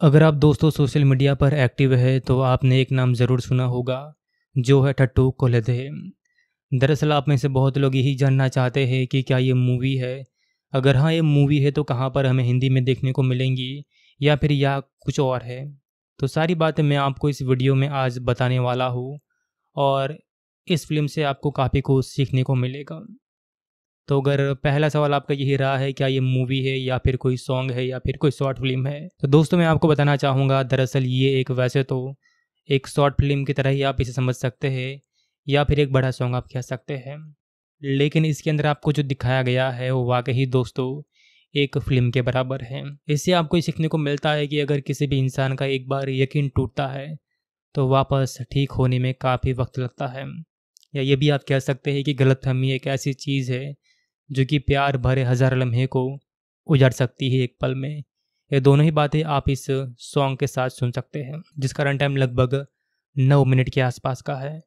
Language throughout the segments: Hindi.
अगर आप दोस्तों सोशल मीडिया पर एक्टिव है तो आपने एक नाम ज़रूर सुना होगा, जो है टट्टू कोलदे। दरअसल आप में से बहुत लोग यही जानना चाहते हैं कि क्या ये मूवी है। अगर हाँ ये मूवी है तो कहाँ पर हमें हिंदी में देखने को मिलेंगी, या फिर या कुछ और है। तो सारी बातें मैं आपको इस वीडियो में आज बताने वाला हूँ, और इस फ़िल्म से आपको काफ़ी कुछ सीखने को मिलेगा। तो अगर पहला सवाल आपका यही रहा है, क्या ये मूवी है या फिर कोई सॉन्ग है या फिर कोई शॉर्ट फ़िल्म है? तो दोस्तों, मैं आपको बताना चाहूँगा, दरअसल ये एक वैसे तो एक शॉर्ट फ़िल्म की तरह ही आप इसे समझ सकते हैं या फिर एक बड़ा सॉन्ग आप कह सकते हैं। लेकिन इसके अंदर आपको जो दिखाया गया है, वो वाकई दोस्तों एक फ़िल्म के बराबर है। इससे आपको ये सीखने को मिलता है कि अगर किसी भी इंसान का एक बार यकीन टूटता है तो वापस ठीक होने में काफ़ी वक्त लगता है। या ये भी आप कह सकते हैं कि गलतफहमी एक ऐसी चीज़ है जो कि प्यार भरे हज़ार लम्हे को उजाड़ सकती है एक पल में। ये दोनों ही बातें आप इस सॉन्ग के साथ सुन सकते हैं, जिसका रन टाइम लगभग नौ मिनट के आसपास का है।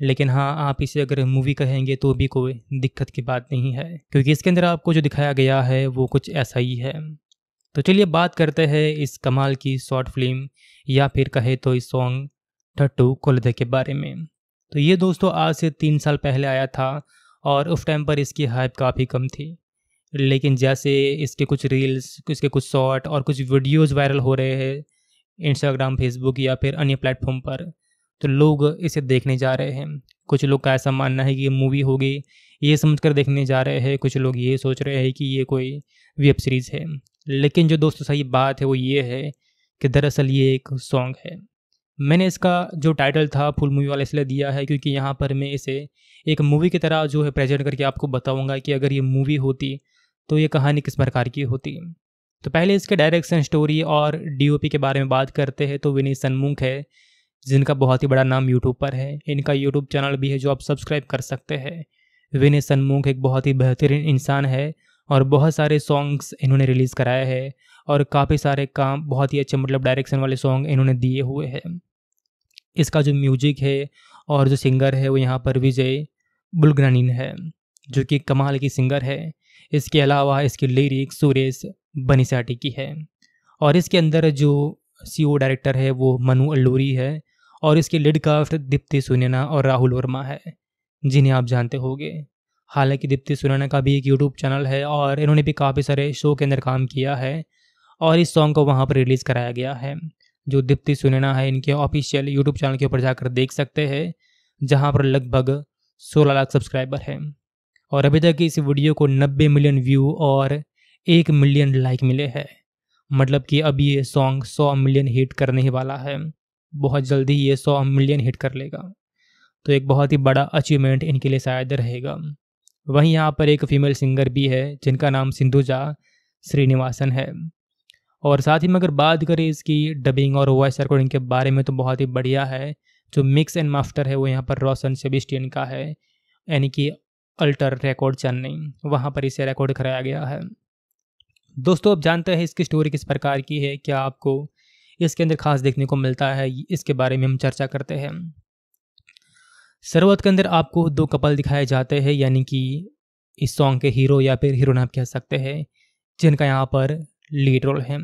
लेकिन हाँ आप इसे अगर मूवी कहेंगे तो भी कोई दिक्कत की बात नहीं है, क्योंकि इसके अंदर आपको जो दिखाया गया है वो कुछ ऐसा ही है। तो चलिए बात करते हैं इस कमाल की शॉर्ट फ़िल्म या फिर कहे तो इस सॉन्ग टट्टू कोलदे के बारे में। तो ये दोस्तों आज से तीन साल पहले आया था और उस टाइम पर इसकी हाइप काफ़ी कम थी। लेकिन जैसे इसके कुछ रील्स इसके कुछ शॉर्ट और कुछ वीडियोस वायरल हो रहे हैं इंस्टाग्राम फेसबुक या फिर अन्य प्लेटफॉर्म पर तो लोग इसे देखने जा रहे हैं। कुछ लोग का ऐसा मानना है कि ये मूवी होगी, ये समझ कर देखने जा रहे हैं। कुछ लोग ये सोच रहे हैं कि ये कोई वेब सीरीज़ है। लेकिन जो दोस्तों सही बात है, वो ये है कि दरअसल ये एक सॉन्ग है। मैंने इसका जो टाइटल था फुल मूवी वाला इसलिए दिया है क्योंकि यहाँ पर मैं इसे एक मूवी की तरह जो है प्रेजेंट करके आपको बताऊँगा कि अगर ये मूवी होती तो ये कहानी किस प्रकार की होती। तो पहले इसके डायरेक्शन स्टोरी और डीओपी के बारे में बात करते हैं तो विनीत सन्मुख है, जिनका बहुत ही बड़ा नाम यूट्यूब पर है। इनका यूट्यूब चैनल भी है जो आप सब्सक्राइब कर सकते हैं। विनीत सन्मुख एक बहुत ही बेहतरीन इंसान है और बहुत सारे सॉन्ग्स इन्होंने रिलीज़ कराए हैं और काफ़ी सारे काम, बहुत ही अच्छे मतलब डायरेक्शन वाले सॉन्ग इन्होंने दिए हुए हैं। इसका जो म्यूज़िक है और जो सिंगर है वो यहाँ पर विजय बुलग्रानीन है, जो कि कमाल की सिंगर है। इसके अलावा इसकी लिरिक सुरेश बनीसाटी की है और इसके अंदर जो सी डायरेक्टर है वो मनु अल्लूरी है और इसके लीड कास्ट दीप्ति सुनैना और राहुल वर्मा है, जिन्हें आप जानते होंगे। हालाँकि दीप्ति सुनैना का भी एक यूट्यूब चैनल है और इन्होंने भी काफ़ी सारे शो के अंदर काम किया है और इस सॉन्ग को वहाँ पर रिलीज़ कराया गया है। जो दीप्ति सुनैना है, इनके ऑफिशियल यूट्यूब चैनल के ऊपर जाकर देख सकते हैं, जहाँ पर लगभग 16 लाख सब्सक्राइबर हैं। और अभी तक इस वीडियो को 90 मिलियन व्यू और एक मिलियन लाइक मिले हैं। मतलब कि अब ये सॉन्ग सौ मिलियन हिट करने ही वाला है। बहुत जल्दी ये सौ मिलियन हिट कर लेगा। तो एक बहुत ही बड़ा अचीवमेंट इनके लिए शायद रहेगा। वहीं यहाँ पर एक फीमेल सिंगर भी है, जिनका नाम सिंधुजा श्रीनिवासन है। और साथ ही में अगर बात करें इसकी डबिंग और वॉइस रिकॉर्डिंग के बारे में तो बहुत ही बढ़िया है। जो मिक्स एंड मास्टर है वो यहाँ पर रोशन सेबिस्टियन का है, यानी कि अल्टर रिकॉर्ड चेन्नई वहाँ पर इसे रिकॉर्ड कराया गया है। दोस्तों, अब जानते हैं इसकी स्टोरी किस प्रकार की है, क्या आपको इसके अंदर खास देखने को मिलता है, इसके बारे में हम चर्चा करते हैं। सरवत के अंदर आपको दो कपल दिखाए जाते हैं, यानी कि इस सॉन्ग के हीरो या फिर हीरोइन आप कह सकते हैं, जिनका यहाँ पर लीड रोल है।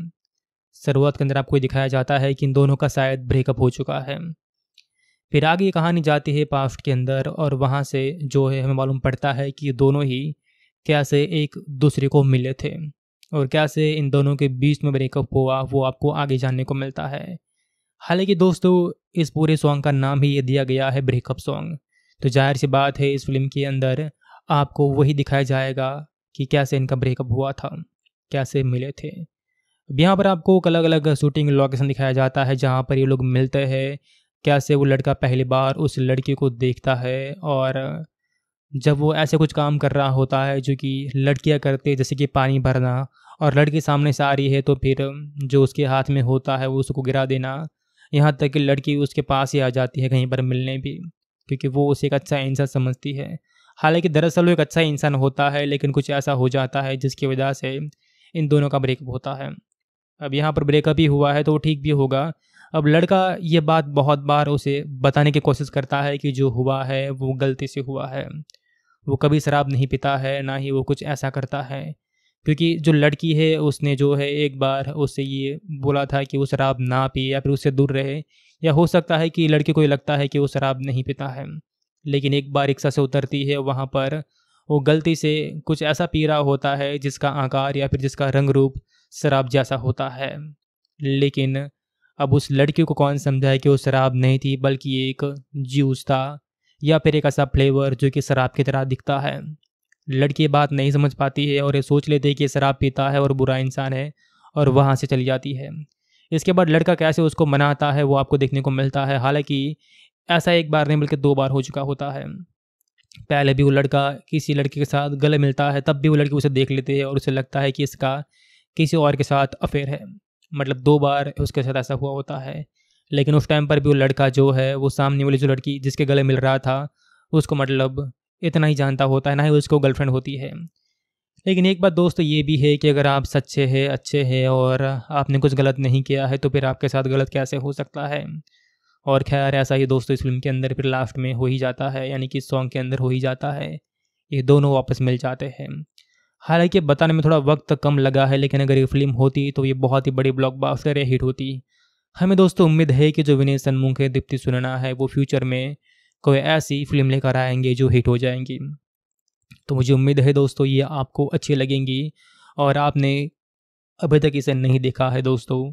शुरुआत के अंदर आपको दिखाया जाता है कि इन दोनों का शायद ब्रेकअप हो चुका है। फिर आगे कहानी जाती है पास्ट के अंदर और वहाँ से जो है हमें मालूम पड़ता है कि दोनों ही कैसे एक दूसरे को मिले थे और कैसे इन दोनों के बीच में ब्रेकअप हुआ, वो आपको आगे जानने को मिलता है। हालाँकि दोस्तों, इस पूरे सॉन्ग का नाम ही ये दिया गया है ब्रेकअप सॉन्ग। तो ज़ाहिर सी बात है, इस फ़िल्म के अंदर आपको वही दिखाया जाएगा कि कैसे इनका ब्रेकअप हुआ था। कैसे मिले थे? अब यहाँ पर आपको अलग अलग शूटिंग लोकेशन दिखाया जाता है, जहाँ पर ये लोग मिलते हैं। कैसे वो लड़का पहली बार उस लड़की को देखता है और जब वो ऐसे कुछ काम कर रहा होता है, जो कि लड़कियाँ करते हैं, जैसे कि पानी भरना, और लड़की सामने से आ रही है तो फिर जो उसके हाथ में होता है, वो उसको गिरा देना। यहाँ तक कि लड़की उसके पास ही आ जाती है कहीं पर मिलने भी, क्योंकि वो उसे एक अच्छा इंसान समझती है। हालाँकि दरअसल वो एक अच्छा इंसान होता है, लेकिन कुछ ऐसा हो जाता है, जिसकी वजह से इन दोनों का ब्रेकअप होता है। अब यहाँ पर ब्रेकअप ही हुआ है तो ठीक भी होगा। अब लड़का ये बात बहुत बार उसे बताने की कोशिश करता है कि जो हुआ है वो गलती से हुआ है। वो कभी शराब नहीं पीता है, ना ही वो कुछ ऐसा करता है। क्योंकि जो लड़की है, उसने जो है एक बार उससे ये बोला था कि वो शराब ना पिए या फिर उससे दूर रहे। या हो सकता है कि लड़के को ये लगता है कि वो शराब नहीं पीता है। लेकिन एक बार रिक्शा से उतरती है, वहाँ पर वो गलती से कुछ ऐसा पी रहा होता है जिसका आकार या फिर जिसका रंग रूप शराब जैसा होता है। लेकिन अब उस लड़की को कौन समझाए कि वो शराब नहीं थी, बल्कि एक जूस था या फिर एक ऐसा फ्लेवर जो कि शराब की तरह दिखता है। लड़की बात नहीं समझ पाती है और ये सोच लेती है कि शराब पीता है और बुरा इंसान है और वहाँ से चली जाती है। इसके बाद लड़का कैसे उसको मनाता है वो आपको देखने को मिलता है। हालाँकि ऐसा एक बार नहीं, बल्कि दो बार हो चुका होता है। पहले भी वो लड़का किसी लड़के के साथ गले मिलता है, तब भी वो लड़की उसे देख लेती है और उसे लगता है कि इसका किसी और के साथ अफेयर है। मतलब दो बार उसके साथ ऐसा हुआ होता है, लेकिन उस टाइम पर भी वो लड़का जो है, वो सामने वाली जो लड़की जिसके गले मिल रहा था, उसको मतलब इतना ही जानता होता है, ना ही उसको गर्लफ्रेंड होती है। लेकिन एक बात दोस्त ये भी है कि अगर आप सच्चे हैं, अच्छे हैं और आपने कुछ गलत नहीं किया है तो फिर आपके साथ गलत कैसे हो सकता है? और खैर, ऐसा ही दोस्तों इस फ़िल्म के अंदर फिर लास्ट में हो ही जाता है, यानी कि सॉन्ग के अंदर हो ही जाता है। ये दोनों वापस मिल जाते हैं। हालाँकि बताने में थोड़ा वक्त कम लगा है, लेकिन अगर ये फ़िल्म होती तो ये बहुत ही बड़ी ब्लॉकबस्टर या हिट होती। हमें दोस्तों उम्मीद है कि जो विनय सन्मुख दीप्ति सुनना है, वो फ्यूचर में कोई ऐसी फ़िल्म लेकर आएँगे जो हिट हो जाएँगी। तो मुझे उम्मीद है दोस्तों ये आपको अच्छी लगेंगी, और आपने अभी तक इसे नहीं देखा है दोस्तों।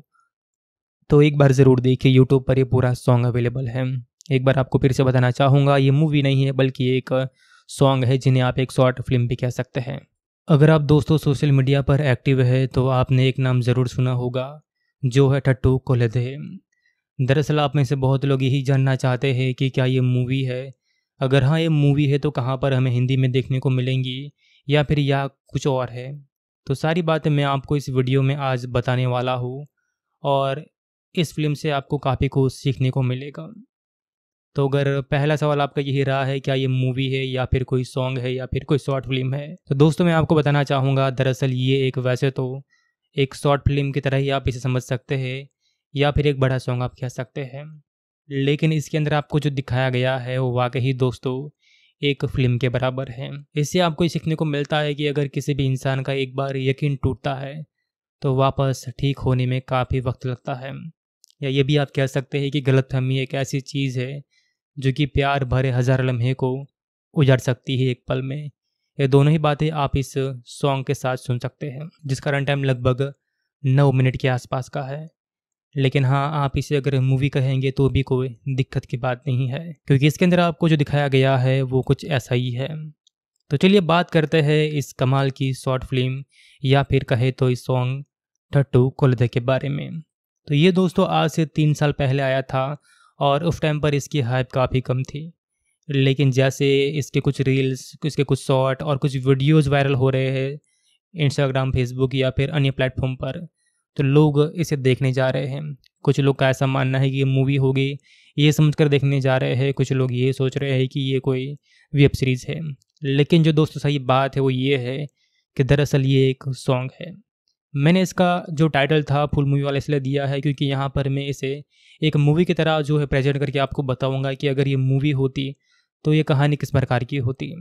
तो एक बार ज़रूर देखिए यूट्यूब पर ये पूरा सॉन्ग अवेलेबल है। एक बार आपको फिर से बताना चाहूँगा, ये मूवी नहीं है, बल्कि एक सॉन्ग है, जिन्हें आप एक शॉर्ट फ़िल्म भी कह सकते हैं। अगर आप दोस्तों सोशल मीडिया पर एक्टिव है तो आपने एक नाम ज़रूर सुना होगा, जो है टट्टू कोलदे। दरअसल आप में से बहुत लोग यही जानना चाहते हैं कि क्या ये मूवी है? अगर हाँ ये मूवी है तो कहाँ पर हमें हिंदी में देखने को मिलेंगी, या फिर या कुछ और है? तो सारी बातें मैं आपको इस वीडियो में आज बताने वाला हूँ, और इस फ़िल्म से आपको काफ़ी कुछ सीखने को मिलेगा। तो अगर पहला सवाल आपका यही रहा है, क्या ये मूवी है या फिर कोई सॉन्ग है या फिर कोई शॉर्ट फ़िल्म है? तो दोस्तों, मैं आपको बताना चाहूँगा, दरअसल ये एक वैसे तो एक शॉर्ट फ़िल्म की तरह ही आप इसे समझ सकते हैं या फिर एक बड़ा सॉन्ग आप कह सकते हैं। लेकिन इसके अंदर आपको जो दिखाया गया है, वो वाकई दोस्तों एक फ़िल्म के बराबर है। इससे आपको सीखने को मिलता है कि अगर किसी भी इंसान का एक बार यकीन टूटता है तो वापस ठीक होने में काफ़ी वक्त लगता है। या ये भी आप कह सकते हैं कि गलतफहमी एक ऐसी चीज़ है, जो कि प्यार भरे हज़ार लम्हे को उजाड़ सकती है एक पल में। ये दोनों ही बातें आप इस सॉन्ग के साथ सुन सकते हैं, जिसका रन टाइम लगभग नौ मिनट के आसपास का है। लेकिन हाँ आप इसे अगर मूवी कहेंगे तो भी कोई दिक्कत की बात नहीं है, क्योंकि इसके अंदर आपको जो दिखाया गया है वो कुछ ऐसा ही है। तो चलिए बात करते हैं इस कमाल की शॉर्ट फ़िल्म या फिर कहे तो इस सॉन्ग टट्टू कोलदे के बारे में। तो ये दोस्तों आज से तीन साल पहले आया था और उस टाइम पर इसकी हाइप काफ़ी कम थी। लेकिन जैसे इसके कुछ रील्स इसके कुछ शॉर्ट और कुछ वीडियोस वायरल हो रहे हैं इंस्टाग्राम फेसबुक या फिर अन्य प्लेटफॉर्म पर तो लोग इसे देखने जा रहे हैं। कुछ लोग का ऐसा मानना है कि ये मूवी होगी, ये समझ कर देखने जा रहे हैं। कुछ लोग ये सोच रहे हैं कि ये कोई वेब सीरीज़ है। लेकिन जो दोस्तों सही बात है वो ये है कि दरअसल ये एक सॉन्ग है। मैंने इसका जो टाइटल था फुल मूवी वाला इसलिए दिया है क्योंकि यहाँ पर मैं इसे एक मूवी की तरह जो है प्रेजेंट करके आपको बताऊँगा कि अगर ये मूवी होती तो ये कहानी किस प्रकार की होती।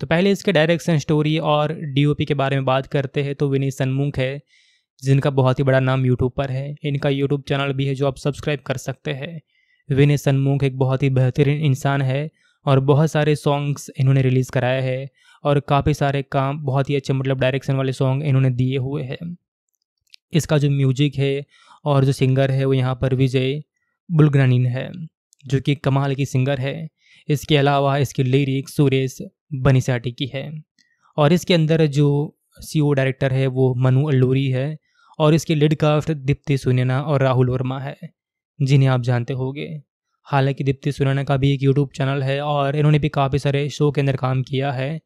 तो पहले इसके डायरेक्शन स्टोरी और डीओपी के बारे में बात करते हैं तो विनी सन्मुख है, जिनका बहुत ही बड़ा नाम यूट्यूब पर है। इनका यूट्यूब चैनल भी है जो आप सब्सक्राइब कर सकते हैं। विनय सन्मुख एक बहुत ही बेहतरीन इंसान है और बहुत सारे सॉन्ग्स इन्होंने रिलीज़ कराए हैं। और काफ़ी सारे काम बहुत ही अच्छे मतलब डायरेक्शन वाले सॉन्ग इन्होंने दिए हुए हैं। इसका जो म्यूज़िक है और जो सिंगर है वो यहाँ पर विजय बुलग्रानीन है, जो कि कमाल की सिंगर है। इसके अलावा इसकी लिरिक सुरेश बनीसाटी की है। और इसके अंदर जो सीओ डायरेक्टर है वो मनु अल्लूरी है और इसके लीड कास्ट दीप्ति सुनैना और राहुल वर्मा है, जिन्हें आप जानते होंगे। हालाँकि दीप्ति सुनैना का भी एक यूट्यूब चैनल है और इन्होंने भी काफ़ी सारे शो के अंदर काम किया है।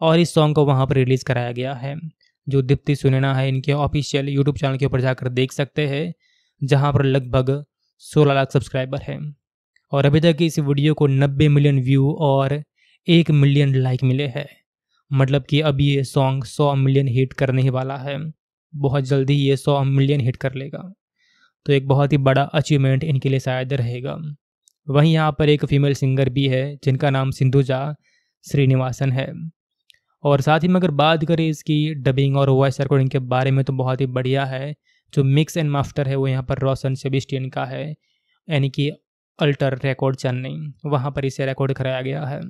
और इस सॉन्ग को वहाँ पर रिलीज़ कराया गया है। जो दीप्ति सुनैना है, इनके ऑफिशियल यूट्यूब चैनल के ऊपर जाकर देख सकते हैं, जहाँ पर लगभग 16 लाख सब्सक्राइबर हैं। और अभी तक इस वीडियो को 90 मिलियन व्यू और एक मिलियन लाइक मिले हैं। मतलब कि अब ये सॉन्ग 100 मिलियन हिट करने ही वाला है। बहुत जल्दी ये सौ मिलियन हिट कर लेगा। तो एक बहुत ही बड़ा अचीवमेंट इनके लिए शायद रहेगा। वहीं यहाँ पर एक फीमेल सिंगर भी है, जिनका नाम सिंधुजा श्रीनिवासन है। और साथ ही में अगर बात करें इसकी डबिंग और वॉइस रिकॉर्डिंग के बारे में तो बहुत ही बढ़िया है। जो मिक्स एंड मास्टर है वो यहाँ पर रोशन सेबिस्टियन का है, यानी कि अल्टर रिकॉर्ड चेन्नई वहाँ पर इसे रिकॉर्ड कराया गया है।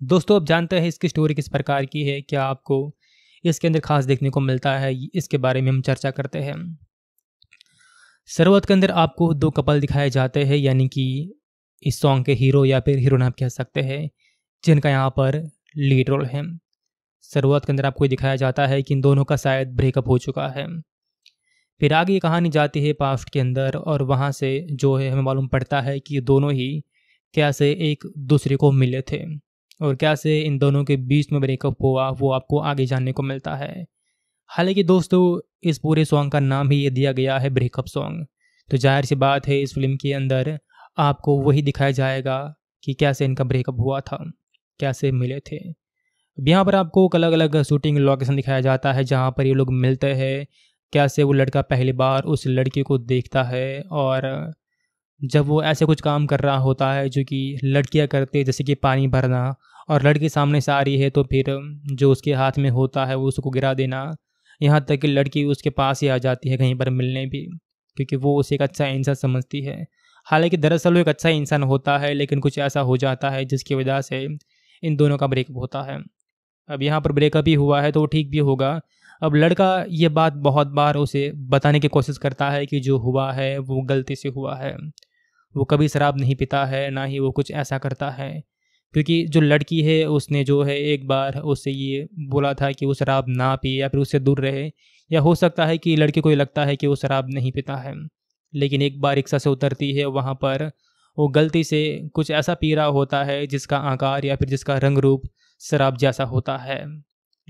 दोस्तों अब जानते हैं इसकी स्टोरी किस प्रकार की है, क्या आपको इसके अंदर खास देखने को मिलता है, इसके बारे में हम चर्चा करते हैं। शरूआत के अंदर आपको दो कपल दिखाए जाते हैं, यानी कि इस सॉन्ग के हीरो या फिर हीरोइन आप कह सकते हैं, जिनका यहाँ पर लीड है। शुरुआत के अंदर आपको दिखाया जाता है कि इन दोनों का शायद ब्रेकअप हो चुका है। फिर आगे ये कहानी जाती है पास्ट के अंदर और वहाँ से जो है, हमें मालूम पड़ता है कि दोनों ही कैसे एक दूसरे को मिले थे और कैसे इन दोनों के बीच में ब्रेकअप हुआ, वो आपको आगे जानने को मिलता है। हालाँकि दोस्तों, इस पूरे सॉन्ग का नाम ही ये दिया गया है ब्रेकअप सॉन्ग। तो ज़ाहिर सी बात है, इस फ़िल्म के अंदर आपको वही दिखाया जाएगा कि कैसे इनका ब्रेकअप हुआ था। कैसे मिले थे? अब यहाँ पर आपको अलग अलग शूटिंग लोकेशन दिखाया जाता है, जहाँ पर ये लोग मिलते हैं। कैसे वो लड़का पहली बार उस लड़की को देखता है और जब वो ऐसे कुछ काम कर रहा होता है जो कि लड़कियाँ करते जैसे कि पानी भरना और लड़की सामने से आ रही है तो फिर जो उसके हाथ में होता है वो उसको गिरा देना। यहाँ तक कि लड़की उसके पास ही आ जाती है कहीं पर मिलने भी, क्योंकि वो उसे एक अच्छा इंसान समझती है। हालाँकि दरअसल वो एक अच्छा इंसान होता है, लेकिन कुछ ऐसा हो जाता है जिसकी वजह से इन दोनों का ब्रेकअप होता है। अब यहाँ पर ब्रेकअप ही हुआ है तो वो ठीक भी होगा। अब लड़का ये बात बहुत बार उसे बताने की कोशिश करता है कि जो हुआ है वो गलती से हुआ है। वो कभी शराब नहीं पीता है, ना ही वो कुछ ऐसा करता है। क्योंकि जो लड़की है, उसने जो है एक बार उससे ये बोला था कि वो शराब ना पिए या फिर उससे दूर रहे। या हो सकता है कि लड़के को ये लगता है कि वो शराब नहीं पीता है। लेकिन एक बार रिक्शा से उतरती है, वहाँ पर वो गलती से कुछ ऐसा पी रहा होता है जिसका आकार या फिर जिसका रंग रूप शराब जैसा होता है।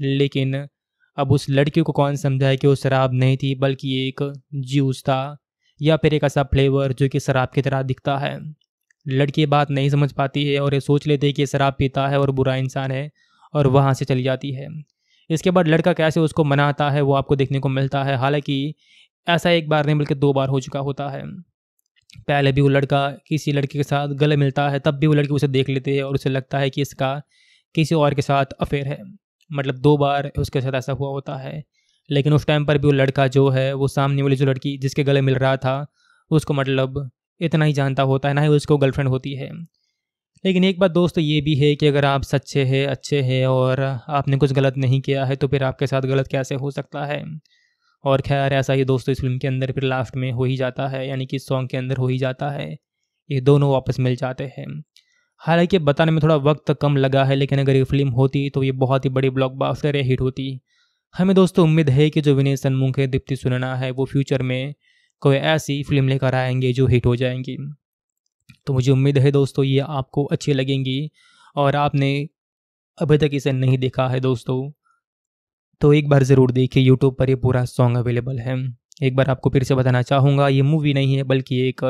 लेकिन अब उस लड़की को कौन समझाए कि वो शराब नहीं थी, बल्कि एक जूस था या फिर एक ऐसा फ्लेवर जो कि शराब की तरह दिखता है। लड़की बात नहीं समझ पाती है और ये सोच लेते हैं कि शराब पीता है और बुरा इंसान है और वहाँ से चली जाती है। इसके बाद लड़का कैसे उसको मनाता है वो आपको देखने को मिलता है। हालाँकि ऐसा एक बार नहीं, बल्कि दो बार हो चुका होता है। पहले भी वो लड़का किसी लड़के के साथ गले मिलता है, तब भी वो लड़की उसे देख लेती है और उसे लगता है कि इसका किसी और के साथ अफेयर है। मतलब दो बार उसके साथ ऐसा हुआ होता है, लेकिन उस टाइम पर भी वो लड़का जो है, वो सामने वाली जो लड़की जिसके गले मिल रहा था, उसको मतलब इतना ही जानता होता है, ना ही उसको गर्लफ्रेंड होती है। लेकिन एक बात दोस्त ये भी है कि अगर आप सच्चे हैं, अच्छे हैं और आपने कुछ गलत नहीं किया है तो फिर आपके साथ गलत कैसे हो सकता है? और खैर, ऐसा ही दोस्तों, इस फ़िल्म के अंदर फिर लास्ट में हो ही जाता है, यानी कि इस सॉन्ग के अंदर हो ही जाता है। ये दोनों वापस मिल जाते हैं। हालाँकि बताने में थोड़ा वक्त कम लगा है, लेकिन अगर ये फ़िल्म होती तो ये बहुत ही बड़ी ब्लॉकबस्टर या हिट होती। हमें दोस्तों, उम्मीद है कि जो विनय सनमुख है दीप्ति सुनना है, वो फ्यूचर में कोई ऐसी फ़िल्म लेकर आएँगे जो हिट हो जाएँगी। तो मुझे उम्मीद है दोस्तों, ये आपको अच्छी लगेंगी, और आपने अभी तक इसे नहीं देखा है दोस्तों। तो एक बार ज़रूर देखिए यूट्यूब पर ये पूरा सॉन्ग अवेलेबल है। एक बार आपको फिर से बताना चाहूँगा, ये मूवी नहीं है, बल्कि एक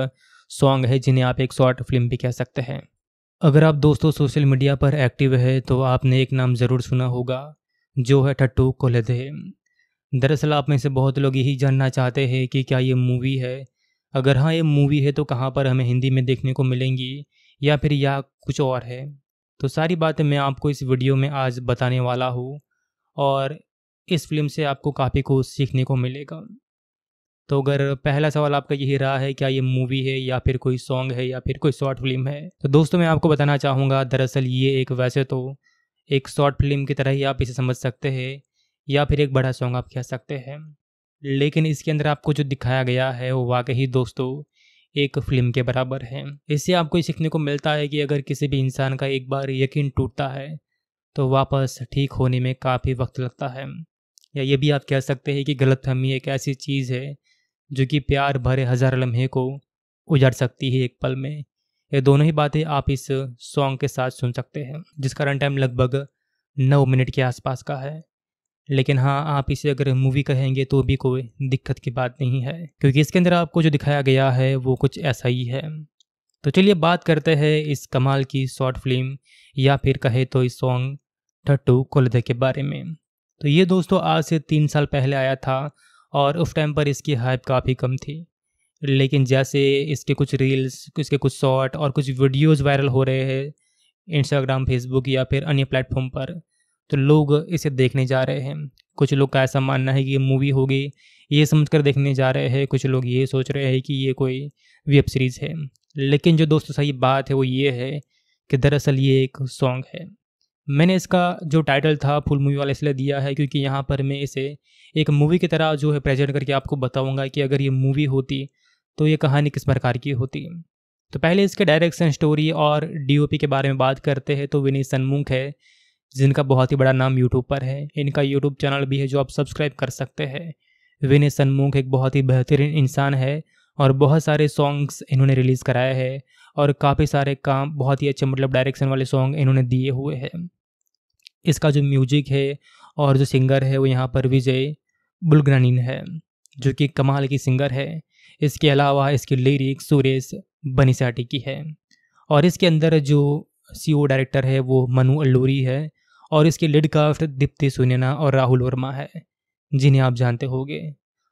सॉन्ग है जिन्हें आप एक शॉर्ट फ़िल्म भी कह सकते हैं। अगर आप दोस्तों सोशल मीडिया पर एक्टिव है तो आपने एक नाम ज़रूर सुना होगा, जो है ठट्टू कोलदे। दरअसल आप में से बहुत लोग यही जानना चाहते हैं कि क्या ये मूवी है। अगर हाँ ये मूवी है तो कहाँ पर हमें हिंदी में देखने को मिलेंगी, या फिर या कुछ और है। तो सारी बातें मैं आपको इस वीडियो में आज बताने वाला हूँ, और इस फ़िल्म से आपको काफ़ी कुछ सीखने को मिलेगा। तो अगर पहला सवाल आपका यही रहा है, क्या ये मूवी है या फिर कोई सॉन्ग है या फिर कोई शॉर्ट फ़िल्म है? तो दोस्तों, मैं आपको बताना चाहूँगा, दरअसल ये एक वैसे तो एक शॉर्ट फ़िल्म की तरह ही आप इसे समझ सकते हैं या फिर एक बड़ा सॉन्ग आप कह सकते हैं। लेकिन इसके अंदर आपको जो दिखाया गया है, वो वाकई दोस्तों एक फ़िल्म के बराबर है। इससे आपको ये सीखने को मिलता है कि अगर किसी भी इंसान का एक बार यकीन टूटता है तो वापस ठीक होने में काफ़ी वक्त लगता है। या ये भी आप कह सकते हैं कि गलतफहमी एक ऐसी चीज़ है जो कि प्यार भरे हज़ार लम्हे को उजाड़ सकती है एक पल में। ये दोनों ही बातें आप इस सॉन्ग के साथ सुन सकते हैं, जिसका रन टाइम लगभग नौ मिनट के आसपास का है। लेकिन हाँ आप इसे अगर मूवी कहेंगे तो भी कोई दिक्कत की बात नहीं है, क्योंकि इसके अंदर आपको जो दिखाया गया है वो कुछ ऐसा ही है। तो चलिए बात करते हैं इस कमाल की शॉर्ट फ़िल्म या फिर कहे तो इस सॉन्ग टट्टू कोलदे के बारे में। तो ये दोस्तों आज से तीन साल पहले आया था और उस टाइम पर इसकी हाइप काफ़ी कम थी। लेकिन जैसे इसके कुछ रील्स इसके कुछ शॉर्ट और कुछ वीडियोज़ वायरल हो रहे हैं इंस्टाग्राम फेसबुक या फिर अन्य प्लेटफॉर्म पर तो लोग इसे देखने जा रहे हैं। कुछ लोग का ऐसा मानना है कि ये मूवी होगी, ये समझ कर देखने जा रहे हैं। कुछ लोग ये सोच रहे हैं कि ये कोई वेब सीरीज़ है। लेकिन जो दोस्तों सही बात है वो ये है कि दरअसल ये एक सॉन्ग है। मैंने इसका जो टाइटल था फुल मूवी वाला इसलिए दिया है क्योंकि यहाँ पर मैं इसे एक मूवी की तरह जो है प्रेजेंट करके आपको बताऊँगा कि अगर ये मूवी होती तो ये कहानी किस प्रकार की होती। तो पहले इसके डायरेक्शन स्टोरी और डीओपी के बारे में बात करते हैं तो विनीत सन्मुख है, जिनका बहुत ही बड़ा नाम यूट्यूब पर है। इनका यूट्यूब चैनल भी है जो आप सब्सक्राइब कर सकते हैं। विनीत सन्मुख एक बहुत ही बेहतरीन इंसान है और बहुत सारे सॉन्ग्स इन्होंने रिलीज़ कराए हैं और काफ़ी सारे काम, बहुत ही अच्छे मतलब डायरेक्शन वाले सॉन्ग इन्होंने दिए हुए हैं। इसका जो म्यूज़िक है और जो सिंगर है वो यहाँ पर विजय बुलग्रानीन है, जो कि कमाल की सिंगर है। इसके अलावा इसकी लिरिक सुरेश बनीसाटी की है और इसके अंदर जो सी डायरेक्टर है वो मनु अल्लूरी है और इसके लिड कास्ट दीप्ति सुनैना और राहुल वर्मा है, जिन्हें आप जानते होंगे।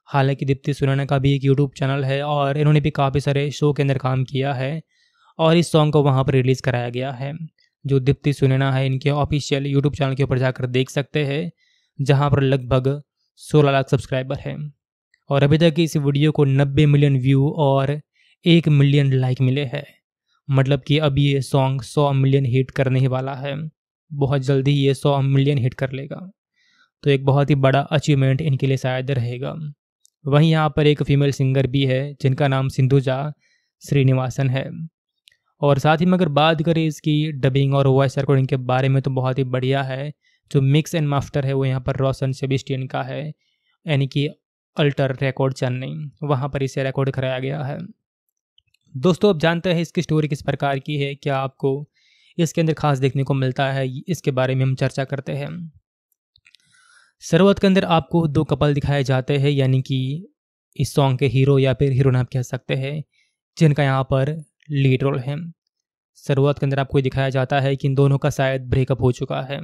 हालाँकि दीप्ति सुनैना का भी एक यूट्यूब चैनल है और इन्होंने भी काफ़ी सारे शो के अंदर काम किया है और इस सॉन्ग को वहाँ पर रिलीज़ कराया गया है। जो दीप्ति सुनैना है, इनके ऑफिशियल यूट्यूब चैनल के ऊपर जाकर देख सकते हैं, जहाँ पर लगभग 16 लाख सब्सक्राइबर हैं। और अभी तक इस वीडियो को 90 मिलियन व्यू और एक मिलियन लाइक मिले हैं। मतलब कि अब ये सॉन्ग सौ मिलियन हिट करने ही वाला है। बहुत जल्दी ये सौ मिलियन हिट कर लेगा। तो एक बहुत ही बड़ा अचीवमेंट इनके लिए शायद रहेगा। वहीं यहाँ पर एक फीमेल सिंगर भी है, जिनका नाम सिंधुजा श्रीनिवासन है। और साथ ही में अगर बात करें इसकी डबिंग और वॉइस रिकॉर्डिंग के बारे में तो बहुत ही बढ़िया है। जो मिक्स एंड मास्टर है वो यहाँ पर रोशन सेबिस्टियन का है, यानी कि अल्टर रिकॉर्ड चेन्नई वहाँ पर इसे रिकॉर्ड कराया गया है। दोस्तों, अब जानते हैं इसकी स्टोरी किस प्रकार की है, क्या आपको इसके अंदर खास देखने को मिलता है, इसके बारे में हम चर्चा करते हैं। शरूआत के अंदर आपको दो कपल दिखाए जाते हैं, यानी कि इस सॉन्ग के हीरो या फिर हीरोइन आप कह सकते हैं, जिनका यहाँ पर लीड रोल है। शुरुआत के अंदर आपको दिखाया जाता है कि इन दोनों का शायद ब्रेकअप हो चुका है।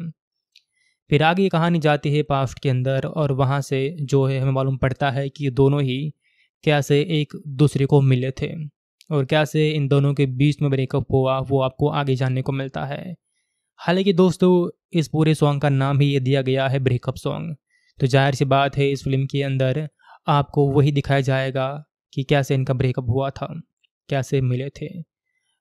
फिर आगे ये कहानी जाती है पास्ट के अंदर और वहाँ से जो है, हमें मालूम पड़ता है कि दोनों ही क्या से एक दूसरे को मिले थे और क्या से इन दोनों के बीच में ब्रेकअप हुआ, वो आपको आगे जानने को मिलता है। हालाँकि दोस्तों, इस पूरे सॉन्ग का नाम ही ये दिया गया है ब्रेकअप सॉन्ग। तो ज़ाहिर सी बात है, इस फ़िल्म के अंदर आपको वही दिखाया जाएगा कि कैसे इनका ब्रेकअप हुआ था। कैसे मिले थे?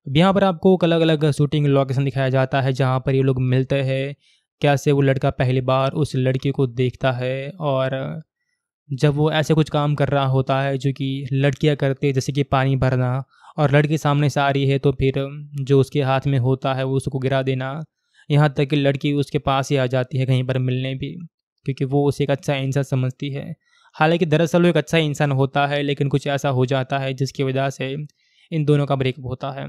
अब यहाँ पर आपको अलग अलग शूटिंग लोकेशन दिखाया जाता है, जहाँ पर ये लोग मिलते हैं। कैसे वो लड़का पहली बार उस लड़की को देखता है और जब वो ऐसे कुछ काम कर रहा होता है, जो कि लड़कियाँ करते जैसे कि पानी भरना, और लड़की सामने से आ रही है तो फिर जो उसके हाथ में होता है, वो उसको गिरा देना। यहाँ तक कि लड़की उसके पास ही आ जाती है कहीं पर मिलने भी, क्योंकि वो उसे एक अच्छा इंसान समझती है। हालाँकि दरअसल वो एक अच्छा इंसान होता है, लेकिन कुछ ऐसा हो जाता है, जिसकी वजह से इन दोनों का ब्रेकअप होता है।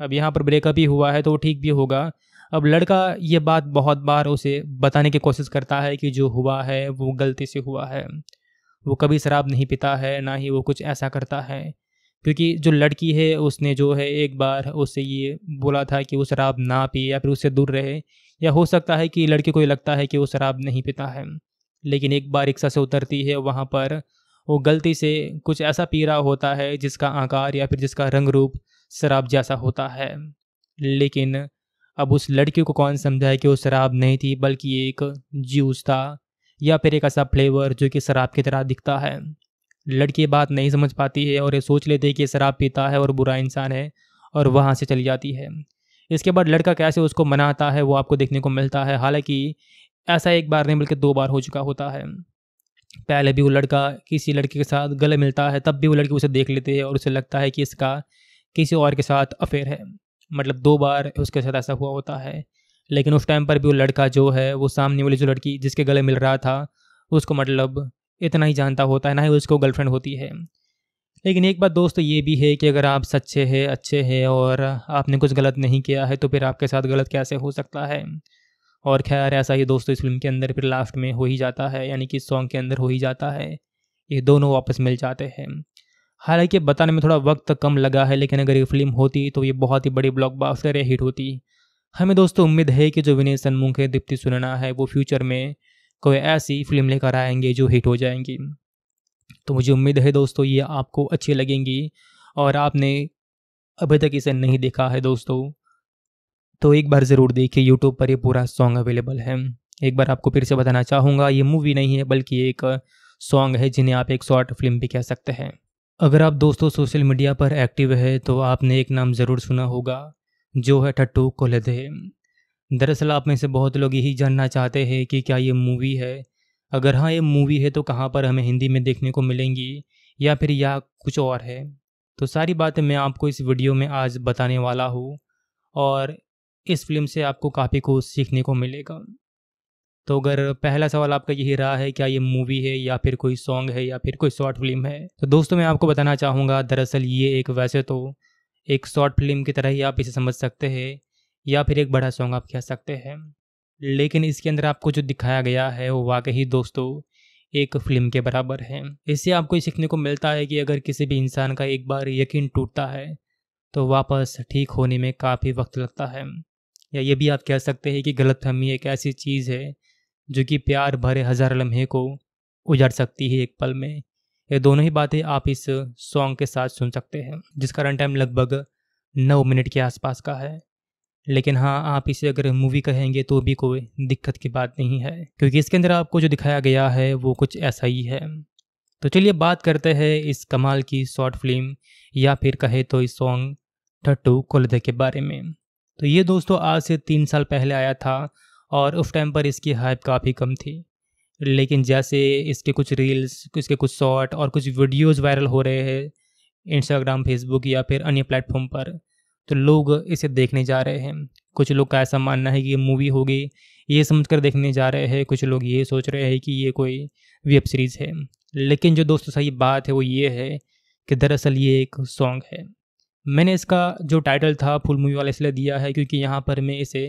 अब यहाँ पर ब्रेकअप ही हुआ है तो ठीक भी होगा। अब लड़का ये बात बहुत बार उसे बताने की कोशिश करता है कि जो हुआ है वो गलती से हुआ है। वो कभी शराब नहीं पीता है, ना ही वो कुछ ऐसा करता है। क्योंकि जो लड़की है, उसने जो है एक बार उससे ये बोला था कि वो शराब ना पिए या फिर उससे दूर रहे। या हो सकता है कि लड़के को ये लगता है कि वो शराब नहीं पीता है। लेकिन एक बार रिक्शा से उतरती है, वहाँ पर वो गलती से कुछ ऐसा पी रहा होता है जिसका आकार या फिर जिसका रंग रूप शराब जैसा होता है। लेकिन अब उस लड़की को कौन समझा है कि वो शराब नहीं थी, बल्कि एक जूस था या फिर एक ऐसा फ्लेवर जो कि शराब की तरह दिखता है। लड़की बात नहीं समझ पाती है और ये सोच लेती है कि शराब पीता है और बुरा इंसान है और वहाँ से चली जाती है। इसके बाद लड़का कैसे उसको मनाता है वो आपको देखने को मिलता है। हालाँकि ऐसा एक बार नहीं, बल्कि दो बार हो चुका होता है। पहले भी वो लड़का किसी लड़के के साथ गले मिलता है, तब भी वो लड़की उसे देख लेती है और उसे लगता है कि इसका किसी और के साथ अफेयर है। मतलब दो बार उसके साथ ऐसा हुआ होता है। लेकिन उस टाइम पर भी वो लड़का जो है, वो सामने वाली जो लड़की जिसके गले मिल रहा था, उसको मतलब इतना ही जानता होता है, ना ही उसको गर्लफ्रेंड होती है। लेकिन एक बात दोस्तों ये भी है कि अगर आप सच्चे हैं, अच्छे हैं और आपने कुछ गलत नहीं किया है तो फिर आपके साथ गलत कैसे हो सकता है? और खैर, ऐसा ही दोस्तों इस फ़िल्म के अंदर फिर लास्ट में हो ही जाता है, यानी कि सॉन्ग के अंदर हो ही जाता है। ये दोनों वापस मिल जाते हैं। हालाँकि बताने में थोड़ा वक्त कम लगा है, लेकिन अगर ये फ़िल्म होती तो ये बहुत ही बड़ी ब्लॉकबस्टर या हिट होती। हमें दोस्तों उम्मीद है कि जो विनय सन्मुख है, दीप्ति सुनना है, वो फ्यूचर में कोई ऐसी फ़िल्म लेकर आएँगे जो हिट हो जाएँगी। तो मुझे उम्मीद है दोस्तों ये आपको अच्छी लगेंगी, और आपने अभी तक इसे नहीं देखा है दोस्तों। तो एक बार ज़रूर देखिए यूट्यूब पर ये पूरा सॉन्ग अवेलेबल है। एक बार आपको फिर से बताना चाहूँगा, ये मूवी नहीं है, बल्कि एक सॉन्ग है जिन्हें आप एक शॉर्ट फ़िल्म भी कह सकते हैं। अगर आप दोस्तों सोशल मीडिया पर एक्टिव है तो आपने एक नाम ज़रूर सुना होगा, जो है टट्टू कोलदे। दरअसल आप में से बहुत लोग यही जानना चाहते हैं कि क्या ये मूवी है। अगर हाँ ये मूवी है तो कहाँ पर हमें हिंदी में देखने को मिलेंगी, या फिर या कुछ और है। तो सारी बातें मैं आपको इस वीडियो में आज बताने वाला हूँ, और इस फ़िल्म से आपको काफ़ी कुछ सीखने को मिलेगा। तो अगर पहला सवाल आपका यही रहा है, क्या ये मूवी है या फिर कोई सॉन्ग है या फिर कोई शॉर्ट फ़िल्म है? तो दोस्तों, मैं आपको बताना चाहूँगा, दरअसल ये एक वैसे तो एक शॉर्ट फ़िल्म की तरह ही आप इसे समझ सकते हैं या फिर एक बड़ा सॉन्ग आप कह सकते हैं। लेकिन इसके अंदर आपको जो दिखाया गया है, वो वाकई दोस्तों एक फ़िल्म के बराबर है। इससे आपको ये सीखने को मिलता है कि अगर किसी भी इंसान का एक बार यकीन टूटता है तो वापस ठीक होने में काफ़ी वक्त लगता है। या ये भी आप कह सकते हैं कि गलत फहमी एक ऐसी चीज़ है, जो कि प्यार भरे हज़ार लम्हे को उजड़ सकती है एक पल में। ये दोनों ही बातें आप इस सॉन्ग के साथ सुन सकते हैं, जिसका रन टाइम लगभग नौ मिनट के आसपास का है। लेकिन हाँ आप इसे अगर मूवी कहेंगे तो भी कोई दिक्कत की बात नहीं है, क्योंकि इसके अंदर आपको जो दिखाया गया है वो कुछ ऐसा ही है। तो चलिए बात करते हैं इस कमाल की शॉर्ट फ़िल्म या फिर कहे तो इस सॉन्ग ठट्टू कोलदे के बारे में। तो ये दोस्तों आज से तीन साल पहले आया था और उस टाइम पर इसकी हाइप काफ़ी कम थी। लेकिन जैसे इसके कुछ रील्स इसके कुछ शॉर्ट और कुछ वीडियोज़ वायरल हो रहे हैं इंस्टाग्राम फेसबुक या फिर अन्य प्लेटफॉर्म पर तो लोग इसे देखने जा रहे हैं। कुछ लोग का ऐसा मानना है कि ये मूवी होगी, ये समझ कर देखने जा रहे हैं। कुछ लोग ये सोच रहे हैं कि ये कोई वेब सीरीज़ है। लेकिन जो दोस्तों सही बात है वो ये है कि दरअसल ये एक सॉन्ग है। मैंने इसका जो टाइटल था फुल मूवी वाला इसलिए दिया है क्योंकि यहाँ पर मैं इसे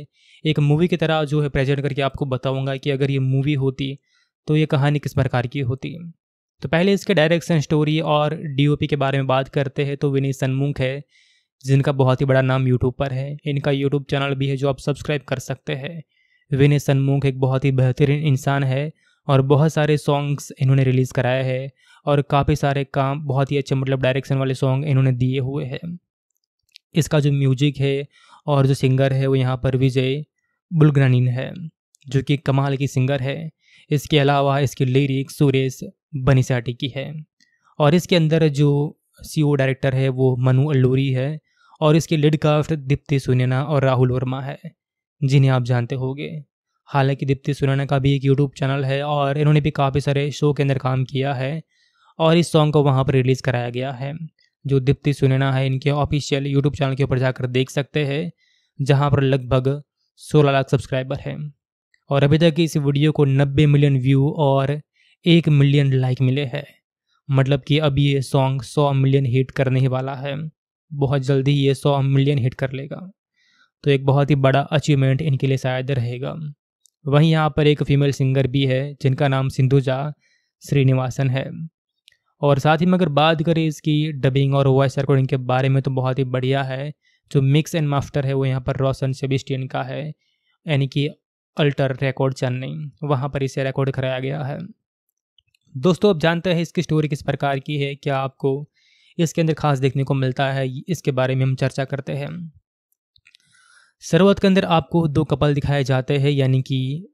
एक मूवी की तरह जो है प्रेजेंट करके आपको बताऊँगा कि अगर ये मूवी होती तो ये कहानी किस प्रकार की होती। तो पहले इसके डायरेक्शन स्टोरी और डीओपी के बारे में बात करते हैं तो विनी सनमुख है, जिनका बहुत ही बड़ा नाम यूट्यूब पर है। इनका यूट्यूब चैनल भी है जो आप सब्सक्राइब कर सकते हैं। विनी सनमुख एक बहुत ही बेहतरीन इंसान है और बहुत सारे सॉन्ग्स इन्होंने रिलीज़ कराए हैं और काफ़ी सारे काम, बहुत ही अच्छे मतलब डायरेक्शन वाले सॉन्ग इन्होंने दिए हुए हैं। इसका जो म्यूज़िक है और जो सिंगर है वो यहाँ पर विजय बुलगनानीन है, जो कि कमाल की सिंगर है। इसके अलावा इसकी लिरिक्स सुरेश बनीसाटी की है और इसके अंदर जो सी डायरेक्टर है वो मनु अल्लूरी है और इसके लीड कास्ट दीप्ति सुनैना और राहुल वर्मा है, जिन्हें आप जानते होंगे। हालाँकि दीप्ति सुनैना का भी एक यूट्यूब चैनल है और इन्होंने भी काफ़ी सारे शो के अंदर काम किया है और इस सॉन्ग को वहाँ पर रिलीज़ कराया गया है। जो दीप्ति सुनैना है, इनके ऑफिशियल यूट्यूब चैनल के ऊपर जाकर देख सकते हैं, जहाँ पर लगभग 16 लाख सब्सक्राइबर हैं। और अभी तक इस वीडियो को 90 मिलियन व्यू और एक मिलियन लाइक मिले हैं। मतलब कि अब ये सॉन्ग 100 मिलियन हिट करने ही वाला है। बहुत जल्दी ये 100 मिलियन हिट कर लेगा। तो एक बहुत ही बड़ा अचीवमेंट इनके लिए शायद रहेगा। वहीं यहाँ पर एक फीमेल सिंगर भी है, जिनका नाम सिंधुजा श्रीनिवासन है। और साथ ही में अगर बात करें इसकी डबिंग और वॉइस रिकॉर्डिंग के बारे में तो बहुत ही बढ़िया है। जो मिक्स एंड मास्टर है वो यहाँ पर रोशन सेबिस्टियन का है, यानी कि अल्टर रिकॉर्ड चेन्नई वहाँ पर इसे रिकॉर्ड कराया गया है। दोस्तों, अब जानते हैं इसकी स्टोरी किस प्रकार की है, क्या आपको इसके अंदर खास देखने को मिलता है, इसके बारे में हम चर्चा करते हैं। सरवत के अंदर आपको दो कपल दिखाए जाते हैं, यानी कि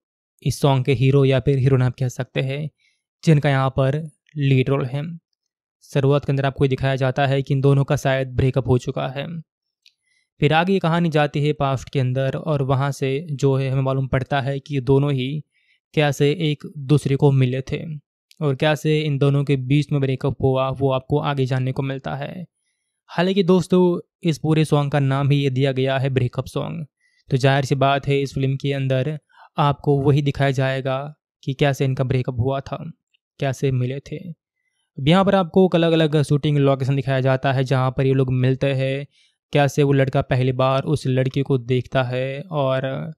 इस सॉन्ग के हीरो या फिर हीरोइन आप कह सकते हैं, जिनका यहाँ पर लीड रोल है। शुरुआत के अंदर आपको दिखाया जाता है कि इन दोनों का शायद ब्रेकअप हो चुका है। फिर आगे कहानी जाती है पास्ट के अंदर और वहाँ से जो है हमें मालूम पड़ता है कि दोनों ही कैसे एक दूसरे को मिले थे और कैसे इन दोनों के बीच में ब्रेकअप हुआ, वो आपको आगे जानने को मिलता है। हालाँकि दोस्तों, इस पूरे सॉन्ग का नाम ही ये दिया गया है ब्रेकअप सॉन्ग। तो ज़ाहिर सी बात है, इस फ़िल्म के अंदर आपको वही दिखाया जाएगा कि कैसे इनका ब्रेकअप हुआ था। कैसे मिले थे? अब यहाँ पर आपको अलग अलग शूटिंग लोकेशन दिखाया जाता है, जहाँ पर ये लोग मिलते हैं। कैसे वो लड़का पहली बार उस लड़की को देखता है और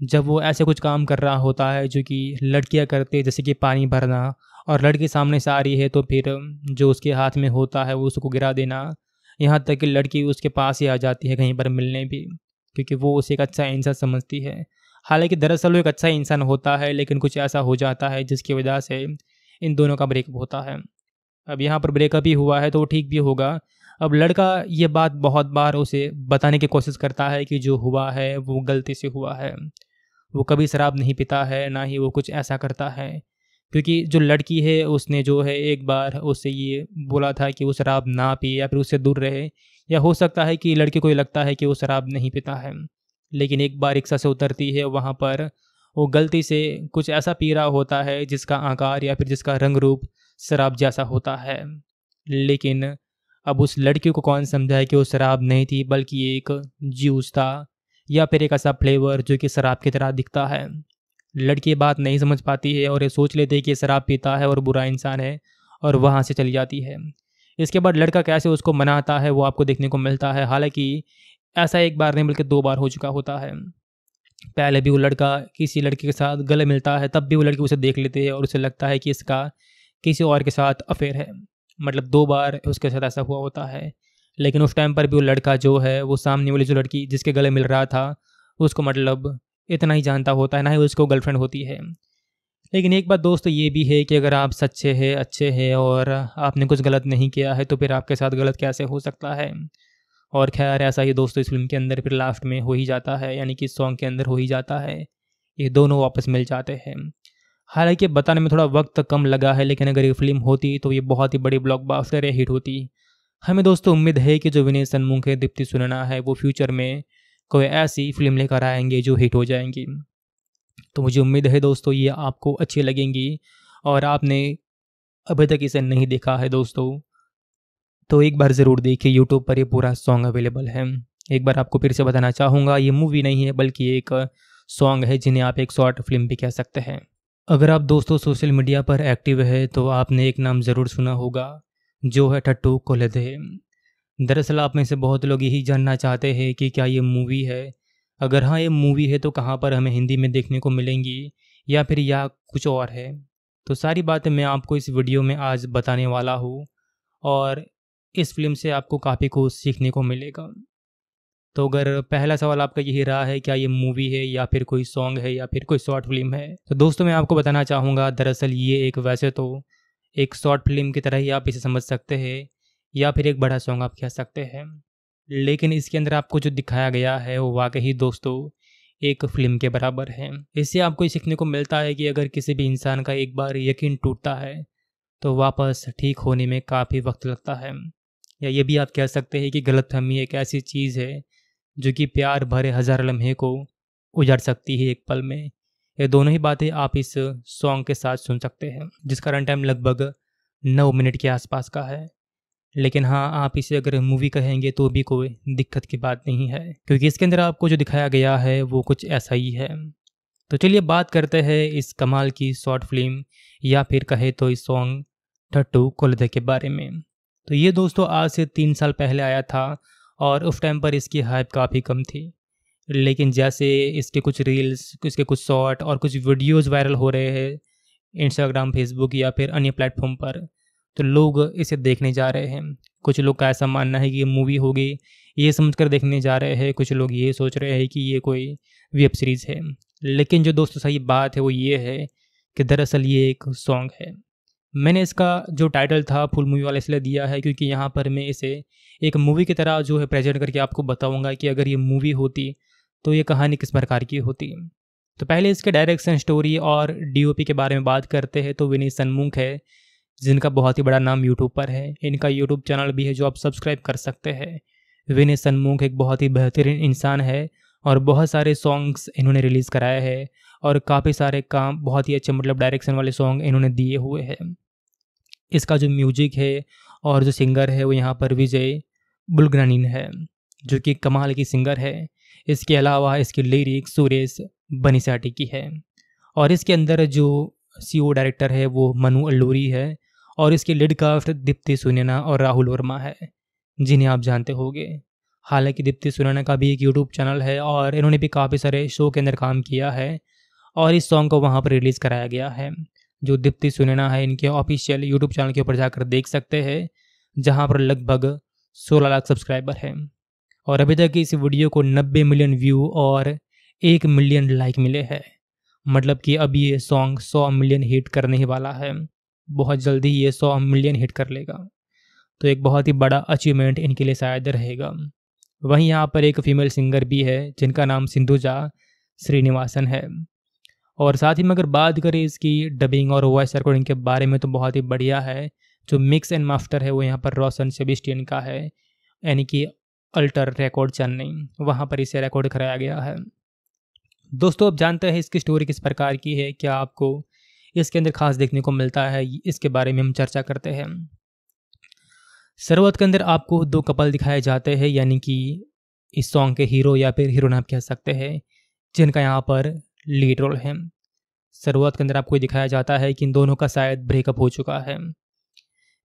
जब वो ऐसे कुछ काम कर रहा होता है, जो कि लड़कियाँ करते जैसे कि पानी भरना, और लड़की सामने से आ रही है तो फिर जो उसके हाथ में होता है, वो उसको गिरा देना। यहाँ तक कि लड़की उसके पास ही आ जाती है कहीं पर मिलने भी, क्योंकि वो उसे एक अच्छा इंसान समझती है। हालाँकि दरअसल वो एक अच्छा इंसान होता है, लेकिन कुछ ऐसा हो जाता है, जिसकी वजह से इन दोनों का ब्रेकअप होता है। अब यहाँ पर ब्रेकअप ही हुआ है तो ठीक भी होगा। अब लड़का ये बात बहुत बार उसे बताने की कोशिश करता है कि जो हुआ है, वो गलती से हुआ है। वो कभी शराब नहीं पीता है, ना ही वो कुछ ऐसा करता है। क्योंकि जो लड़की है, उसने जो है, एक बार उससे ये बोला था कि वो शराब ना पिए या फिर उससे दूर रहे। या हो सकता है कि लड़के को ये लगता है कि वो शराब नहीं पीता है। लेकिन एक बार रिक्शा से उतरती है, वहाँ पर वो गलती से कुछ ऐसा पी रहा होता है जिसका आकार या फिर जिसका रंग रूप शराब जैसा होता है। लेकिन अब उस लड़की को कौन समझाए कि वो शराब नहीं थी, बल्कि एक जूस था या फिर एक ऐसा फ्लेवर जो कि शराब की तरह दिखता है। लड़की बात नहीं समझ पाती है और ये सोच लेती है कि शराब पीता है और बुरा इंसान है और वहाँ से चली जाती है। इसके बाद लड़का कैसे उसको मनाता है वो आपको देखने को मिलता है। हालाँकि ऐसा एक बार नहीं, बल्कि दो बार हो चुका होता है। पहले भी वो लड़का किसी लड़के के साथ गले मिलता है, तब भी वो लड़की उसे देख लेते हैं और उसे लगता है कि इसका किसी और के साथ अफेयर है। मतलब दो बार उसके साथ ऐसा हुआ होता है, लेकिन उस टाइम पर भी वो लड़का जो है, वो सामने वाली जो लड़की जिसके गले मिल रहा था, उसको मतलब इतना ही जानता होता है, ना ही उसको गर्लफ्रेंड होती है। लेकिन एक बात दोस्तों ये भी है कि अगर आप सच्चे हैं, अच्छे हैं और आपने कुछ गलत नहीं किया है तो फिर आपके साथ गलत कैसे हो सकता है? और खैर, ऐसा ही दोस्तों इस फ़िल्म के अंदर फिर लास्ट में हो ही जाता है, यानी कि सॉन्ग के अंदर हो ही जाता है। ये दोनों वापस मिल जाते हैं। हालाँकि बताने में थोड़ा वक्त कम लगा है, लेकिन अगर ये फ़िल्म होती तो ये बहुत ही बड़ी ब्लॉकबस्टर हिट होती। हमें दोस्तों उम्मीद है कि जो विनय सन्मुख दीप्ति सुनना है, वो फ्यूचर में कोई ऐसी फ़िल्म लेकर आएँगे जो हिट हो जाएँगी। तो मुझे उम्मीद है दोस्तों ये आपको अच्छी लगेंगी, और आपने अभी तक इसे नहीं देखा है दोस्तों। तो एक बार ज़रूर देखिए यूट्यूब पर ये पूरा सॉन्ग अवेलेबल है। एक बार आपको फिर से बताना चाहूँगा, ये मूवी नहीं है, बल्कि एक सॉन्ग है, जिन्हें आप एक शॉर्ट फ़िल्म भी कह सकते हैं। अगर आप दोस्तों सोशल मीडिया पर एक्टिव है तो आपने एक नाम ज़रूर सुना होगा, जो है टट्टू कोलदे। दरअसल आप में से बहुत लोग यही जानना चाहते हैं कि क्या ये मूवी है। अगर हाँ ये मूवी है तो कहाँ पर हमें हिंदी में देखने को मिलेंगी, या फिर या कुछ और है। तो सारी बातें मैं आपको इस वीडियो में आज बताने वाला हूँ, और इस फ़िल्म से आपको काफ़ी कुछ सीखने को मिलेगा। तो अगर पहला सवाल आपका यही रहा है, क्या ये मूवी है या फिर कोई सॉन्ग है या फिर कोई शॉर्ट फ़िल्म है? तो दोस्तों, मैं आपको बताना चाहूँगा, दरअसल ये एक वैसे तो एक शॉर्ट फ़िल्म की तरह ही आप इसे समझ सकते हैं या फिर एक बड़ा सॉन्ग आप कह सकते हैं। लेकिन इसके अंदर आपको जो दिखाया गया है, वो वाकई दोस्तों एक फ़िल्म के बराबर है। इससे आपको सीखने को मिलता है कि अगर किसी भी इंसान का एक बार यकीन टूटता है तो वापस ठीक होने में काफ़ी वक्त लगता है। या ये भी आप कह सकते हैं कि गलतफहमी एक ऐसी चीज़ है, जो कि प्यार भरे हज़ार लम्हे को उजड़ सकती है एक पल में। ये दोनों ही बातें आप इस सॉन्ग के साथ सुन सकते हैं, जिसका रन टाइम लगभग नौ मिनट के आसपास का है। लेकिन हाँ आप इसे अगर मूवी कहेंगे तो भी कोई दिक्कत की बात नहीं है, क्योंकि इसके अंदर आपको जो दिखाया गया है वो कुछ ऐसा ही है। तो चलिए बात करते हैं इस कमाल की शॉर्ट फ़िल्म या फिर कहे तो इस सॉन्ग टट्टू कोलदे के बारे में। तो ये दोस्तों आज से तीन साल पहले आया था और उस टाइम पर इसकी हाइप काफ़ी कम थी। लेकिन जैसे इसके कुछ रील्स इसके कुछ शॉर्ट और कुछ वीडियोज़ वायरल हो रहे हैं इंस्टाग्राम फेसबुक या फिर अन्य प्लेटफॉर्म पर तो लोग इसे देखने जा रहे हैं। कुछ लोग का ऐसा मानना है कि ये मूवी होगी, ये समझ कर देखने जा रहे हैं। कुछ लोग ये सोच रहे हैं कि ये कोई वेब सीरीज़ है। लेकिन जो दोस्तों सही बात है, वो ये है कि दरअसल ये एक सॉन्ग है। मैंने इसका जो टाइटल था फुल मूवी वाला इसलिए दिया है क्योंकि यहाँ पर मैं इसे एक मूवी की तरह जो है प्रेजेंट करके आपको बताऊँगा कि अगर ये मूवी होती तो ये कहानी किस प्रकार की होती। तो पहले इसके डायरेक्शन स्टोरी और डीओपी के बारे में बात करते हैं तो विनी सनमुख है, जिनका बहुत ही बड़ा नाम यूट्यूब पर है। इनका यूट्यूब चैनल भी है जो आप सब्सक्राइब कर सकते हैं। विनय सनमुख एक बहुत ही बेहतरीन इंसान है और बहुत सारे सॉन्ग्स इन्होंने रिलीज़ कराए हैं और काफ़ी सारे काम, बहुत ही अच्छे मतलब डायरेक्शन वाले सॉन्ग इन्होंने दिए हुए हैं। इसका जो म्यूज़िक है और जो सिंगर है, वो यहाँ पर विजय बुलग्रानीन है, जो कि कमाल की सिंगर है। इसके अलावा इसकी लिरिक सुरेश बनीसाटी की है और इसके अंदर जो सी डायरेक्टर है, वो मनु अल्लूरी है और इसके लीड कास्ट दीप्ति सुनैना और राहुल वर्मा है, जिन्हें आप जानते होंगे। हालाँकि दीप्ति सुनैना का भी एक यूट्यूब चैनल है और इन्होंने भी काफ़ी सारे शो के अंदर काम किया है और इस सॉन्ग को वहाँ पर रिलीज़ कराया गया है। जो दीप्ति सुनैना है, इनके ऑफिशियल यूट्यूब चैनल के ऊपर जाकर देख सकते हैं, जहाँ पर लगभग सोलह लाख सब्सक्राइबर हैं। और अभी तक इस वीडियो को नब्बे मिलियन व्यू और एक मिलियन लाइक मिले हैं। मतलब कि अब ये सॉन्ग सौ मिलियन हिट करने ही वाला है। बहुत जल्दी ये सौ मिलियन हिट कर लेगा। तो एक बहुत ही बड़ा अचीवमेंट इनके लिए शायद रहेगा। वहीं यहाँ पर एक फीमेल सिंगर भी है, जिनका नाम सिंधुजा श्रीनिवासन है। और साथ ही में अगर बात करें इसकी डबिंग और वॉइस रिकॉर्डिंग के बारे में तो बहुत ही बढ़िया है। जो मिक्स एंड मास्टर है वो यहाँ पर रोशन सेबिस्टियन का है, यानी कि अल्टर रिकॉर्ड चेन्नई वहाँ पर इसे रिकॉर्ड कराया गया है। दोस्तों, अब जानते हैं इसकी स्टोरी किस प्रकार की है, क्या आपको इसके अंदर खास देखने को मिलता है, इसके बारे में हम चर्चा करते हैं। शरूआत के अंदर आपको दो कपल दिखाए जाते हैं, यानी कि इस सॉन्ग के हीरो या फिर हीरोइन आप कह सकते हैं, जिनका यहाँ पर लीड रोल है। शुरुआत के अंदर आपको दिखाया जाता है कि इन दोनों का शायद ब्रेकअप हो चुका है।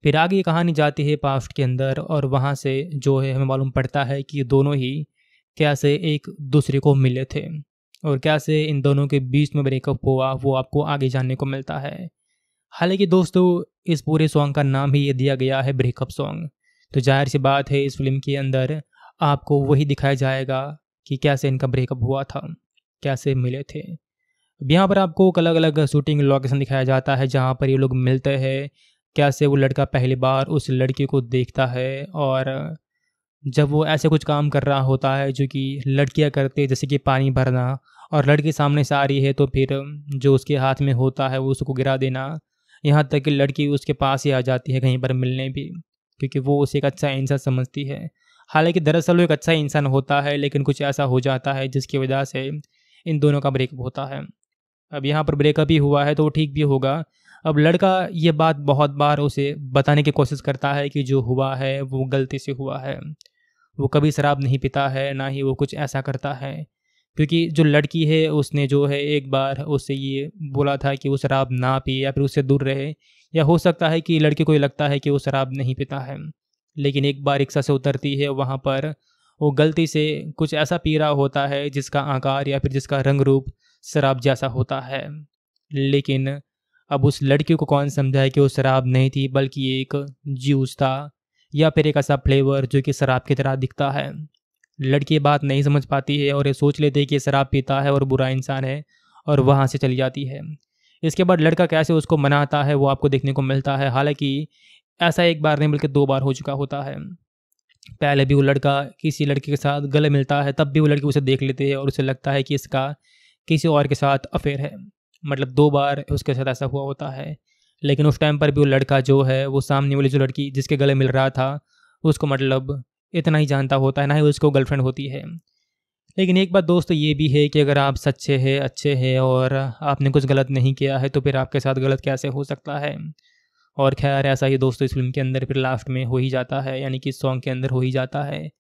फिर आगे कहानी जाती है पास्ट के अंदर और वहाँ से जो है, हमें मालूम पड़ता है कि दोनों ही कैसे एक दूसरे को मिले थे और कैसे इन दोनों के बीच में ब्रेकअप हुआ, वो आपको आगे जानने को मिलता है। हालाँकि दोस्तों, इस पूरे सॉन्ग का नाम ही ये दिया गया है ब्रेकअप सॉन्ग। तो ज़ाहिर सी बात है, इस फ़िल्म के अंदर आपको वही दिखाया जाएगा कि कैसे इनका ब्रेकअप हुआ था। कैसे मिले थे? अब यहाँ पर आपको अलग अलग शूटिंग लोकेशन दिखाया जाता है, जहाँ पर ये लोग मिलते हैं। कैसे वो लड़का पहली बार उस लड़की को देखता है और जब वो ऐसे कुछ काम कर रहा होता है, जो कि लड़कियाँ करते जैसे कि पानी भरना, और लड़की सामने से आ रही है तो फिर जो उसके हाथ में होता है, वो उसको गिरा देना। यहाँ तक कि लड़की उसके पास ही आ जाती है कहीं पर मिलने भी, क्योंकि वो उसे एक अच्छा इंसान समझती है। हालाँकि दरअसल वो एक अच्छा इंसान होता है, लेकिन कुछ ऐसा हो जाता है, जिसकी वजह से इन दोनों का ब्रेकअप होता है। अब यहाँ पर ब्रेकअप ही हुआ है तो वो ठीक भी होगा। अब लड़का ये बात बहुत बार उसे बताने की कोशिश करता है कि जो हुआ है वो गलती से हुआ है। वो कभी शराब नहीं पीता है, ना ही वो कुछ ऐसा करता है। क्योंकि जो लड़की है, उसने जो है एक बार उससे ये बोला था कि वो शराब ना पिए या फिर उससे दूर रहे। या हो सकता है कि लड़के को ये लगता है कि वो शराब नहीं पीता है। लेकिन एक बार रिक्शा से उतरती है, वहाँ पर वो गलती से कुछ ऐसा पी रहा होता है जिसका आकार या फिर जिसका रंग रूप शराब जैसा होता है। लेकिन अब उस लड़की को कौन समझाए कि वो शराब नहीं थी, बल्कि एक जूस था या फिर एक ऐसा फ्लेवर जो कि शराब की तरह दिखता है। लड़की बात नहीं समझ पाती है और ये सोच लेते हैं कि शराब पीता है और बुरा इंसान है और वहाँ से चली जाती है। इसके बाद लड़का कैसे उसको मनाता है वो आपको देखने को मिलता है। हालाँकि ऐसा एक बार नहीं, बल्कि दो बार हो चुका होता है। पहले भी वो लड़का किसी लड़के के साथ गले मिलता है, तब भी वो लड़की उसे देख लेती है और उसे लगता है कि इसका किसी और के साथ अफेयर है। मतलब दो बार उसके साथ ऐसा हुआ होता है। लेकिन उस टाइम पर भी वो लड़का जो है, वो सामने वाली जो लड़की जिसके गले मिल रहा था, उसको मतलब इतना ही जानता होता है, ना ही उसको गर्लफ्रेंड होती है। लेकिन एक बात दोस्त ये भी है कि अगर आप सच्चे हैं, अच्छे हैं और आपने कुछ गलत नहीं किया है तो फिर आपके साथ गलत कैसे हो सकता है? और खैर, ऐसा ही दोस्तों इस फ़िल्म के अंदर फिर लास्ट में हो ही जाता है, यानी कि इस सॉन्ग के अंदर हो ही जाता है।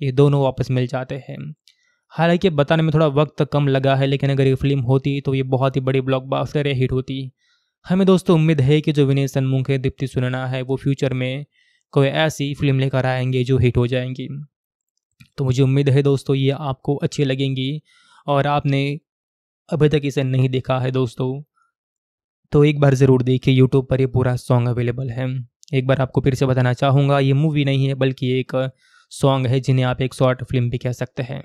ये दोनों वापस मिल जाते हैं। हालाँकि बताने में थोड़ा वक्त कम लगा है, लेकिन अगर ये फ़िल्म होती तो ये बहुत ही बड़ी ब्लॉकबस्टर या हिट होती। हमें दोस्तों उम्मीद है कि जो विनय सन्मुख है, दीप्ति सुनना है, वो फ्यूचर में कोई ऐसी फ़िल्म लेकर आएँगे जो हिट हो जाएँगी। तो मुझे उम्मीद है दोस्तों ये आपको अच्छी लगेंगी, और आपने अभी तक इसे नहीं देखा है दोस्तों। तो एक बार ज़रूर देखिए यूट्यूब पर ये पूरा सॉन्ग अवेलेबल है। एक बार आपको फिर से बताना चाहूँगा, ये मूवी नहीं है, बल्कि एक सॉन्ग है, जिन्हें आप एक शॉर्ट फ़िल्म भी कह सकते हैं।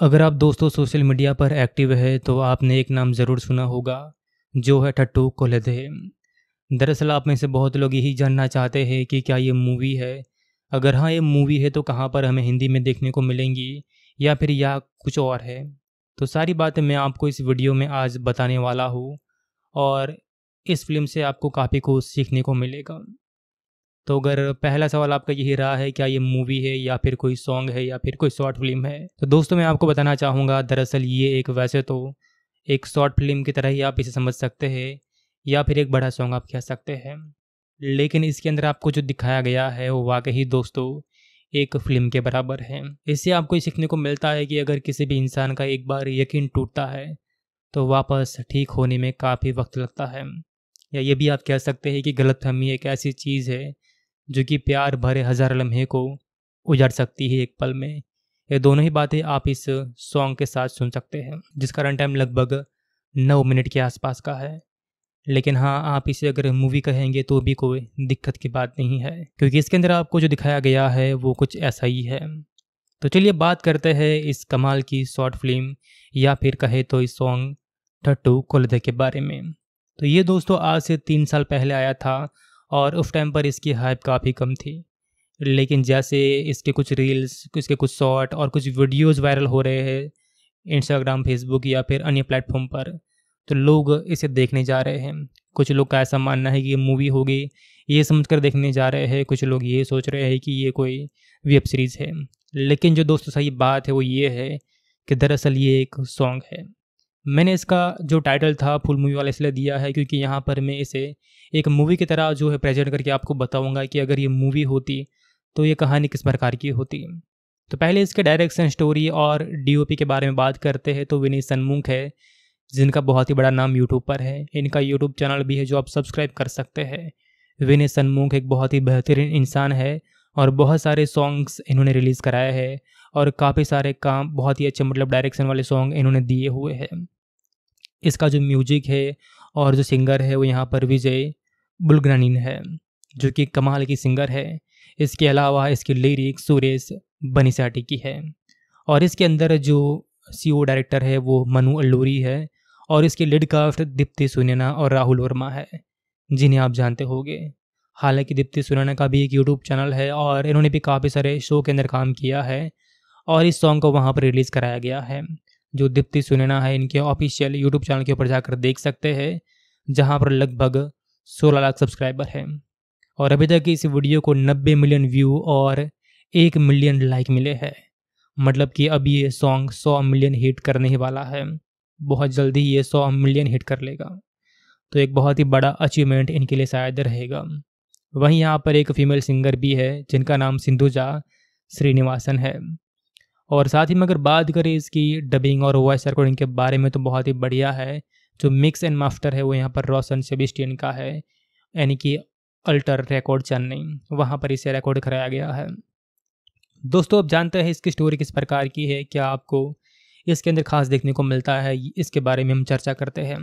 अगर आप दोस्तों सोशल मीडिया पर एक्टिव है तो आपने एक नाम ज़रूर सुना होगा, जो है टट्टू कोलदे। दरअसल आप में से बहुत लोग यही जानना चाहते हैं कि क्या ये मूवी है। अगर हाँ ये मूवी है तो कहाँ पर हमें हिंदी में देखने को मिलेंगी, या फिर या कुछ और है। तो सारी बातें मैं आपको इस वीडियो में आज बताने वाला हूँ, और इस फ़िल्म से आपको काफ़ी कुछ सीखने को मिलेगा? तो अगर पहला सवाल आपका यही रहा है, क्या ये मूवी है या फिर कोई सॉन्ग है या फिर कोई शॉर्ट फ़िल्म है? तो दोस्तों, मैं आपको बताना चाहूँगा, दरअसल ये एक वैसे तो एक शॉर्ट फ़िल्म की तरह ही आप इसे समझ सकते हैं या फिर एक बड़ा सॉन्ग आप कह सकते हैं। लेकिन इसके अंदर आपको जो दिखाया गया है, वो वाकई दोस्तों एक फ़िल्म के बराबर है। इससे आपको ये सीखने को मिलता है कि अगर किसी भी इंसान का एक बार यकीन टूटता है तो वापस ठीक होने में काफ़ी वक्त लगता है। या ये भी आप कह सकते हैं कि गलतफहमी एक ऐसी चीज़ है, जो कि प्यार भरे हज़ार लम्हे को उजाड़ सकती है एक पल में। ये दोनों ही बातें आप इस सॉन्ग के साथ सुन सकते हैं, जिसका रन टाइम लगभग नौ मिनट के आसपास का है। लेकिन हाँ आप इसे अगर मूवी कहेंगे तो भी कोई दिक्कत की बात नहीं है, क्योंकि इसके अंदर आपको जो दिखाया गया है वो कुछ ऐसा ही है। तो चलिए बात करते हैं इस कमाल की शॉर्ट फ़िल्म या फिर कहे तो इस सॉन्ग टट्टू कुलदे के बारे में। तो ये दोस्तों आज से तीन साल पहले आया था और उस टाइम पर इसकी हाइप काफ़ी कम थी। लेकिन जैसे इसके कुछ रील्स इसके कुछ शॉर्ट और कुछ वीडियोस वायरल हो रहे हैं इंस्टाग्राम फेसबुक या फिर अन्य प्लेटफॉर्म पर तो लोग इसे देखने जा रहे हैं। कुछ लोग का ऐसा मानना है कि ये मूवी होगी, ये समझ कर देखने जा रहे हैं। कुछ लोग ये सोच रहे हैं कि ये कोई वेब सीरीज़ है। लेकिन जो दोस्तों सही बात है वो ये है कि दरअसल ये एक सॉन्ग है। मैंने इसका जो टाइटल था फुल मूवी वाला इसलिए दिया है क्योंकि यहाँ पर मैं इसे एक मूवी की तरह जो है प्रेजेंट करके आपको बताऊँगा कि अगर ये मूवी होती तो ये कहानी किस प्रकार की होती। तो पहले इसके डायरेक्शन स्टोरी और डीओपी के बारे में बात करते हैं तो विनीत सन्मुख है, जिनका बहुत ही बड़ा नाम यूट्यूब पर है। इनका यूट्यूब चैनल भी है जो आप सब्सक्राइब कर सकते हैं। विनय सन्मुख एक बहुत ही बेहतरीन इंसान है और बहुत सारे सॉन्ग्स इन्होंने रिलीज़ कराए हैं। और काफ़ी सारे काम बहुत ही अच्छे मतलब डायरेक्शन वाले सॉन्ग इन्होंने दिए हुए हैं। इसका जो म्यूज़िक है और जो सिंगर है वो यहाँ पर विजय बुलग्रानीन है, जो कि कमाल की सिंगर है। इसके अलावा इसकी लिरिक्स सुरेश बनीसाटी की है। और इसके अंदर जो सी डायरेक्टर है वो मनु अल्लूरी है और इसके लीड कास्ट दीप्ति सुनैना और राहुल वर्मा है, जिन्हें आप जानते होंगे। हालाँकि दीप्ति सुनैना का भी एक यूट्यूब चैनल है और इन्होंने भी काफ़ी सारे शो के अंदर काम किया है। और इस सॉन्ग को वहाँ पर रिलीज़ कराया गया है। जो दीप्ति सुनैना है, इनके ऑफिशियल यूट्यूब चैनल के ऊपर जाकर देख सकते हैं, जहाँ पर लगभग 16 लाख सब्सक्राइबर हैं। और अभी तक इस वीडियो को 90 मिलियन व्यू और एक मिलियन लाइक मिले हैं। मतलब कि अब ये सॉन्ग 100 मिलियन हिट करने ही वाला है। बहुत जल्दी ये 100 मिलियन हिट कर लेगा। तो एक बहुत ही बड़ा अचीवमेंट इनके लिए शायद रहेगा। वहीं यहाँ पर एक फीमेल सिंगर भी है, जिनका नाम सिंधुजा श्रीनिवासन है। और साथ ही में अगर बात करें इसकी डबिंग और वॉइस रिकॉर्डिंग के बारे में तो बहुत ही बढ़िया है। जो मिक्स एंड मास्टर है वो यहाँ पर रोशन सेबिस्टियन का है, यानी कि अल्टर रिकॉर्ड चेन्नई वहाँ पर इसे रिकॉर्ड कराया गया है। दोस्तों, अब जानते हैं इसकी स्टोरी किस प्रकार की है, क्या आपको इसके अंदर खास देखने को मिलता है इसके बारे में हम चर्चा करते हैं।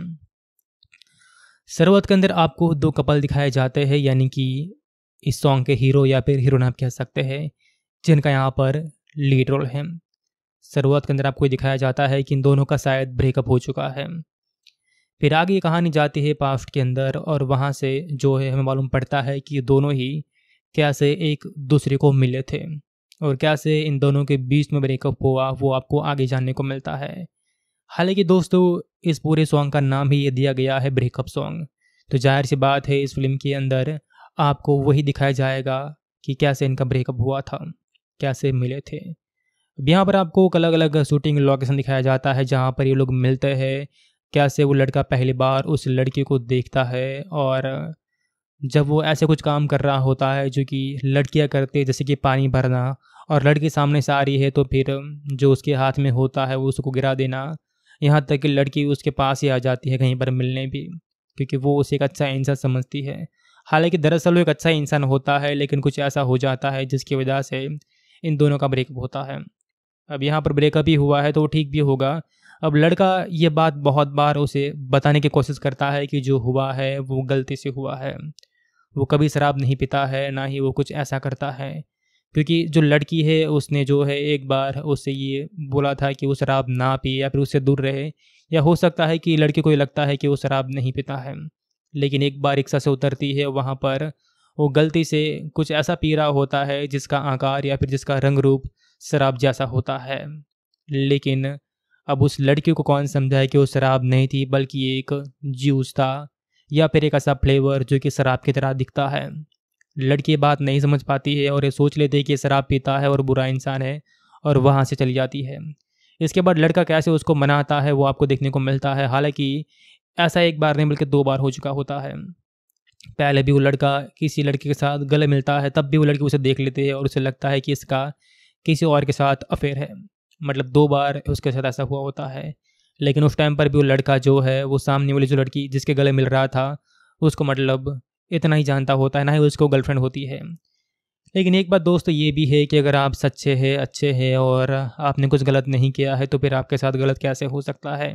शरूआत के अंदर आपको दो कपल दिखाए जाते हैं, यानी कि इस सॉन्ग के हीरो या फिर हीरोइन आप कह सकते हैं, जिनका यहाँ पर लीड रोल है। शुरुआत के अंदर आपको दिखाया जाता है कि इन दोनों का शायद ब्रेकअप हो चुका है। फिर आगे ये कहानी जाती है पास्ट के अंदर और वहाँ से जो है हमें मालूम पड़ता है कि दोनों ही कैसे एक दूसरे को मिले थे और कैसे इन दोनों के बीच में ब्रेकअप हुआ, वो आपको आगे जानने को मिलता है। हालाँकि दोस्तों, इस पूरे सॉन्ग का नाम ही ये दिया गया है ब्रेकअप सॉन्ग। तो ज़ाहिर सी बात है, इस फ़िल्म के अंदर आपको वही दिखाया जाएगा कि कैसे इनका ब्रेकअप हुआ था। कैसे मिले थे? यहाँ पर आपको अलग अलग शूटिंग लोकेशन दिखाया जाता है, जहाँ पर ये लोग मिलते हैं। कैसे वो लड़का पहली बार उस लड़की को देखता है और जब वो ऐसे कुछ काम कर रहा होता है जो कि लड़कियाँ करते जैसे कि पानी भरना और लड़की सामने से आ रही है तो फिर जो उसके हाथ में होता है वो उसको गिरा देना। यहाँ तक कि लड़की उसके पास ही आ जाती है कहीं पर मिलने भी, क्योंकि वो उसे एक अच्छा इंसान समझती है। हालाँकि दरअसल वो एक अच्छा इंसान होता है, लेकिन कुछ ऐसा हो जाता है जिसकी वजह से इन दोनों का ब्रेकअप होता है। अब यहाँ पर ब्रेकअप ही हुआ है तो वो ठीक भी होगा। अब लड़का ये बात बहुत बार उसे बताने की कोशिश करता है कि जो हुआ है, वो गलती से हुआ है। वो कभी शराब नहीं पीता है, ना ही वो कुछ ऐसा करता है। क्योंकि जो लड़की है, उसने जो है, एक बार उससे ये बोला था कि वो शराब ना पिए या फिर उससे दूर रहे। या हो सकता है कि लड़के को ये लगता है कि वो शराब नहीं पीता है। लेकिन एक बार रिक्शा से उतरती है, वहाँ पर वो गलती से कुछ ऐसा पी रहा होता है जिसका आकार या फिर जिसका रंग रूप शराब जैसा होता है। लेकिन अब उस लड़की को कौन समझाए कि वो शराब नहीं थी, बल्कि एक जूस था या फिर एक ऐसा फ्लेवर जो कि शराब की तरह दिखता है। लड़की बात नहीं समझ पाती है और ये सोच लेती है कि शराब पीता है और बुरा इंसान है और वहाँ से चली जाती है। इसके बाद लड़का कैसे उसको मनाता है वो आपको देखने को मिलता है। हालाँकि ऐसा एक बार नहीं, बल्कि दो बार हो चुका होता है। पहले भी वो लड़का किसी लड़की के साथ गले मिलता है, तब भी वो लड़की उसे देख लेती है और उसे लगता है कि इसका किसी और के साथ अफेयर है। मतलब दो बार उसके साथ ऐसा हुआ होता है। लेकिन उस टाइम पर भी वो लड़का जो है, वो सामने वाली जो लड़की जिसके गले मिल रहा था, उसको मतलब इतना ही जानता होता है, ना ही उसको गर्लफ्रेंड होती है। लेकिन एक बात दोस्त ये भी है कि अगर आप सच्चे हैं, अच्छे हैं और आपने कुछ गलत नहीं किया है तो फिर आपके साथ गलत कैसे हो सकता है?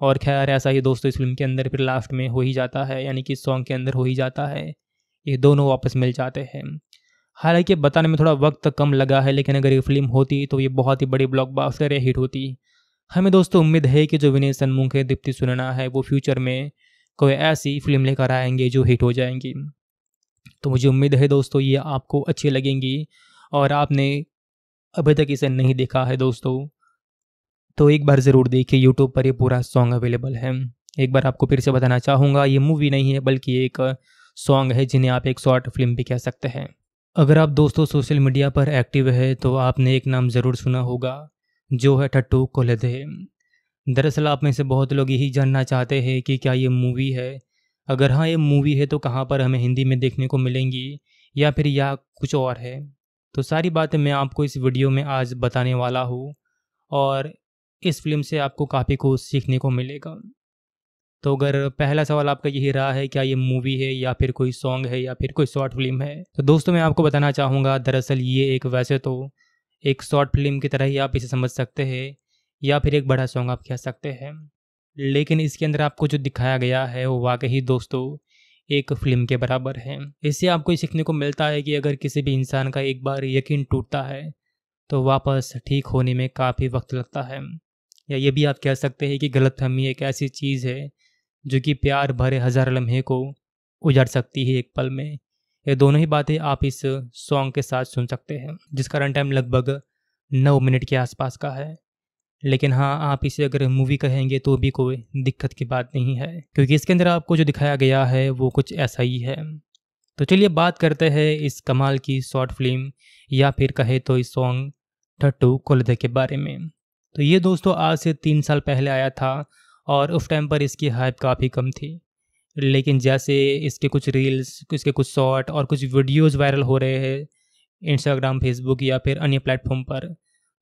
और खैर, ऐसा ही दोस्तों इस फ़िल्म के अंदर फिर लास्ट में हो ही जाता है, यानी कि सॉन्ग के अंदर हो ही जाता है। ये दोनों वापस मिल जाते हैं। हालाँकि बताने में थोड़ा वक्त कम लगा है, लेकिन अगर ये फ़िल्म होती तो ये बहुत ही बड़ी ब्लॉकबस्टर या हिट होती। हमें दोस्तों उम्मीद है कि जो विनय सन्मुख है दीप्ति सुनना है, वो फ्यूचर में कोई ऐसी फ़िल्म लेकर आएँगे जो हिट हो जाएँगी। तो मुझे उम्मीद है दोस्तों ये आपको अच्छी लगेंगी, और आपने अभी तक इसे नहीं देखा है दोस्तों। तो एक बार ज़रूर देखिए यूट्यूब पर ये पूरा सॉन्ग अवेलेबल है। एक बार आपको फिर से बताना चाहूँगा, ये मूवी नहीं है, बल्कि एक सॉन्ग है, जिन्हें आप एक शॉर्ट फ़िल्म भी कह सकते हैं। अगर आप दोस्तों सोशल मीडिया पर एक्टिव है तो आपने एक नाम ज़रूर सुना होगा, जो है टट्टू कोलदे। दरअसल आप में से बहुत लोग यही जानना चाहते हैं कि क्या ये मूवी है। अगर हाँ ये मूवी है तो कहाँ पर हमें हिंदी में देखने को मिलेंगी, या फिर या कुछ और है। तो सारी बातें मैं आपको इस वीडियो में आज बताने वाला हूँ, और इस फ़िल्म से आपको काफ़ी कुछ सीखने को मिलेगा। तो अगर पहला सवाल आपका यही रहा है, क्या ये मूवी है या फिर कोई सॉन्ग है या फिर कोई शॉर्ट फ़िल्म है? तो दोस्तों, मैं आपको बताना चाहूँगा, दरअसल ये एक वैसे तो एक शॉर्ट फ़िल्म की तरह ही आप इसे समझ सकते हैं या फिर एक बड़ा सॉन्ग आप कह सकते हैं। लेकिन इसके अंदर आपको जो दिखाया गया है, वो वाकई दोस्तों एक फ़िल्म के बराबर है। इससे आपको ये सीखने को मिलता है कि अगर किसी भी इंसान का एक बार यकीन टूटता है तो वापस ठीक होने में काफ़ी वक्त लगता है। या ये भी आप कह सकते हैं कि गलतफहमी एक ऐसी चीज़ है, जो कि प्यार भरे हज़ार लम्हे को उजाड़ सकती है एक पल में। ये दोनों ही बातें आप इस सॉन्ग के साथ सुन सकते हैं, जिसका रन टाइम लगभग नौ मिनट के आसपास का है। लेकिन हाँ आप इसे अगर मूवी कहेंगे तो भी कोई दिक्कत की बात नहीं है, क्योंकि इसके अंदर आपको जो दिखाया गया है वो कुछ ऐसा ही है। तो चलिए बात करते हैं इस कमाल की शॉर्ट फ़िल्म या फिर कहे तो इस सॉन्ग टट्टू कोलदे के बारे में। तो ये दोस्तों आज से तीन साल पहले आया था और उस टाइम पर इसकी हाइप काफ़ी कम थी। लेकिन जैसे इसके कुछ रील्स इसके कुछ शॉर्ट और कुछ वीडियोज़ वायरल हो रहे हैं इंस्टाग्राम फेसबुक या फिर अन्य प्लेटफॉर्म पर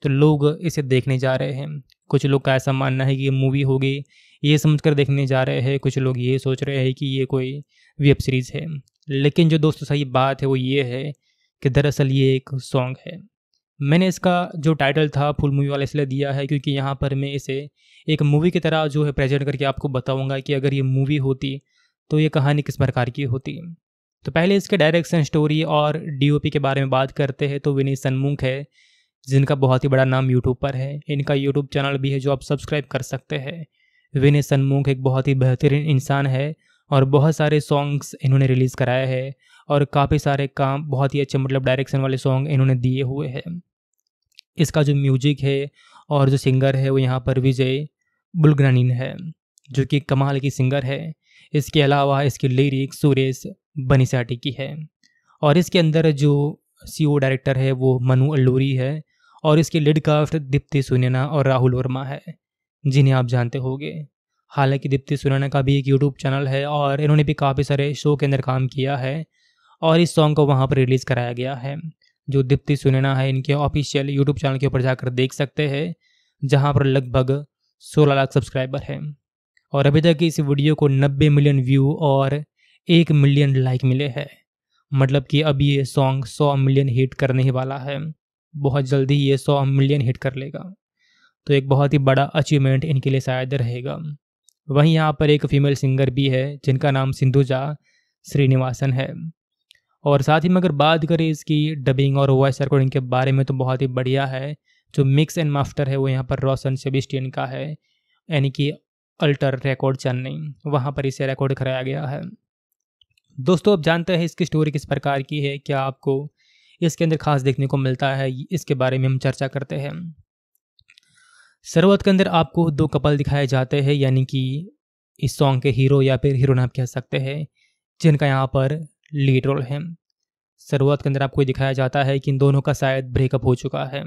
तो लोग इसे देखने जा रहे हैं। कुछ लोग का ऐसा मानना है कि ये मूवी होगी, ये समझ कर देखने जा रहे हैं। कुछ लोग ये सोच रहे हैं कि ये कोई वेब सीरीज़ है। लेकिन जो दोस्तों सही बात है वो ये है कि दरअसल ये एक सॉन्ग है। मैंने इसका जो टाइटल था फुल मूवी वाला इसलिए दिया है क्योंकि यहाँ पर मैं इसे एक मूवी की तरह जो है प्रेजेंट करके आपको बताऊँगा कि अगर ये मूवी होती तो ये कहानी किस प्रकार की होती। तो पहले इसके डायरेक्शन स्टोरी और डीओपी के बारे में बात करते हैं तो विनीत सन्मुख है, जिनका बहुत ही बड़ा नाम यूट्यूब पर है। इनका यूट्यूब चैनल भी है जो आप सब्सक्राइब कर सकते हैं। विनय सन्मुख एक बहुत ही बेहतरीन इंसान है और बहुत सारे सॉन्ग्स इन्होंने रिलीज़ कराए हैं और काफ़ी सारे काम, बहुत ही अच्छे मतलब डायरेक्शन वाले सॉन्ग इन्होंने दिए हुए हैं। इसका जो म्यूज़िक है और जो सिंगर है वो यहाँ पर विजय बुलग्रानीन है, जो कि कमाल की सिंगर है। इसके अलावा इसकी लिरिक सुरेश बनीसाटी की है और इसके अंदर जो सी डायरेक्टर है वो मनु अल्लूरी है और इसके लीड कास्ट दीप्ति सुनैना और राहुल वर्मा है, जिन्हें आप जानते होंगे। हालाँकि दीप्ति सुनैना का भी एक यूट्यूब चैनल है और इन्होंने भी काफ़ी सारे शो के अंदर काम किया है और इस सॉन्ग को वहाँ पर रिलीज़ कराया गया है। जो दीप्ति सुनैना है, इनके ऑफिशियल यूट्यूब चैनल के ऊपर जाकर देख सकते हैं, जहाँ पर लगभग सोलह लाख सब्सक्राइबर हैं। और अभी तक इस वीडियो को नब्बे मिलियन व्यू और एक मिलियन लाइक मिले हैं। मतलब कि अब ये सॉन्ग सौ मिलियन हिट करने ही वाला है। बहुत जल्दी ये सौ मिलियन हिट कर लेगा। तो एक बहुत ही बड़ा अचीवमेंट इनके लिए शायद रहेगा। वहीं यहाँ पर एक फीमेल सिंगर भी है, जिनका नाम सिंधुजा श्रीनिवासन है। और साथ ही में अगर बात करें इसकी डबिंग और वॉइस रिकॉर्डिंग के बारे में तो बहुत ही बढ़िया है। जो मिक्स एंड मास्टर है वो यहाँ पर रोशन सेबिस्टियन का है, यानी कि अल्टर रिकॉर्ड चेन्नई वहाँ पर इसे रिकॉर्ड कराया गया है। दोस्तों, अब जानते हैं इसकी स्टोरी किस प्रकार की है, क्या आपको इसके अंदर खास देखने को मिलता है, इसके बारे में हम चर्चा करते हैं। शरूआत के अंदर आपको दो कपल दिखाए जाते हैं, यानी कि इस सॉन्ग के हीरो या फिर हीरोइन आप कह सकते हैं, जिनका यहाँ पर लीड रोल है। शुरुआत के अंदर आपको ये दिखाया जाता है कि इन दोनों का शायद ब्रेकअप हो चुका है।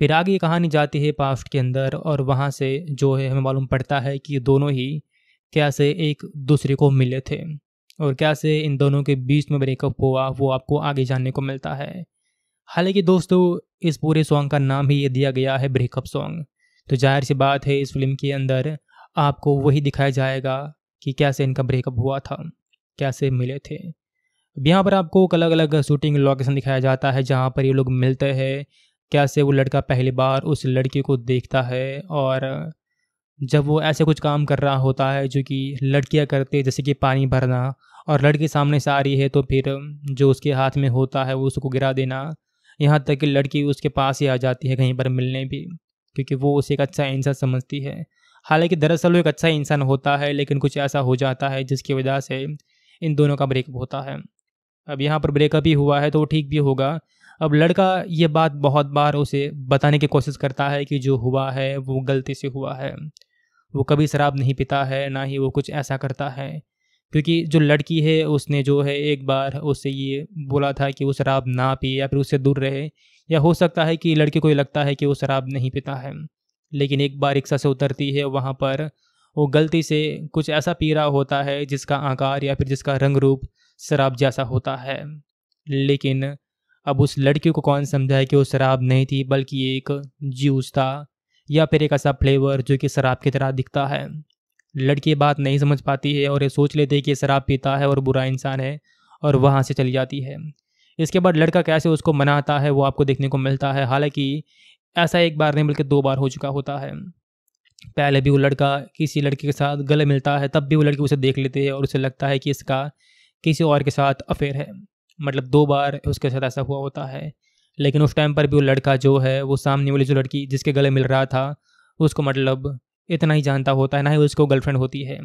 फिर आगे ये कहानी जाती है पास्ट के अंदर और वहाँ से जो है, हमें मालूम पड़ता है कि दोनों ही क्या से एक दूसरे को मिले थे और क्या से इन दोनों के बीच में ब्रेकअप हुआ, वो आपको आगे जानने को मिलता है। हालाँकि दोस्तों, इस पूरे सॉन्ग का नाम ही ये दिया गया है ब्रेकअप सॉन्ग। तो ज़ाहिर सी बात है, इस फ़िल्म के अंदर आपको वही दिखाया जाएगा कि कैसे इनका ब्रेकअप हुआ था। कैसे मिले थे? अब यहाँ पर आपको अलग अलग शूटिंग लोकेशन दिखाया जाता है, जहाँ पर ये लोग मिलते हैं। कैसे वो लड़का पहली बार उस लड़की को देखता है और जब वो ऐसे कुछ काम कर रहा होता है, जो कि लड़कियाँ करते जैसे कि पानी भरना, और लड़की सामने से आ रही है तो फिर जो उसके हाथ में होता है, वो उसको गिरा देना। यहाँ तक कि लड़की उसके पास ही आ जाती है कहीं पर मिलने भी, क्योंकि वो उसे एक अच्छा इंसान समझती है। हालाँकि दरअसल वो एक अच्छा इंसान होता है, लेकिन कुछ ऐसा हो जाता है, जिसकी वजह से इन दोनों का ब्रेकअप होता है। अब यहाँ पर ब्रेकअप ही हुआ है तो वो ठीक भी होगा। अब लड़का ये बात बहुत बार उसे बताने की कोशिश करता है कि जो हुआ है वो गलती से हुआ है। वो कभी शराब नहीं पीता है, ना ही वो कुछ ऐसा करता है। क्योंकि जो लड़की है, उसने जो है एक बार उससे ये बोला था कि वो शराब ना पिए या फिर उससे दूर रहे। या हो सकता है कि लड़के को ये लगता है कि वो शराब नहीं पीता है। लेकिन एक बार रिक्शा से उतरती है, वहाँ पर वो गलती से कुछ ऐसा पी रहा होता है जिसका आकार या फिर जिसका रंग रूप शराब जैसा होता है। लेकिन अब उस लड़की को कौन समझाए कि वो शराब नहीं थी, बल्कि एक जूस था या फिर एक ऐसा फ्लेवर जो कि शराब की तरह दिखता है। लड़की बात नहीं समझ पाती है और ये सोच लेती है कि शराब पीता है और बुरा इंसान है और वहाँ से चली जाती है। इसके बाद लड़का कैसे उसको मनाता है वो आपको देखने को मिलता है। हालाँकि ऐसा एक बार नहीं, बल्कि दो बार हो चुका होता है। पहले भी वो लड़का किसी लड़के के साथ गले मिलता है, तब भी वो लड़की उसे देख लेती है और उसे लगता है कि इसका किसी और के साथ अफेयर है। मतलब दो बार उसके साथ ऐसा हुआ होता है। लेकिन उस टाइम पर भी वो लड़का जो है, वो सामने वाली जो लड़की जिसके गले मिल रहा था, उसको मतलब इतना ही जानता होता है, ना ही उसको गर्लफ्रेंड होती है।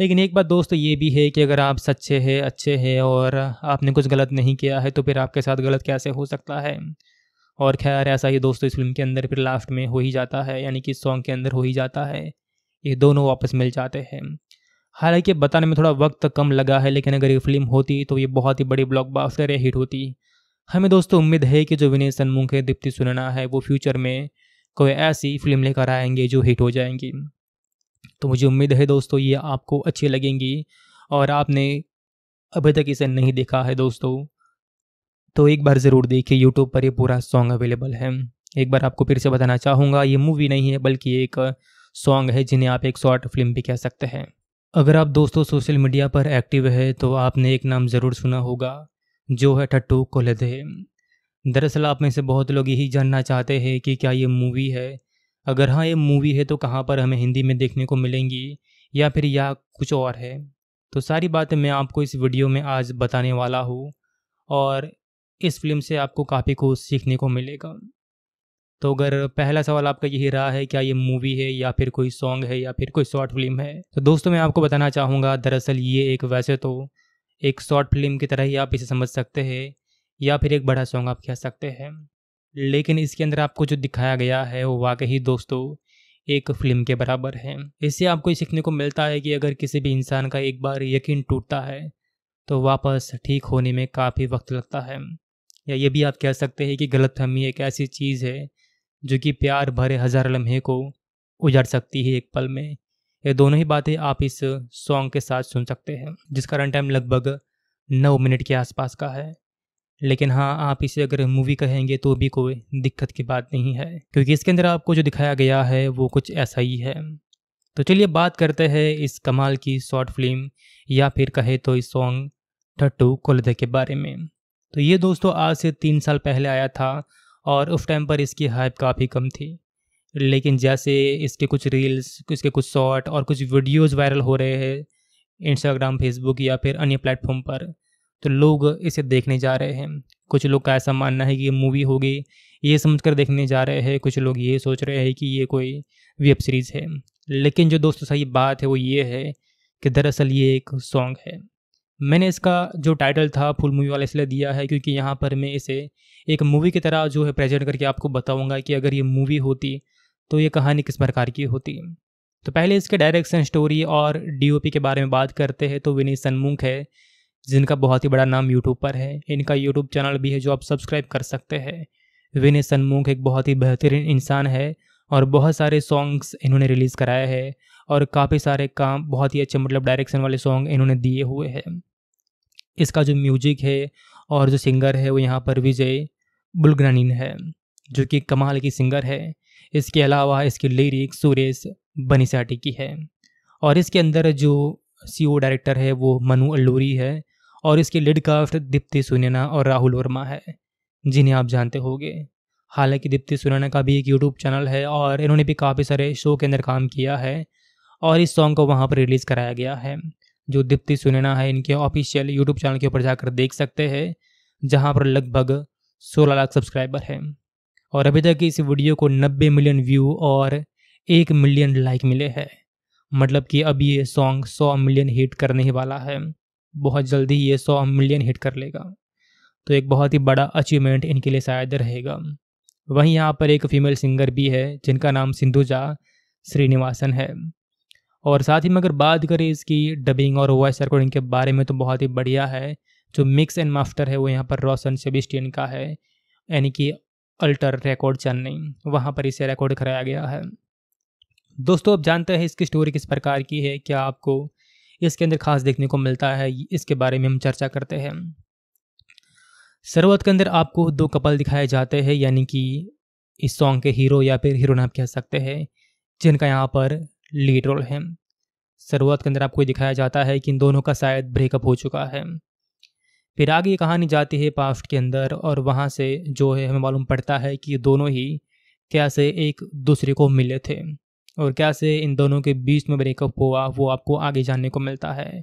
लेकिन एक बात दोस्तों ये भी है कि अगर आप सच्चे हैं, अच्छे हैं और आपने कुछ गलत नहीं किया है तो फिर आपके साथ गलत कैसे हो सकता है? और खैर, ऐसा ही दोस्तों इस फ़िल्म के अंदर फिर लास्ट में हो ही जाता है, यानी कि सॉन्ग के अंदर हो ही जाता है। ये दोनों वापस मिल जाते हैं। हालाँकि बताने में थोड़ा वक्त कम लगा है, लेकिन अगर ये फ़िल्म होती तो ये बहुत ही बड़ी ब्लॉकबस्टर या हिट होती। हमें दोस्तों उम्मीद है कि जो विनय सन्मुख है, दीप्ति सुनना है, वो फ्यूचर में कोई ऐसी फ़िल्म लेकर आएँगे जो हिट हो जाएँगी। तो मुझे उम्मीद है दोस्तों ये आपको अच्छी लगेंगी, और आपने अभी तक इसे नहीं देखा है दोस्तों। तो एक बार ज़रूर देखिए यूट्यूब पर ये पूरा सॉन्ग अवेलेबल है। एक बार आपको फिर से बताना चाहूँगा, ये मूवी नहीं है, बल्कि एक सॉन्ग है जिन्हें आप एक शॉर्ट फ़िल्म भी कह सकते हैं। अगर आप दोस्तों सोशल मीडिया पर एक्टिव है तो आपने एक नाम ज़रूर सुना होगा, जो है टट्टू कोलदे। दरअसल आप में से बहुत लोग यही जानना चाहते हैं कि क्या ये मूवी है? अगर हाँ ये मूवी है तो कहाँ पर हमें हिंदी में देखने को मिलेंगी, या फिर या कुछ और है? तो सारी बातें मैं आपको इस वीडियो में आज बताने वाला हूँ, और इस फ़िल्म से आपको काफ़ी कुछ सीखने को मिलेगा। तो अगर पहला सवाल आपका यही रहा है, क्या ये मूवी है या फिर कोई सॉन्ग है या फिर कोई शॉर्ट फ़िल्म है? तो दोस्तों, मैं आपको बताना चाहूँगा, दरअसल ये एक वैसे तो एक शॉर्ट फ़िल्म की तरह ही आप इसे समझ सकते हैं या फिर एक बड़ा सॉन्ग आप कह सकते हैं। लेकिन इसके अंदर आपको जो दिखाया गया है, वो वाकई दोस्तों एक फ़िल्म के बराबर है। इससे आपको ये सीखने को मिलता है कि अगर किसी भी इंसान का एक बार यकीन टूटता है तो वापस ठीक होने में काफ़ी वक्त लगता है। या ये भी आप कह सकते हैं कि गलतफहमी एक ऐसी चीज़ है, जो कि प्यार भरे हज़ार लम्हे को उजाड़ सकती है एक पल में। ये दोनों ही बातें आप इस सॉन्ग के साथ सुन सकते हैं, जिसका रन टाइम लगभग नौ मिनट के आसपास का है। लेकिन हाँ आप इसे अगर मूवी कहेंगे तो भी कोई दिक्कत की बात नहीं है, क्योंकि इसके अंदर आपको जो दिखाया गया है वो कुछ ऐसा ही है। तो चलिए बात करते हैं इस कमाल की शॉर्ट फ़िल्म या फिर कहे तो इस सॉन्ग टट्टू कोलदे के बारे में। तो ये दोस्तों आज से तीन साल पहले आया था और उस टाइम पर इसकी हाइप काफ़ी कम थी। लेकिन जैसे इसके कुछ रील्स इसके कुछ शॉर्ट और कुछ वीडियोज़ वायरल हो रहे हैं इंस्टाग्राम फेसबुक या फिर अन्य प्लेटफॉर्म पर तो लोग इसे देखने जा रहे हैं। कुछ लोग का ऐसा मानना है कि ये मूवी होगी, ये समझ कर देखने जा रहे हैं। कुछ लोग ये सोच रहे हैं कि ये कोई वेब सीरीज़ है। लेकिन जो दोस्तों सही बात है वो ये है कि दरअसल ये एक सॉन्ग है। मैंने इसका जो टाइटल था फुल मूवी वाला इसलिए दिया है क्योंकि यहाँ पर मैं इसे एक मूवी की तरह जो है प्रेजेंट करके आपको बताऊँगा कि अगर ये मूवी होती तो ये कहानी किस प्रकार की होती। तो पहले इसके डायरेक्शन स्टोरी और डीओपी के बारे में बात करते हैं तो विनी सनमुख है, जिनका बहुत ही बड़ा नाम यूट्यूब पर है। इनका यूट्यूब चैनल भी है जो आप सब्सक्राइब कर सकते हैं। विनी सनमुख एक बहुत ही बेहतरीन इंसान है और बहुत सारे सॉन्ग्स इन्होंने रिलीज़ कराए हैं और काफ़ी सारे काम, बहुत ही अच्छे मतलब डायरेक्शन वाले सॉन्ग इन्होंने दिए हुए हैं। इसका जो म्यूज़िक है और जो सिंगर है वो यहाँ पर विजय बुलग्रानीन है, जो कि कमाल की सिंगर है। इसके अलावा इसकी लिरिक सुरेश बनीसाटी की है और इसके अंदर जो सी डायरेक्टर है वो मनु अल्लूरी है और इसके लीड कास्ट दीप्ति सुनैना और राहुल वर्मा है, जिन्हें आप जानते होंगे। हालाँकि दीप्ति सुनैना का भी एक यूट्यूब चैनल है और इन्होंने भी काफ़ी सारे शो के अंदर काम किया है और इस सॉन्ग को वहाँ पर रिलीज़ कराया गया है। जो दीप्ति सुनैना है, इनके ऑफिशियल यूट्यूब चैनल के ऊपर जाकर देख सकते हैं, जहाँ पर लगभग 16 लाख सब्सक्राइबर हैं। और अभी तक इस वीडियो को 90 मिलियन व्यू और एक मिलियन लाइक मिले हैं। मतलब कि अब ये सॉन्ग 100 मिलियन हिट करने ही वाला है। बहुत जल्दी ये 100 मिलियन हिट कर लेगा। तो एक बहुत ही बड़ा अचीवमेंट इनके लिए शायद रहेगा। वहीं यहाँ पर एक फीमेल सिंगर भी है, जिनका नाम सिंधुजा श्रीनिवासन है। और साथ ही में अगर बात करें इसकी डबिंग और वॉइस रिकॉर्डिंग के बारे में तो बहुत ही बढ़िया है। जो मिक्स एंड मास्टर है वो यहाँ पर रोशन सेबिस्टियन का है, यानी कि अल्टर रिकॉर्ड चेन्नई वहाँ पर इसे रिकॉर्ड कराया गया है। दोस्तों, अब जानते हैं इसकी स्टोरी किस प्रकार की है, क्या आपको इसके अंदर खास देखने को मिलता है, इसके बारे में हम चर्चा करते हैं। शरूआत के अंदर आपको दो कपल दिखाए जाते हैं, यानी कि इस सॉन्ग के हीरो या फिर हीरोइन आप कह सकते हैं, जिनका यहाँ पर लीड रोल है। शुरुआत के अंदर आपको दिखाया जाता है कि इन दोनों का शायद ब्रेकअप हो चुका है। फिर आगे कहानी जाती है पास्ट के अंदर और वहाँ से जो है हमें मालूम पड़ता है कि दोनों ही कैसे एक दूसरे को मिले थे और कैसे इन दोनों के बीच में ब्रेकअप हुआ, वो आपको आगे जानने को मिलता है।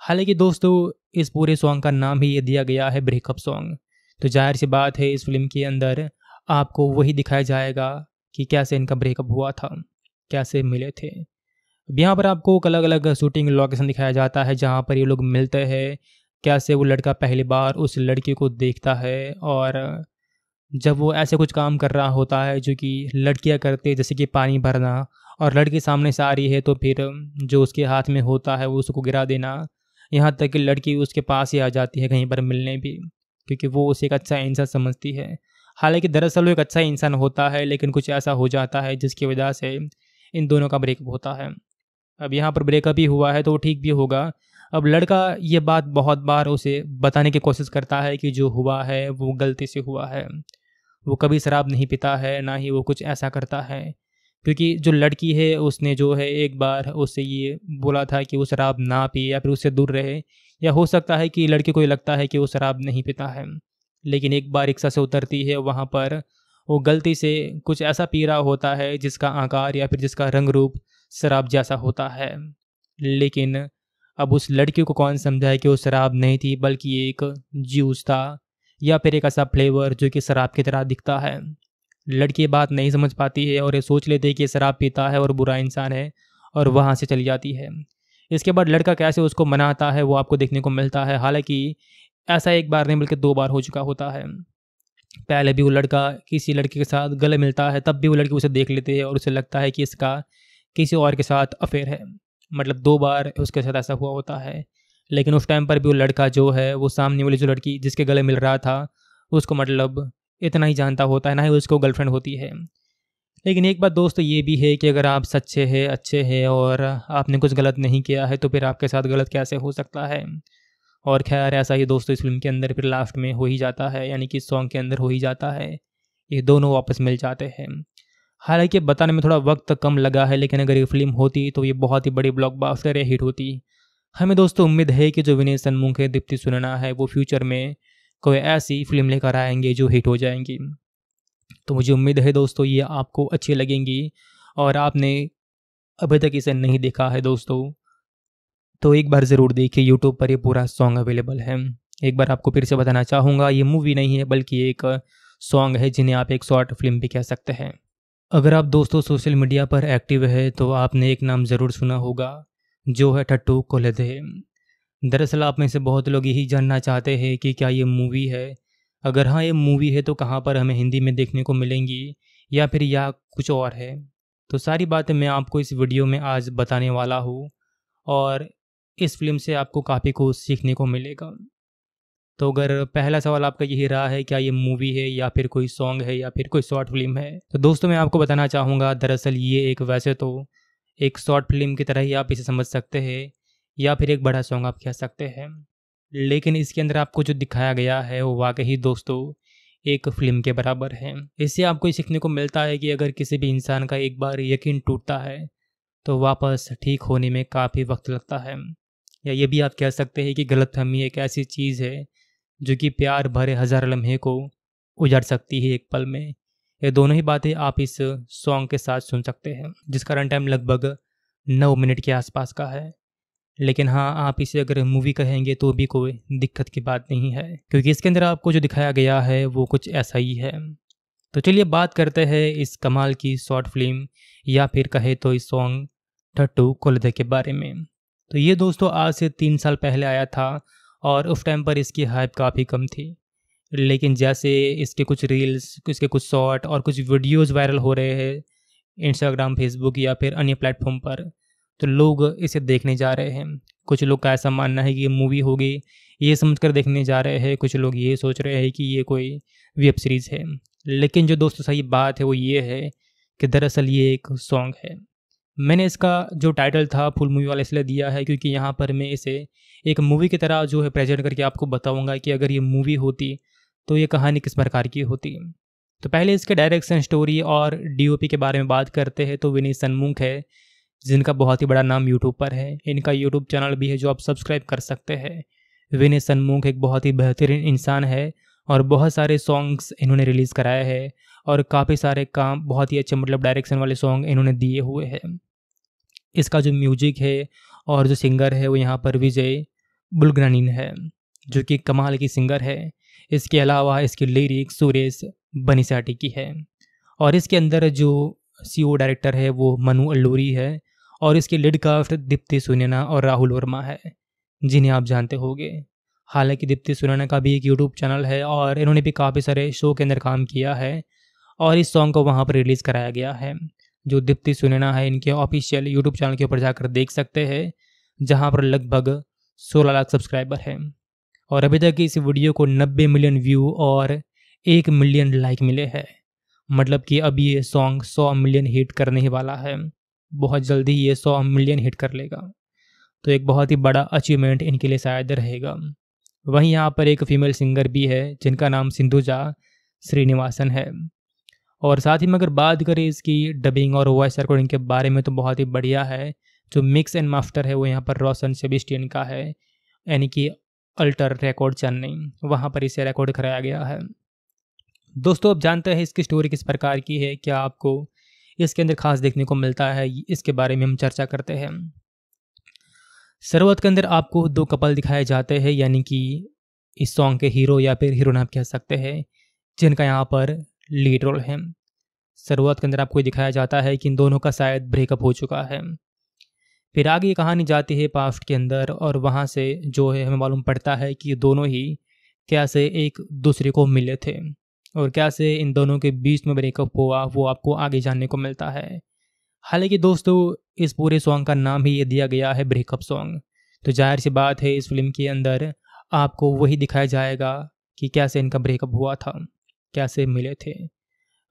हालाँकि दोस्तों, इस पूरे सॉन्ग का नाम ही ये दिया गया है ब्रेकअप सॉन्ग तो ज़ाहिर सी बात है, इस फ़िल्म के अंदर आपको वही दिखाया जाएगा कि कैसे इनका ब्रेकअप हुआ था। कैसे मिले थे? अब यहाँ पर आपको अलग अलग शूटिंग लोकेशन दिखाया जाता है, जहाँ पर ये लोग मिलते हैं। कैसे वो लड़का पहली बार उस लड़की को देखता है और जब वो ऐसे कुछ काम कर रहा होता है, जो कि लड़कियाँ करते हैं, जैसे कि पानी भरना, और लड़की सामने से आ रही है तो फिर जो उसके हाथ में होता है, वो उसको गिरा देना। यहाँ तक कि लड़की उसके पास ही आ जाती है कहीं पर मिलने भी, क्योंकि वो उसे एक अच्छा इंसान समझती है। हालाँकि दरअसल वो एक अच्छा इंसान होता है, लेकिन कुछ ऐसा हो जाता है, जिसकी वजह से इन दोनों का ब्रेकअप होता है। अब यहाँ पर ब्रेकअप ही हुआ है तो वो ठीक भी होगा। अब लड़का ये बात बहुत बार उसे बताने की कोशिश करता है कि जो हुआ है, वो गलती से हुआ है। वो कभी शराब नहीं पीता है, ना ही वो कुछ ऐसा करता है। क्योंकि जो लड़की है, उसने जो है, एक बार उससे ये बोला था कि वो शराब ना पिए या फिर उससे दूर रहे। या हो सकता है कि लड़के को ये लगता है कि वो शराब नहीं पीता है। लेकिन एक बार रिक्शा से उतरती है, वहाँ पर वो गलती से कुछ ऐसा पी रहा होता है जिसका आकार या फिर जिसका रंग रूप शराब जैसा होता है। लेकिन अब उस लड़की को कौन समझाए कि वो शराब नहीं थी, बल्कि एक जूस था या फिर एक ऐसा फ्लेवर जो कि शराब की तरह दिखता है। लड़की बात नहीं समझ पाती है और ये सोच लेती है कि शराब पीता है और बुरा इंसान है और वहाँ से चली जाती है। इसके बाद लड़का कैसे उसको मनाता है वो आपको देखने को मिलता है। हालाँकि ऐसा एक बार नहीं, बल्कि दो बार हो चुका होता है। पहले भी वो लड़का किसी लड़के के साथ गले मिलता है, तब भी वो लड़की उसे देख लेती है और उसे लगता है कि इसका किसी और के साथ अफेयर है। मतलब दो बार उसके साथ ऐसा हुआ होता है। लेकिन उस टाइम पर भी वो लड़का जो है, वो सामने वाली जो लड़की जिसके गले मिल रहा था, उसको मतलब इतना ही जानता होता है, ना ही उसको गर्लफ्रेंड होती है। लेकिन एक बात दोस्त ये भी है कि अगर आप सच्चे हैं, अच्छे हैं और आपने कुछ गलत नहीं किया है तो फिर आपके साथ गलत कैसे हो सकता है? और खैर, ऐसा ही दोस्तों इस फ़िल्म के अंदर फिर लास्ट में हो ही जाता है, यानी कि सॉन्ग के अंदर हो ही जाता है। ये दोनों वापस मिल जाते हैं। हालाँकि बताने में थोड़ा वक्त कम लगा है, लेकिन अगर ये फ़िल्म होती तो ये बहुत ही बड़ी ब्लॉकबस्टर या हिट होती। हमें दोस्तों उम्मीद है कि जो विनय सन्मुख दीप्ति सुनना है, वो फ्यूचर में कोई ऐसी फ़िल्म लेकर आएँगे जो हिट हो जाएँगी। तो मुझे उम्मीद है दोस्तों ये आपको अच्छी लगेंगी, और आपने अभी तक इसे नहीं देखा है दोस्तों। तो एक बार ज़रूर देखिए यूट्यूब पर ये पूरा सॉन्ग अवेलेबल है। एक बार आपको फिर से बताना चाहूँगा, ये मूवी नहीं है, बल्कि एक सॉन्ग है जिन्हें आप एक शॉर्ट फ़िल्म भी कह सकते हैं। अगर आप दोस्तों सोशल मीडिया पर एक्टिव है तो आपने एक नाम ज़रूर सुना होगा, जो है टट्टू कोलदे दरअसल आप में से बहुत लोग यही जानना चाहते हैं कि क्या ये मूवी है। अगर हाँ ये मूवी है तो कहाँ पर हमें हिंदी में देखने को मिलेंगी, या फिर या कुछ और है। तो सारी बातें मैं आपको इस वीडियो में आज बताने वाला हूँ, और इस फ़िल्म से आपको काफ़ी कुछ सीखने को मिलेगा। तो अगर पहला सवाल आपका यही रहा है, क्या ये मूवी है या फिर कोई सॉन्ग है या फिर कोई शॉर्ट फ़िल्म है? तो दोस्तों, मैं आपको बताना चाहूँगा, दरअसल ये एक वैसे तो एक शॉर्ट फ़िल्म की तरह ही आप इसे समझ सकते हैं या फिर एक बड़ा सॉन्ग आप कह सकते हैं। लेकिन इसके अंदर आपको जो दिखाया गया है, वो वाकई दोस्तों एक फ़िल्म के बराबर है। इससे आपको सीखने को मिलता है कि अगर किसी भी इंसान का एक बार यकीन टूटता है तो वापस ठीक होने में काफ़ी वक्त लगता है। या ये भी आप कह सकते हैं कि गलतफहमी एक ऐसी चीज़ है, जो कि प्यार भरे हज़ार लम्हे को उजाड़ सकती है एक पल में। ये दोनों ही बातें आप इस सॉन्ग के साथ सुन सकते हैं, जिसका रन टाइम लगभग नौ मिनट के आसपास का है। लेकिन हाँ आप इसे अगर मूवी कहेंगे तो भी कोई दिक्कत की बात नहीं है, क्योंकि इसके अंदर आपको जो दिखाया गया है वो कुछ ऐसा ही है। तो चलिए बात करते हैं इस कमाल की शॉर्ट फ़िल्म या फिर कहे तो इस सॉन्ग टट्टू कोलदे के बारे में। तो ये दोस्तों आज से तीन साल पहले आया था और उस टाइम पर इसकी हाइप काफ़ी कम थी। लेकिन जैसे इसके कुछ रील्स इसके कुछ शॉर्ट और कुछ वीडियोस वायरल हो रहे हैं इंस्टाग्राम फेसबुक या फिर अन्य प्लेटफॉर्म पर तो लोग इसे देखने जा रहे हैं। कुछ लोग का ऐसा मानना है कि ये मूवी होगी, ये समझ कर देखने जा रहे हैं। कुछ लोग ये सोच रहे हैं कि ये कोई वेब सीरीज़ है। लेकिन जो दोस्तों सही बात है वो ये है कि दरअसल ये एक सॉन्ग है। मैंने इसका जो टाइटल था फुल मूवी वाला इसलिए दिया है क्योंकि यहाँ पर मैं इसे एक मूवी की तरह जो है प्रेजेंट करके आपको बताऊँगा कि अगर ये मूवी होती तो ये कहानी किस प्रकार की होती। तो पहले इसके डायरेक्शन स्टोरी और डीओपी के बारे में बात करते हैं तो विनीत सन्मुख है, जिनका बहुत ही बड़ा नाम यूट्यूब पर है। इनका यूट्यूब चैनल भी है जो आप सब्सक्राइब कर सकते हैं। विनय सन्मुख एक बहुत ही बेहतरीन इंसान है और बहुत सारे सॉन्ग्स इन्होंने रिलीज़ कराए हैं। और काफ़ी सारे काम, बहुत ही अच्छे मतलब डायरेक्शन वाले सॉन्ग इन्होंने दिए हुए हैं। इसका जो म्यूज़िक है और जो सिंगर है वो यहाँ पर विजय बुलग्रानीन है, जो कि कमाल की सिंगर है। इसके अलावा इसकी लिरिक सुरेश बनीसाटी की है। और इसके अंदर जो सी डायरेक्टर है वो मनु अल्लूरी है और इसकी लिड कास्ट दीप्ति सुनैना और राहुल वर्मा है, जिन्हें आप जानते होंगे। हालाँकि दीप्ति सुनैना का भी एक यूट्यूब चैनल है और इन्होंने भी काफ़ी सारे शो के अंदर काम किया है। और इस सॉन्ग को वहाँ पर रिलीज़ कराया गया है। जो दीप्ति सुनैना है, इनके ऑफिशियल यूट्यूब चैनल के ऊपर जाकर देख सकते हैं, जहाँ पर लगभग 16 लाख सब्सक्राइबर हैं। और अभी तक इस वीडियो को 90 मिलियन व्यू और एक मिलियन लाइक मिले हैं। मतलब कि अब ये सॉन्ग 100 मिलियन हिट करने ही वाला है। बहुत जल्दी ये 100 मिलियन हिट कर लेगा। तो एक बहुत ही बड़ा अचीवमेंट इनके लिए शायद रहेगा। वहीं यहाँ पर एक फीमेल सिंगर भी है, जिनका नाम सिंधुजा श्रीनिवासन है। और साथ ही में अगर बात करें इसकी डबिंग और वॉइस रिकॉर्डिंग के बारे में तो बहुत ही बढ़िया है। जो मिक्स एंड मास्टर है वो यहाँ पर रोशन सेबिस्टियन का है, यानी कि अल्टर रिकॉर्ड चेन्नई वहाँ पर इसे रिकॉर्ड कराया गया है। दोस्तों अब जानते हैं इसकी स्टोरी किस प्रकार की है, क्या आपको इसके अंदर खास देखने को मिलता है, इसके बारे में हम चर्चा करते हैं। शरूआत के अंदर आपको दो कपल दिखाए जाते हैं, यानी कि इस सॉन्ग के हीरो या फिर हीरोइन आप कह सकते हैं, जिनका यहाँ पर लीड रोल है। शुरुआत के अंदर आपको दिखाया जाता है कि इन दोनों का शायद ब्रेकअप हो चुका है। फिर आगे ये कहानी जाती है पास्ट के अंदर और वहाँ से जो है, हमें मालूम पड़ता है कि दोनों ही कैसे एक दूसरे को मिले थे और कैसे इन दोनों के बीच में ब्रेकअप हुआ, वो आपको आगे जानने को मिलता है। हालाँकि दोस्तों, इस पूरे सॉन्ग का नाम ही ये दिया गया है ब्रेकअप सॉन्ग। तो ज़ाहिर सी बात है, इस फ़िल्म के अंदर आपको वही दिखाया जाएगा कि कैसे इनका ब्रेकअप हुआ था। कैसे मिले थे?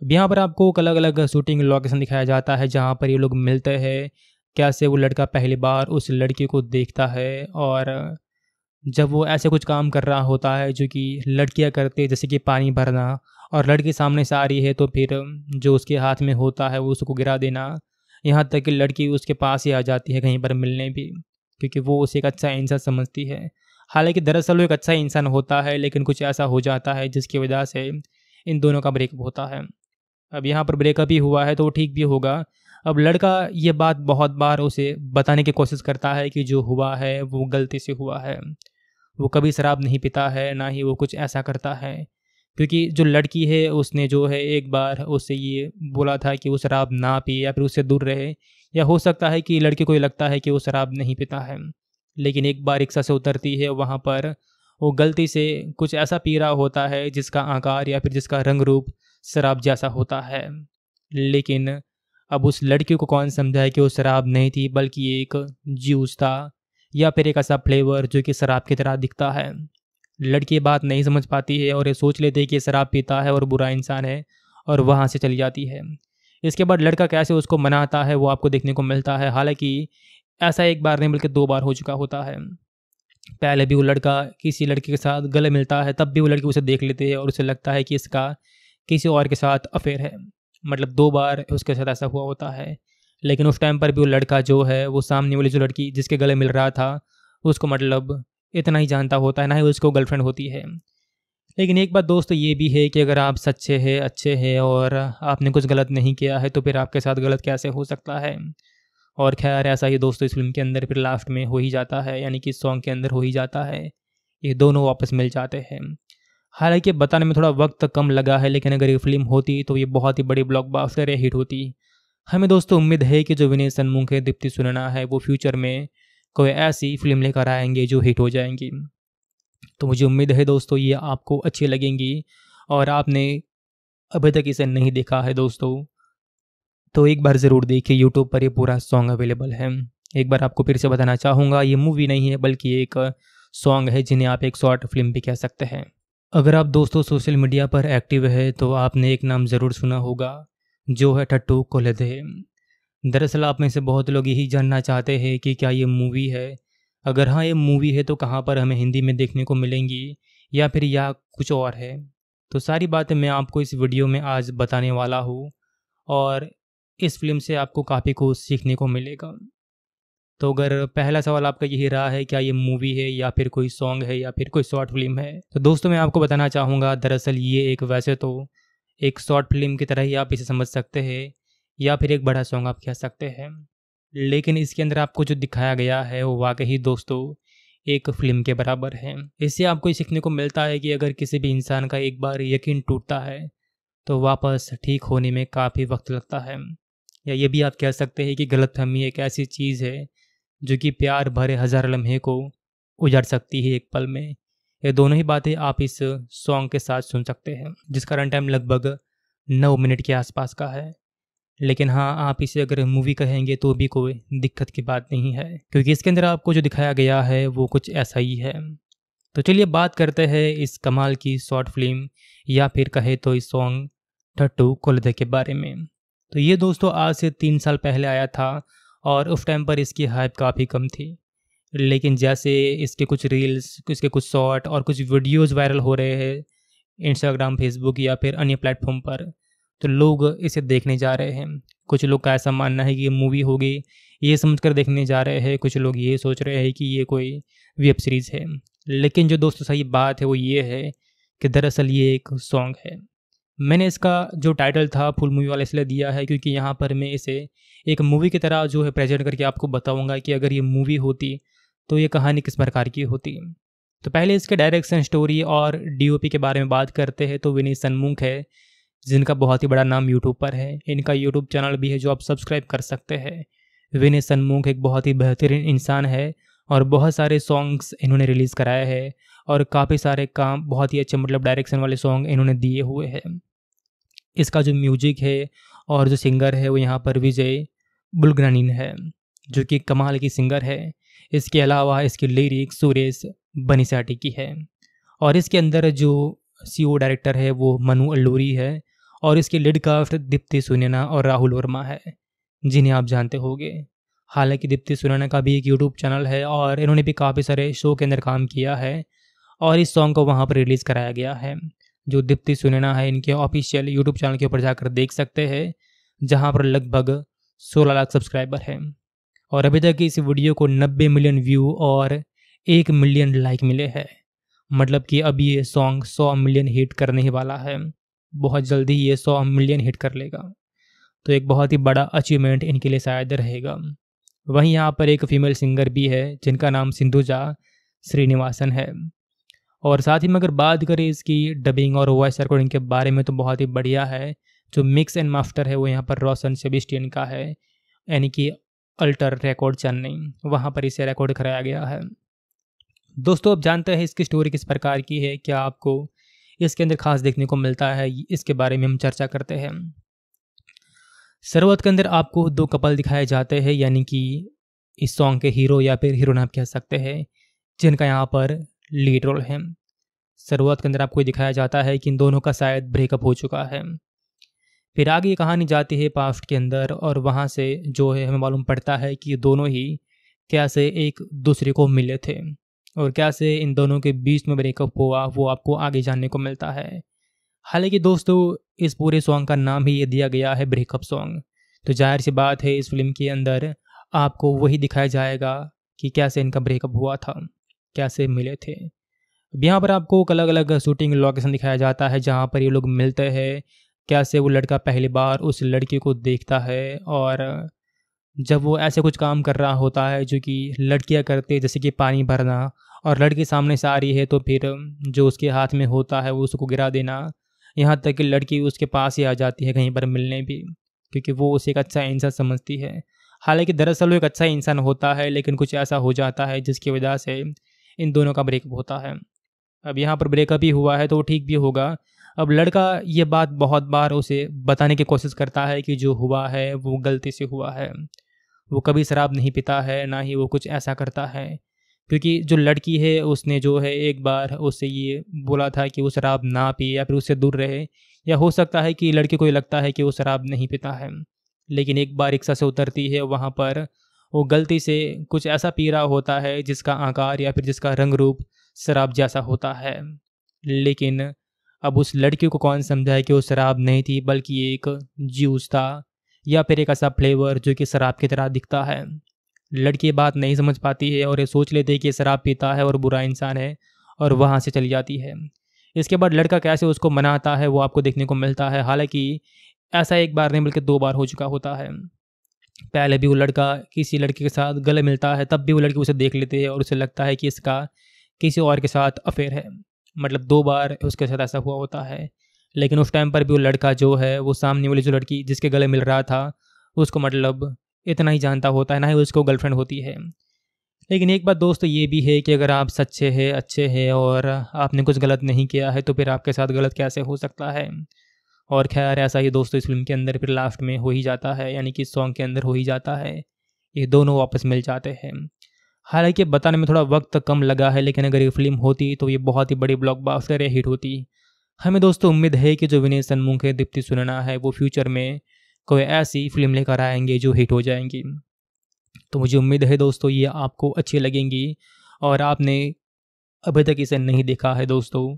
यहाँ पर आपको अलग अलग शूटिंग लोकेशन दिखाया जाता है जहाँ पर ये लोग मिलते हैं। कैसे वो लड़का पहली बार उस लड़की को देखता है और जब वो ऐसे कुछ काम कर रहा होता है जो कि लड़कियाँ करते जैसे कि पानी भरना और लड़की सामने से आ रही है तो फिर जो उसके हाथ में होता है वो उसको गिरा देना। यहाँ तक कि लड़की उसके पास ही आ जाती है कहीं पर मिलने भी, क्योंकि वो उसे एक अच्छा इंसान समझती है। हालाँकि दरअसल वो एक अच्छा इंसान होता है, लेकिन कुछ ऐसा हो जाता है जिसकी वजह से इन दोनों का ब्रेकअप होता है। अब यहाँ पर ब्रेकअप ही हुआ है तो वो ठीक भी होगा। अब लड़का ये बात बहुत बार उसे बताने की कोशिश करता है कि जो हुआ है वो गलती से हुआ है। वो कभी शराब नहीं पीता है, ना ही वो कुछ ऐसा करता है। क्योंकि जो लड़की है, उसने जो है एक बार उससे ये बोला था कि वो शराब ना पिए या फिर उससे दूर रहे। या हो सकता है कि लड़के को ये लगता है कि वो शराब नहीं पीता है। लेकिन एक बार रिक्शा से उतरती है, वहाँ पर वो गलती से कुछ ऐसा पी रहा होता है जिसका आकार या फिर जिसका रंग रूप शराब जैसा होता है। लेकिन अब उस लड़की को कौन समझाए कि वो शराब नहीं थी, बल्कि एक जूस था या फिर एक ऐसा फ्लेवर जो कि शराब की तरह दिखता है। लड़की बात नहीं समझ पाती है और ये सोच लेते हैं कि शराब पीता है और बुरा इंसान है और वहाँ से चली जाती है। इसके बाद लड़का कैसे उसको मनाता है वो आपको देखने को मिलता है। हालाँकि ऐसा एक बार नहीं, बल्कि दो बार हो चुका होता है। पहले भी वो लड़का किसी लड़के के साथ गले मिलता है, तब भी वो लड़की उसे देख लेती है और उसे लगता है कि इसका किसी और के साथ अफेयर है। मतलब दो बार उसके साथ ऐसा हुआ होता है, लेकिन उस टाइम पर भी वो लड़का जो है, वो सामने वाली जो लड़की जिसके गले मिल रहा था, उसको मतलब इतना ही जानता होता है, ना ही उसको गर्लफ्रेंड होती है। लेकिन एक बात दोस्त ये भी है कि अगर आप सच्चे हैं, अच्छे हैं और आपने कुछ गलत नहीं किया है तो फिर आपके साथ गलत कैसे हो सकता है? और खैर, ऐसा ही दोस्तों इस फ़िल्म के अंदर फिर लास्ट में हो ही जाता है, यानी कि सॉन्ग के अंदर हो ही जाता है। ये दोनों वापस मिल जाते हैं। हालाँकि बताने में थोड़ा वक्त कम लगा है, लेकिन अगर ये फ़िल्म होती तो ये बहुत ही बड़ी ब्लॉकबस्टर या हिट होती। हमें दोस्तों उम्मीद है कि जो विनय सन्मुख है दीप्ति सुनना है, वो फ्यूचर में कोई ऐसी फ़िल्म लेकर आएँगे जो हिट हो जाएँगी। तो मुझे उम्मीद है दोस्तों ये आपको अच्छी लगेंगी, और आपने अभी तक इसे नहीं देखा है दोस्तों। तो एक बार ज़रूर देखिए यूट्यूब पर ये पूरा सॉन्ग अवेलेबल है। एक बार आपको फिर से बताना चाहूँगा, ये मूवी नहीं है, बल्कि एक सॉन्ग है, जिन्हें आप एक शॉर्ट फ़िल्म भी कह सकते हैं। अगर आप दोस्तों सोशल मीडिया पर एक्टिव है तो आपने एक नाम ज़रूर सुना होगा, जो है टट्टू कोलदे। दरअसल आप में से बहुत लोग यही जानना चाहते हैं कि क्या ये मूवी है। अगर हाँ ये मूवी है तो कहाँ पर हमें हिंदी में देखने को मिलेंगी, या फिर या कुछ और है। तो सारी बातें मैं आपको इस वीडियो में आज बताने वाला हूँ, और इस फ़िल्म से आपको काफ़ी कुछ सीखने को मिलेगा। तो अगर पहला सवाल आपका यही रहा है, क्या ये मूवी है या फिर कोई सॉन्ग है या फिर कोई शॉर्ट फ़िल्म है? तो दोस्तों, मैं आपको बताना चाहूँगा, दरअसल ये एक वैसे तो एक शॉर्ट फ़िल्म की तरह ही आप इसे समझ सकते हैं या फिर एक बड़ा सॉन्ग आप कह सकते हैं। लेकिन इसके अंदर आपको जो दिखाया गया है, वो वाकई दोस्तों एक फ़िल्म के बराबर है। इससे आपको ये सीखने को मिलता है कि अगर किसी भी इंसान का एक बार यकीन टूटता है तो वापस ठीक होने में काफ़ी वक्त लगता है। या ये भी आप कह सकते हैं कि गलतफहमी एक ऐसी चीज़ है जो कि प्यार भरे हज़ार लम्हे को उजाड़ सकती है एक पल में। ये दोनों ही बातें आप इस सॉन्ग के साथ सुन सकते हैं, जिसका रन टाइम लगभग नौ मिनट के आसपास का है। लेकिन हाँ आप इसे अगर मूवी कहेंगे तो भी कोई दिक्कत की बात नहीं है, क्योंकि इसके अंदर आपको जो दिखाया गया है वो कुछ ऐसा ही है। तो चलिए बात करते हैं इस कमाल की शॉर्ट फ़िल्म या फिर कहे तो इस सॉन्ग टट्टू कोलदे के बारे में। तो ये दोस्तों आज से तीन साल पहले आया था और उस टाइम पर इसकी हाइप काफ़ी कम थी। लेकिन जैसे इसके कुछ रील्स इसके कुछ शॉर्ट और कुछ वीडियोस वायरल हो रहे हैं इंस्टाग्राम फेसबुक या फिर अन्य प्लेटफॉर्म पर तो लोग इसे देखने जा रहे हैं। कुछ लोग का ऐसा मानना है कि ये मूवी होगी, ये समझ कर देखने जा रहे हैं। कुछ लोग ये सोच रहे हैं कि ये कोई वेब सीरीज़ है। लेकिन जो दोस्तों सही बात है वो ये है कि दरअसल ये एक सॉन्ग है। मैंने इसका जो टाइटल था फुल मूवी वाला इसलिए दिया है क्योंकि यहाँ पर मैं इसे एक मूवी की तरह जो है प्रेजेंट करके आपको बताऊँगा कि अगर ये मूवी होती तो ये कहानी किस प्रकार की होती। तो पहले इसके डायरेक्शन स्टोरी और डीओपी के बारे में बात करते हैं तो विनी सनमुख है, जिनका बहुत ही बड़ा नाम यूट्यूब पर है। इनका यूट्यूब चैनल भी है जो आप सब्सक्राइब कर सकते हैं। विनय सनमुख एक बहुत ही बेहतरीन इंसान है और बहुत सारे सॉन्ग्स इन्होंने रिलीज़ कराए हैं और काफ़ी सारे काम, बहुत ही अच्छे मतलब डायरेक्शन वाले सॉन्ग इन्होंने दिए हुए हैं। इसका जो म्यूज़िक है और जो सिंगर है वो यहाँ पर विजय बुलग्रानीन है, जो कि कमाल की सिंगर है। इसके अलावा इसकी लिरिक्स सुरेश बनीसाटी की है और इसके अंदर जो सी डायरेक्टर है वो मनु अल्लूरी है और इसके लिड कास्ट दीप्ति सुनैना और राहुल वर्मा है, जिन्हें आप जानते होंगे। हालाँकि दीप्ति सुनैना का भी एक यूट्यूब चैनल है और इन्होंने भी काफ़ी सारे शो के अंदर काम किया है और इस सॉन्ग को वहाँ पर रिलीज़ कराया गया है। जो दीप्ति सुनैना है, इनके ऑफिशियल यूट्यूब चैनल के ऊपर जाकर देख सकते हैं, जहाँ पर लगभग 16 लाख सब्सक्राइबर हैं। और अभी तक इस वीडियो को 90 मिलियन व्यू और एक मिलियन लाइक मिले हैं। मतलब कि अब ये सॉन्ग सौ मिलियन हिट करने ही वाला है। बहुत जल्दी ये सौ मिलियन हिट कर लेगा। तो एक बहुत ही बड़ा अचीवमेंट इनके लिए शायद रहेगा। वहीं यहाँ पर एक फीमेल सिंगर भी है, जिनका नाम सिंधुजा श्रीनिवासन है। और साथ ही में अगर बात करें इसकी डबिंग और वॉइस रिकॉर्डिंग के बारे में तो बहुत ही बढ़िया है। जो मिक्स एंड मास्टर है वो यहाँ पर रोशन सेबिस्टियन का है, यानी कि अल्टर रिकॉर्ड चेन्नई वहाँ पर इसे रिकॉर्ड कराया गया है। दोस्तों, अब जानते हैं इसकी स्टोरी किस प्रकार की है, क्या आपको इसके अंदर खास देखने को मिलता है, इसके बारे में हम चर्चा करते हैं। शुरुआत के अंदर आपको दो कपल दिखाए जाते हैं, यानी कि इस सॉन्ग के हीरो या फिर हीरोइन आप कह सकते हैं, जिनका यहाँ पर लीड रोल है। शुरुआत के अंदर आपको ये दिखाया जाता है कि इन दोनों का शायद ब्रेकअप हो चुका है। फिर आगे ये कहानी जाती है पास्ट के अंदर और वहाँ से जो है हमें मालूम पड़ता है कि दोनों ही कैसे एक दूसरे को मिले थे और कैसे इन दोनों के बीच में ब्रेकअप हुआ, वो आपको आगे जानने को मिलता है। हालाँकि दोस्तों, इस पूरे सॉन्ग का नाम ही ये दिया गया है ब्रेकअप सॉन्ग। तो ज़ाहिर सी बात है, इस फ़िल्म के अंदर आपको वही दिखाया जाएगा कि कैसे इनका ब्रेकअप हुआ था। कैसे मिले थे? अब यहाँ पर आपको अलग अलग शूटिंग लोकेशन दिखाया जाता है, जहाँ पर ये लोग मिलते हैं। कैसे वो लड़का पहली बार उस लड़की को देखता है और जब वो ऐसे कुछ काम कर रहा होता है जो कि लड़कियाँ करते जैसे कि पानी भरना और लड़की सामने से आ रही है तो फिर जो उसके हाथ में होता है वो उसको गिरा देना। यहाँ तक कि लड़की उसके पास ही आ जाती है कहीं पर मिलने भी, क्योंकि वो उसे एक अच्छा इंसान समझती है। हालाँकि दरअसल वो एक अच्छा इंसान होता है, लेकिन कुछ ऐसा हो जाता है जिसकी वजह से इन दोनों का ब्रेकअप होता है। अब यहाँ पर ब्रेकअप ही हुआ है तो वो ठीक भी होगा। अब लड़का ये बात बहुत बार उसे बताने की कोशिश करता है कि जो हुआ है, वो गलती से हुआ है। वो कभी शराब नहीं पीता है, ना ही वो कुछ ऐसा करता है। क्योंकि जो लड़की है, उसने जो है, एक बार उससे ये बोला था कि वो शराब ना पिए या फिर उससे दूर रहे। या हो सकता है कि लड़के को ये लगता है कि वो शराब नहीं पीता है। लेकिन एक बार रिक्शा से उतरती है, वहाँ पर वो गलती से कुछ ऐसा पी रहा होता है जिसका आकार या फिर जिसका रंग रूप शराब जैसा होता है। लेकिन अब उस लड़की को कौन समझाए कि वो शराब नहीं थी, बल्कि एक जूस था या फिर एक ऐसा फ्लेवर जो कि शराब की तरह दिखता है। लड़की बात नहीं समझ पाती है और ये सोच लेती है कि शराब पीता है और बुरा इंसान है और वहाँ से चली जाती है। इसके बाद लड़का कैसे उसको मनाता है वो आपको देखने को मिलता है। हालाँकि ऐसा एक बार नहीं, बल्कि दो बार हो चुका होता है। पहले भी वो लड़का किसी लड़के के साथ गले मिलता है, तब भी वो लड़की उसे देख लेती है और उसे लगता है कि इसका किसी और के साथ अफेयर है। मतलब दो बार उसके साथ ऐसा हुआ होता है। लेकिन उस टाइम पर भी वो लड़का जो है, वो सामने वाली जो लड़की जिसके गले मिल रहा था, उसको मतलब इतना ही जानता होता है, ना ही उसको गर्लफ्रेंड होती है। लेकिन एक बात दोस्त ये भी है कि अगर आप सच्चे हैं, अच्छे हैं और आपने कुछ गलत नहीं किया है तो फिर आपके साथ गलत कैसे हो सकता है? और खैर, ऐसा ही दोस्तों इस फ़िल्म के अंदर फिर लास्ट में हो ही जाता है, यानी कि सॉन्ग के अंदर हो ही जाता है। ये दोनों वापस मिल जाते हैं। हालाँकि बताने में थोड़ा वक्त कम लगा है, लेकिन अगर ये फ़िल्म होती तो ये बहुत ही बड़ी ब्लॉकबस्टर या हिट होती। हमें दोस्तों उम्मीद है कि जो विनय सन्मुख है दीप्ति सुनना है, वो फ्यूचर में कोई ऐसी फ़िल्म लेकर आएँगे जो हिट हो जाएँगी। तो मुझे उम्मीद है दोस्तों ये आपको अच्छी लगेंगी, और आपने अभी तक इसे नहीं देखा है दोस्तों।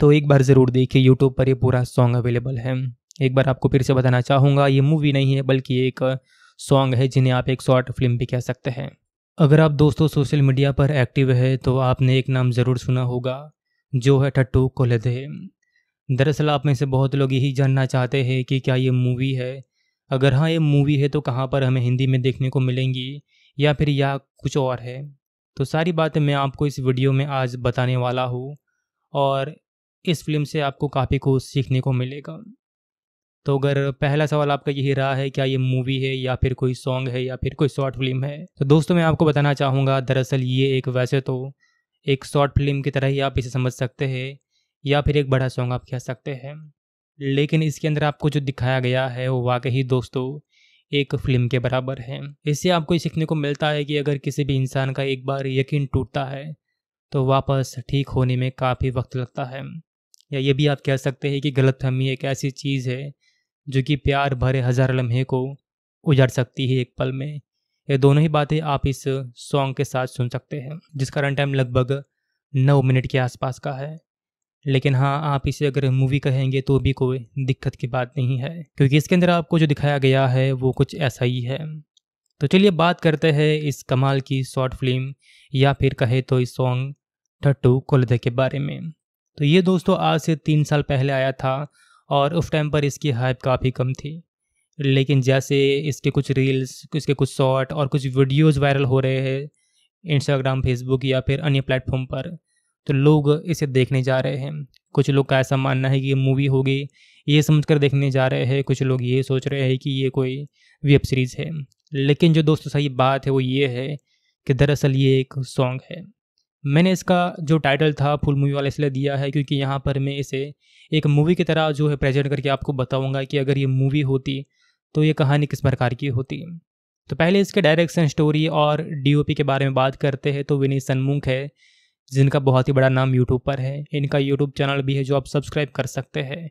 तो एक बार ज़रूर देखिए यूट्यूब पर ये पूरा सॉन्ग अवेलेबल है। एक बार आपको फिर से बताना चाहूँगा, ये मूवी नहीं है, बल्कि एक सॉन्ग है जिन्हें आप एक शॉर्ट फ़िल्म भी कह सकते हैं। अगर आप दोस्तों सोशल मीडिया पर एक्टिव है तो आपने एक नाम ज़रूर सुना होगा, जो है टट्टू कोलदे। दरअसल आप में से बहुत लोग यही जानना चाहते हैं कि क्या ये मूवी है। अगर हाँ ये मूवी है तो कहाँ पर हमें हिंदी में देखने को मिलेंगी, या फिर या कुछ और है। तो सारी बातें मैं आपको इस वीडियो में आज बताने वाला हूँ, और इस फ़िल्म से आपको काफ़ी कुछ सीखने को मिलेगा। तो अगर पहला सवाल आपका यही रहा है, क्या ये मूवी है या फिर कोई सॉन्ग है या फिर कोई शॉर्ट फ़िल्म है? तो दोस्तों, मैं आपको बताना चाहूँगा, दरअसल ये एक वैसे तो एक शॉर्ट फ़िल्म की तरह ही आप इसे समझ सकते हैं या फिर एक बड़ा सॉन्ग आप कह सकते हैं। लेकिन इसके अंदर आपको जो दिखाया गया है, वो वाकई दोस्तों एक फ़िल्म के बराबर है। इससे आपको ये सीखने को मिलता है कि अगर किसी भी इंसान का एक बार यकीन टूटता है तो वापस ठीक होने में काफ़ी वक्त लगता है। या ये भी आप कह सकते हैं कि गलत फहमी एक ऐसी चीज़ है, जो कि प्यार भरे हज़ार लम्हे को उजाड़ सकती है एक पल में। ये दोनों ही बातें आप इस सॉन्ग के साथ सुन सकते हैं, जिसका रन टाइम लगभग नौ मिनट के आसपास का है। लेकिन हाँ आप इसे अगर मूवी कहेंगे तो भी कोई दिक्कत की बात नहीं है, क्योंकि इसके अंदर आपको जो दिखाया गया है, वो कुछ ऐसा ही है। तो चलिए बात करते हैं इस कमाल की शॉर्ट फ़िल्म या फिर कहे तो इस सॉन्ग टट्टू कोलदे के बारे में। तो ये दोस्तों आज से तीन साल पहले आया था और उस टाइम पर इसकी हाइप काफ़ी कम थी। लेकिन जैसे इसके कुछ रील्स इसके कुछ शॉर्ट और कुछ वीडियोज़ वायरल हो रहे हैं इंस्टाग्राम फेसबुक या फिर अन्य प्लेटफॉर्म पर तो लोग इसे देखने जा रहे हैं। कुछ लोग का ऐसा मानना है कि ये मूवी होगी, ये समझकर देखने जा रहे हैं। कुछ लोग ये सोच रहे हैं कि ये कोई वेब सीरीज़ है। लेकिन जो दोस्तों सही बात है वो ये है कि दरअसल ये एक सॉन्ग है। मैंने इसका जो टाइटल था फुल मूवी वाला इसलिए दिया है क्योंकि यहाँ पर मैं इसे एक मूवी की तरह जो है प्रेजेंट करके आपको बताऊँगा कि अगर ये मूवी होती तो ये कहानी किस प्रकार की होती। तो पहले इसके डायरेक्शन स्टोरी और डीओपी के बारे में बात करते हैं तो विनी सनमुख है, जिनका बहुत ही बड़ा नाम यूट्यूब पर है। इनका यूट्यूब चैनल भी है जो आप सब्सक्राइब कर सकते हैं।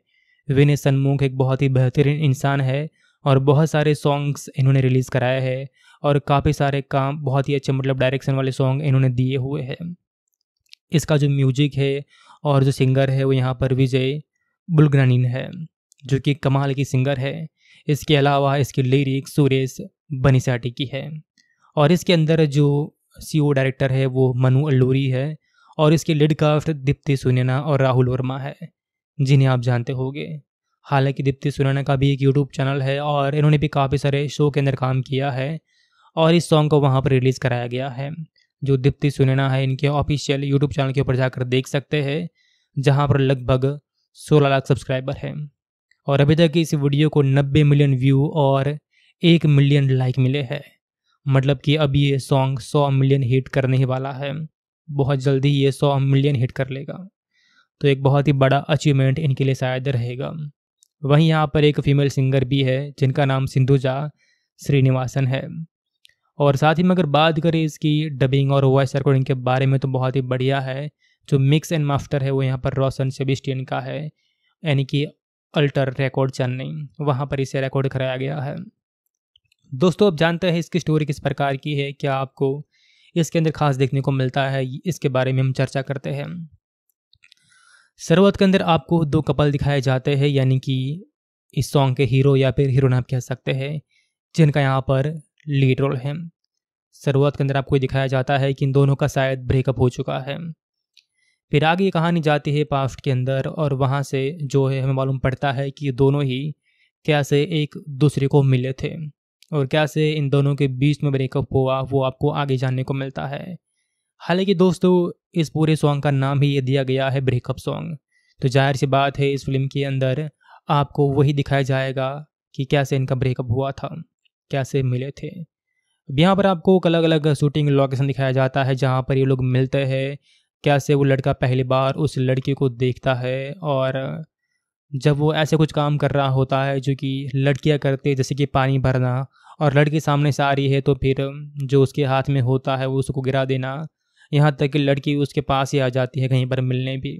विनय सनमुख एक बहुत ही बेहतरीन इंसान है और बहुत सारे सॉन्ग्स इन्होंने रिलीज़ कराए हैं और काफ़ी सारे काम, बहुत ही अच्छे मतलब डायरेक्शन वाले सॉन्ग इन्होंने दिए हुए हैं। इसका जो म्यूज़िक है और जो सिंगर है वो यहाँ पर विजय बुलग्रानीन है, जो कि कमाल की सिंगर है। इसके अलावा इसकी लिरिक सुरेश बनीसाटी की है और इसके अंदर जो सी डायरेक्टर है वो मनु अल्लूरी है और इसके लिड कास्ट दीप्ति सुनैना और राहुल वर्मा है, जिन्हें आप जानते होंगे। हालाँकि दीप्ति सुनैना का भी एक यूट्यूब चैनल है और इन्होंने भी काफ़ी सारे शो के अंदर काम किया है और इस सॉन्ग को वहाँ पर रिलीज़ कराया गया है। जो दीप्ति सुनैना है, इनके ऑफिशियल यूट्यूब चैनल के ऊपर जाकर देख सकते हैं, जहाँ पर लगभग 16 लाख सब्सक्राइबर हैं। और अभी तक इस वीडियो को 90 मिलियन व्यू और एक मिलियन लाइक मिले हैं। मतलब कि अब ये सॉन्ग 100 मिलियन हिट करने ही वाला है। बहुत जल्दी ये सौ मिलियन हिट कर लेगा। तो एक बहुत ही बड़ा अचीवमेंट इनके लिए शायद रहेगा। वहीं यहाँ पर एक फीमेल सिंगर भी है, जिनका नाम सिंधुजा श्रीनिवासन है। और साथ ही में अगर बात करें इसकी डबिंग और वॉइस रिकॉर्डिंग के बारे में तो बहुत ही बढ़िया है। जो मिक्स एंड मास्टर है वो यहाँ पर रोशन सेबिस्टियन का है, यानी कि अल्टर रिकॉर्ड चेन्नई वहाँ पर इसे रिकॉर्ड कराया गया है। दोस्तों, अब जानते हैं इसकी स्टोरी किस प्रकार की है, क्या आपको इसके अंदर खास देखने को मिलता है, इसके बारे में हम चर्चा करते हैं। शरूआत के अंदर आपको दो कपल दिखाए जाते हैं, यानी कि इस सॉन्ग के हीरो या फिर हीरोइन आप कह सकते हैं, जिनका यहाँ पर लीड रोल है। शुरुआत के अंदर आपको दिखाया जाता है कि इन दोनों का शायद ब्रेकअप हो चुका है। फिर आगे ये कहानी जाती है पास्ट के अंदर और वहाँ से जो है, हमें मालूम पड़ता है कि दोनों ही कैसे एक दूसरे को मिले थे और कैसे इन दोनों के बीच में ब्रेकअप हुआ, वो आपको आगे जानने को मिलता है। हालाँकि दोस्तों, इस पूरे सॉन्ग का नाम ही ये दिया गया है ब्रेकअप सॉन्ग। तो ज़ाहिर सी बात है, इस फ़िल्म के अंदर आपको वही दिखाया जाएगा कि कैसे इनका ब्रेकअप हुआ था। कैसे मिले थे? अब यहाँ पर आपको अलग अलग शूटिंग लोकेशन दिखाया जाता है, जहाँ पर ये लोग मिलते हैं। कैसे वो लड़का पहली बार उस लड़की को देखता है और जब वो ऐसे कुछ काम कर रहा होता है, जो कि लड़कियाँ करते जैसे कि पानी भरना, और लड़की सामने से आ रही है तो फिर जो उसके हाथ में होता है, वो उसको गिरा देना। यहाँ तक कि लड़की उसके पास ही आ जाती है, कहीं पर मिलने भी,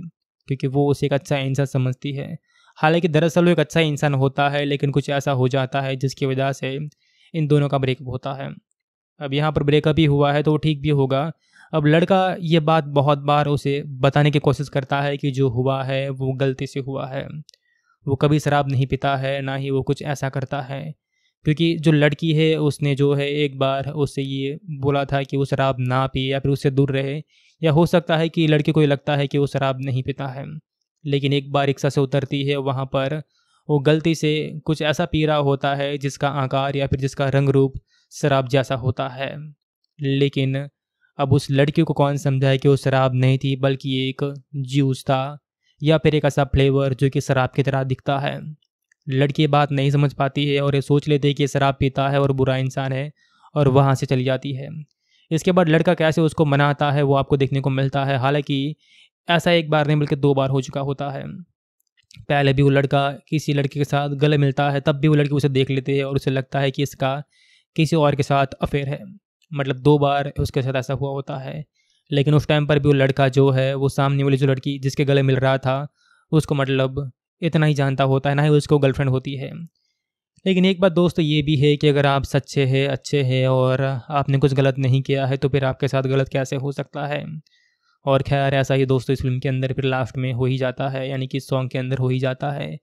क्योंकि वो उसे एक अच्छा इंसान समझती है। हालाँकि दरअसल वो एक अच्छा इंसान होता है, लेकिन कुछ ऐसा हो जाता है, जिसकी वजह से इन दोनों का ब्रेकअप होता है। अब यहाँ पर ब्रेकअप ही हुआ है तो वो ठीक भी होगा। अब लड़का ये बात बहुत बार उसे बताने की कोशिश करता है कि जो हुआ है वो गलती से हुआ है। वो कभी शराब नहीं पीता है, ना ही वो कुछ ऐसा करता है। क्योंकि जो लड़की है, उसने जो है एक बार उससे ये बोला था कि वो शराब ना पिए या फिर उससे दूर रहे। या हो सकता है कि लड़के को ये लगता है कि वो शराब नहीं पीता है। लेकिन एक बार रिक्शा से उतरती है, वहाँ पर वो गलती से कुछ ऐसा पी रहा होता है जिसका आकार या फिर जिसका रंग रूप शराब जैसा होता है। लेकिन अब उस लड़की को कौन समझाए कि वो शराब नहीं थी, बल्कि एक जूस था या फिर एक ऐसा फ्लेवर जो कि शराब की तरह दिखता है। लड़की बात नहीं समझ पाती है और ये सोच लेती है कि शराब पीता है और बुरा इंसान है और वहाँ से चली जाती है। इसके बाद लड़का कैसे उसको मनाता है वो आपको देखने को मिलता है। हालाँकि ऐसा एक बार नहीं, बल्कि दो बार हो चुका होता है। पहले भी वो लड़का किसी लड़के के साथ गले मिलता है, तब भी वो लड़की उसे देख लेती है और उसे लगता है कि इसका किसी और के साथ अफेयर है। मतलब दो बार उसके साथ ऐसा हुआ होता है। लेकिन उस टाइम पर भी वो लड़का जो है, वो सामने वाली जो लड़की जिसके गले मिल रहा था, उसको मतलब इतना ही जानता होता है, ना ही उसको गर्लफ्रेंड होती है। लेकिन एक बात दोस्त ये भी है कि अगर आप सच्चे हैं, अच्छे हैं और आपने कुछ गलत नहीं किया है तो फिर आपके साथ गलत कैसे हो सकता है? और खैर, ऐसा ही दोस्तों इस फ़िल्म के अंदर फिर लास्ट में हो ही जाता है, यानी कि सॉन्ग के अंदर हो ही जाता है।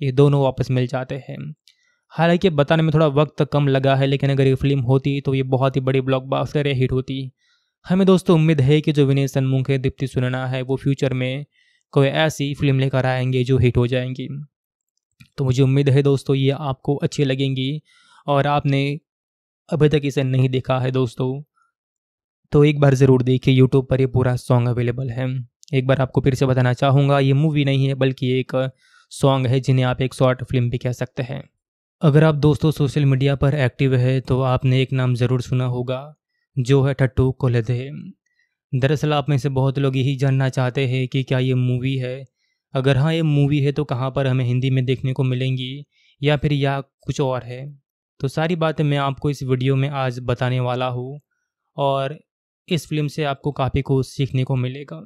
ये दोनों वापस मिल जाते हैं। हालाँकि बताने में थोड़ा वक्त कम लगा है, लेकिन अगर ये फ़िल्म होती तो ये बहुत ही बड़ी ब्लॉकबस्टर या हिट होती। हमें दोस्तों उम्मीद है कि जो विनय सन्मुख है, दीप्ति सुनना है, वो फ्यूचर में कोई ऐसी फ़िल्म लेकर आएँगे जो हिट हो जाएँगी। तो मुझे उम्मीद है दोस्तों ये आपको अच्छी लगेंगी, और आपने अभी तक इसे नहीं देखा है दोस्तों। तो एक बार ज़रूर देखिए यूट्यूब पर ये पूरा सॉन्ग अवेलेबल है। एक बार आपको फिर से बताना चाहूँगा, ये मूवी नहीं है, बल्कि एक सॉन्ग है जिन्हें आप एक शॉर्ट फ़िल्म भी कह सकते हैं। अगर आप दोस्तों सोशल मीडिया पर एक्टिव है तो आपने एक नाम ज़रूर सुना होगा, जो है टट्टू कोलदे दरअसल आप में से बहुत लोग यही जानना चाहते हैं कि क्या ये मूवी है। अगर हाँ ये मूवी है तो कहाँ पर हमें हिंदी में देखने को मिलेंगी, या फिर या कुछ और है। तो सारी बातें मैं आपको इस वीडियो में आज बताने वाला हूँ, और इस फ़िल्म से आपको काफ़ी कुछ सीखने को मिलेगा।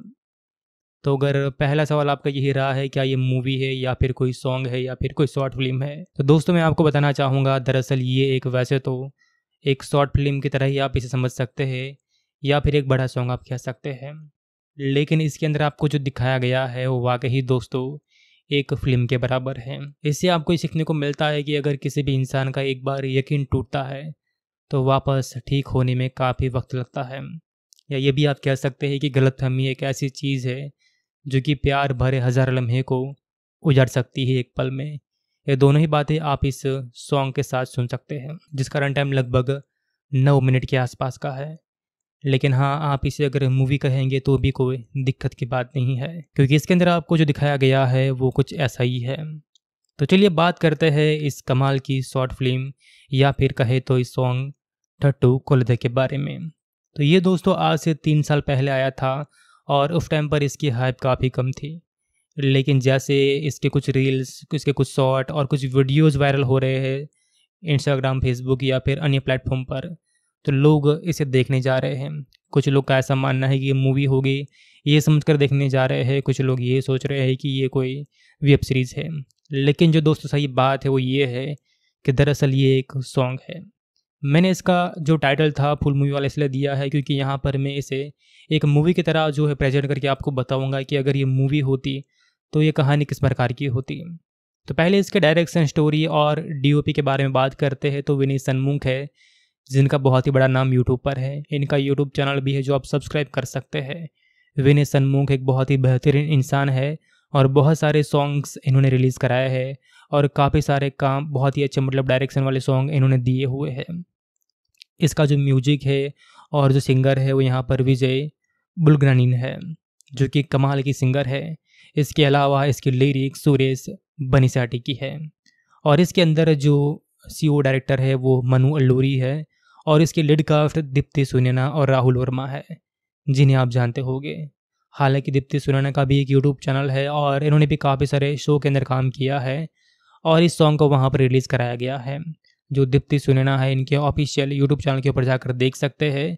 तो अगर पहला सवाल आपका यही रहा है, क्या ये मूवी है या फिर कोई सॉन्ग है या फिर कोई शॉर्ट फ़िल्म है? तो दोस्तों, मैं आपको बताना चाहूँगा, दरअसल ये एक वैसे तो एक शॉर्ट फ़िल्म की तरह ही आप इसे समझ सकते हैं या फिर एक बड़ा सॉन्ग आप कह सकते हैं। लेकिन इसके अंदर आपको जो दिखाया गया है, वो वाकई दोस्तों एक फ़िल्म के बराबर है। इससे आपको सीखने को मिलता है कि अगर किसी भी इंसान का एक बार यकीन टूटता है तो वापस ठीक होने में काफ़ी वक्त लगता है। या ये भी आप कह सकते हैं कि गलतफहमी एक ऐसी चीज़ है, जो कि प्यार भरे हज़ार लम्हे को उजड़ सकती है एक पल में। ये दोनों ही बातें आप इस सॉन्ग के साथ सुन सकते हैं, जिसका रन टाइम लगभग नौ मिनट के आसपास का है। लेकिन हाँ आप इसे अगर मूवी कहेंगे तो भी कोई दिक्कत की बात नहीं है, क्योंकि इसके अंदर आपको जो दिखाया गया है वो कुछ ऐसा ही है। तो चलिए बात करते हैं इस कमाल की शॉर्ट फ़िल्म या फिर कहे तो इस सॉन्ग ठट्टू कोलदे के बारे में। तो ये दोस्तों आज से तीन साल पहले आया था और उस टाइम पर इसकी हाइप काफ़ी कम थी। लेकिन जैसे इसके कुछ रील्स इसके कुछ शॉर्ट और कुछ वीडियोस वायरल हो रहे हैं इंस्टाग्राम फेसबुक या फिर अन्य प्लेटफॉर्म पर तो लोग इसे देखने जा रहे हैं। कुछ लोग का ऐसा मानना है कि ये मूवी होगी, ये समझ कर देखने जा रहे हैं। कुछ लोग ये सोच रहे हैं कि ये कोई वेब सीरीज़ है। लेकिन जो दोस्तों सही बात है वो ये है कि दरअसल ये एक सॉन्ग है। मैंने इसका जो टाइटल था फुल मूवी वाला इसलिए दिया है क्योंकि यहाँ पर मैं इसे एक मूवी की तरह जो है प्रेजेंट करके आपको बताऊँगा कि अगर ये मूवी होती तो ये कहानी किस प्रकार की होती। तो पहले इसके डायरेक्शन स्टोरी और डीओपी के बारे में बात करते हैं तो विनीत सन्मुख है, जिनका बहुत ही बड़ा नाम यूट्यूब पर है। इनका यूट्यूब चैनल भी है जो आप सब्सक्राइब कर सकते हैं। विनीत सन्मुख एक बहुत ही बेहतरीन इंसान है और बहुत सारे सॉन्ग्स इन्होंने रिलीज़ कराए हैं और काफ़ी सारे काम, बहुत ही अच्छे मतलब डायरेक्शन वाले सॉन्ग इन्होंने दिए हुए हैं। इसका जो म्यूज़िक है और जो सिंगर है, वो यहाँ पर विजय बुलग्रानीन है, जो कि कमाल की सिंगर है। इसके अलावा इसकी लिरिक सुरेश बनीसाटी की है और इसके अंदर जो सी डायरेक्टर है, वो मनु अल्लूरी है और इसके लीड कास्ट दीप्ति सुनैना और राहुल वर्मा है, जिन्हें आप जानते होंगे। हालाँकि दीप्ति सुनैना का भी एक यूट्यूब चैनल है और इन्होंने भी काफ़ी सारे शो के अंदर काम किया है और इस सॉन्ग को वहाँ पर रिलीज़ कराया गया है। जो दीप्ति सुनैना है, इनके ऑफिशियल यूट्यूब चैनल के ऊपर जाकर देख सकते हैं,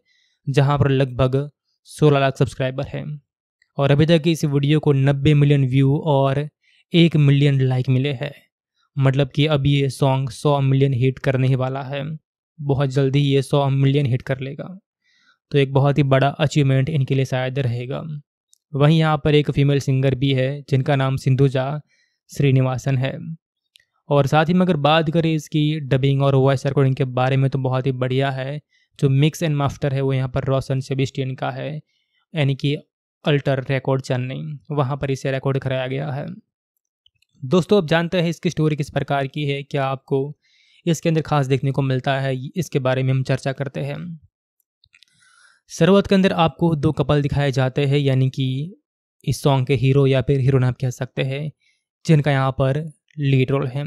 जहाँ पर लगभग 16 लाख सब्सक्राइबर हैं। और अभी तक इस वीडियो को 90 मिलियन व्यू और एक मिलियन लाइक मिले हैं। मतलब कि अब ये सॉन्ग 100 मिलियन हिट करने ही वाला है। बहुत जल्दी ये 100 मिलियन हिट कर लेगा। तो एक बहुत ही बड़ा अचीवमेंट इनके लिए शायद रहेगा। वहीं यहाँ पर एक फीमेल सिंगर भी है, जिनका नाम सिंधुजा श्रीनिवासन है। और साथ ही में अगर बात करें इसकी डबिंग और वॉइस रिकॉर्डिंग के बारे में तो बहुत ही बढ़िया है। जो मिक्स एंड मास्टर है वो यहाँ पर रोशन सेबिस्टियन का है, यानी कि अल्टर रिकॉर्ड चेन्नई वहाँ पर इसे रिकॉर्ड कराया गया है। दोस्तों अब जानते हैं इसकी स्टोरी किस प्रकार की है, क्या आपको इसके अंदर खास देखने को मिलता है, इसके बारे में हम चर्चा करते हैं। सरवत के अंदर आपको दो कपल दिखाए जाते हैं, यानी कि इस सॉन्ग के हीरो या फिर हीरोइन आप कह सकते हैं, जिनका यहाँ पर लीड रोल है।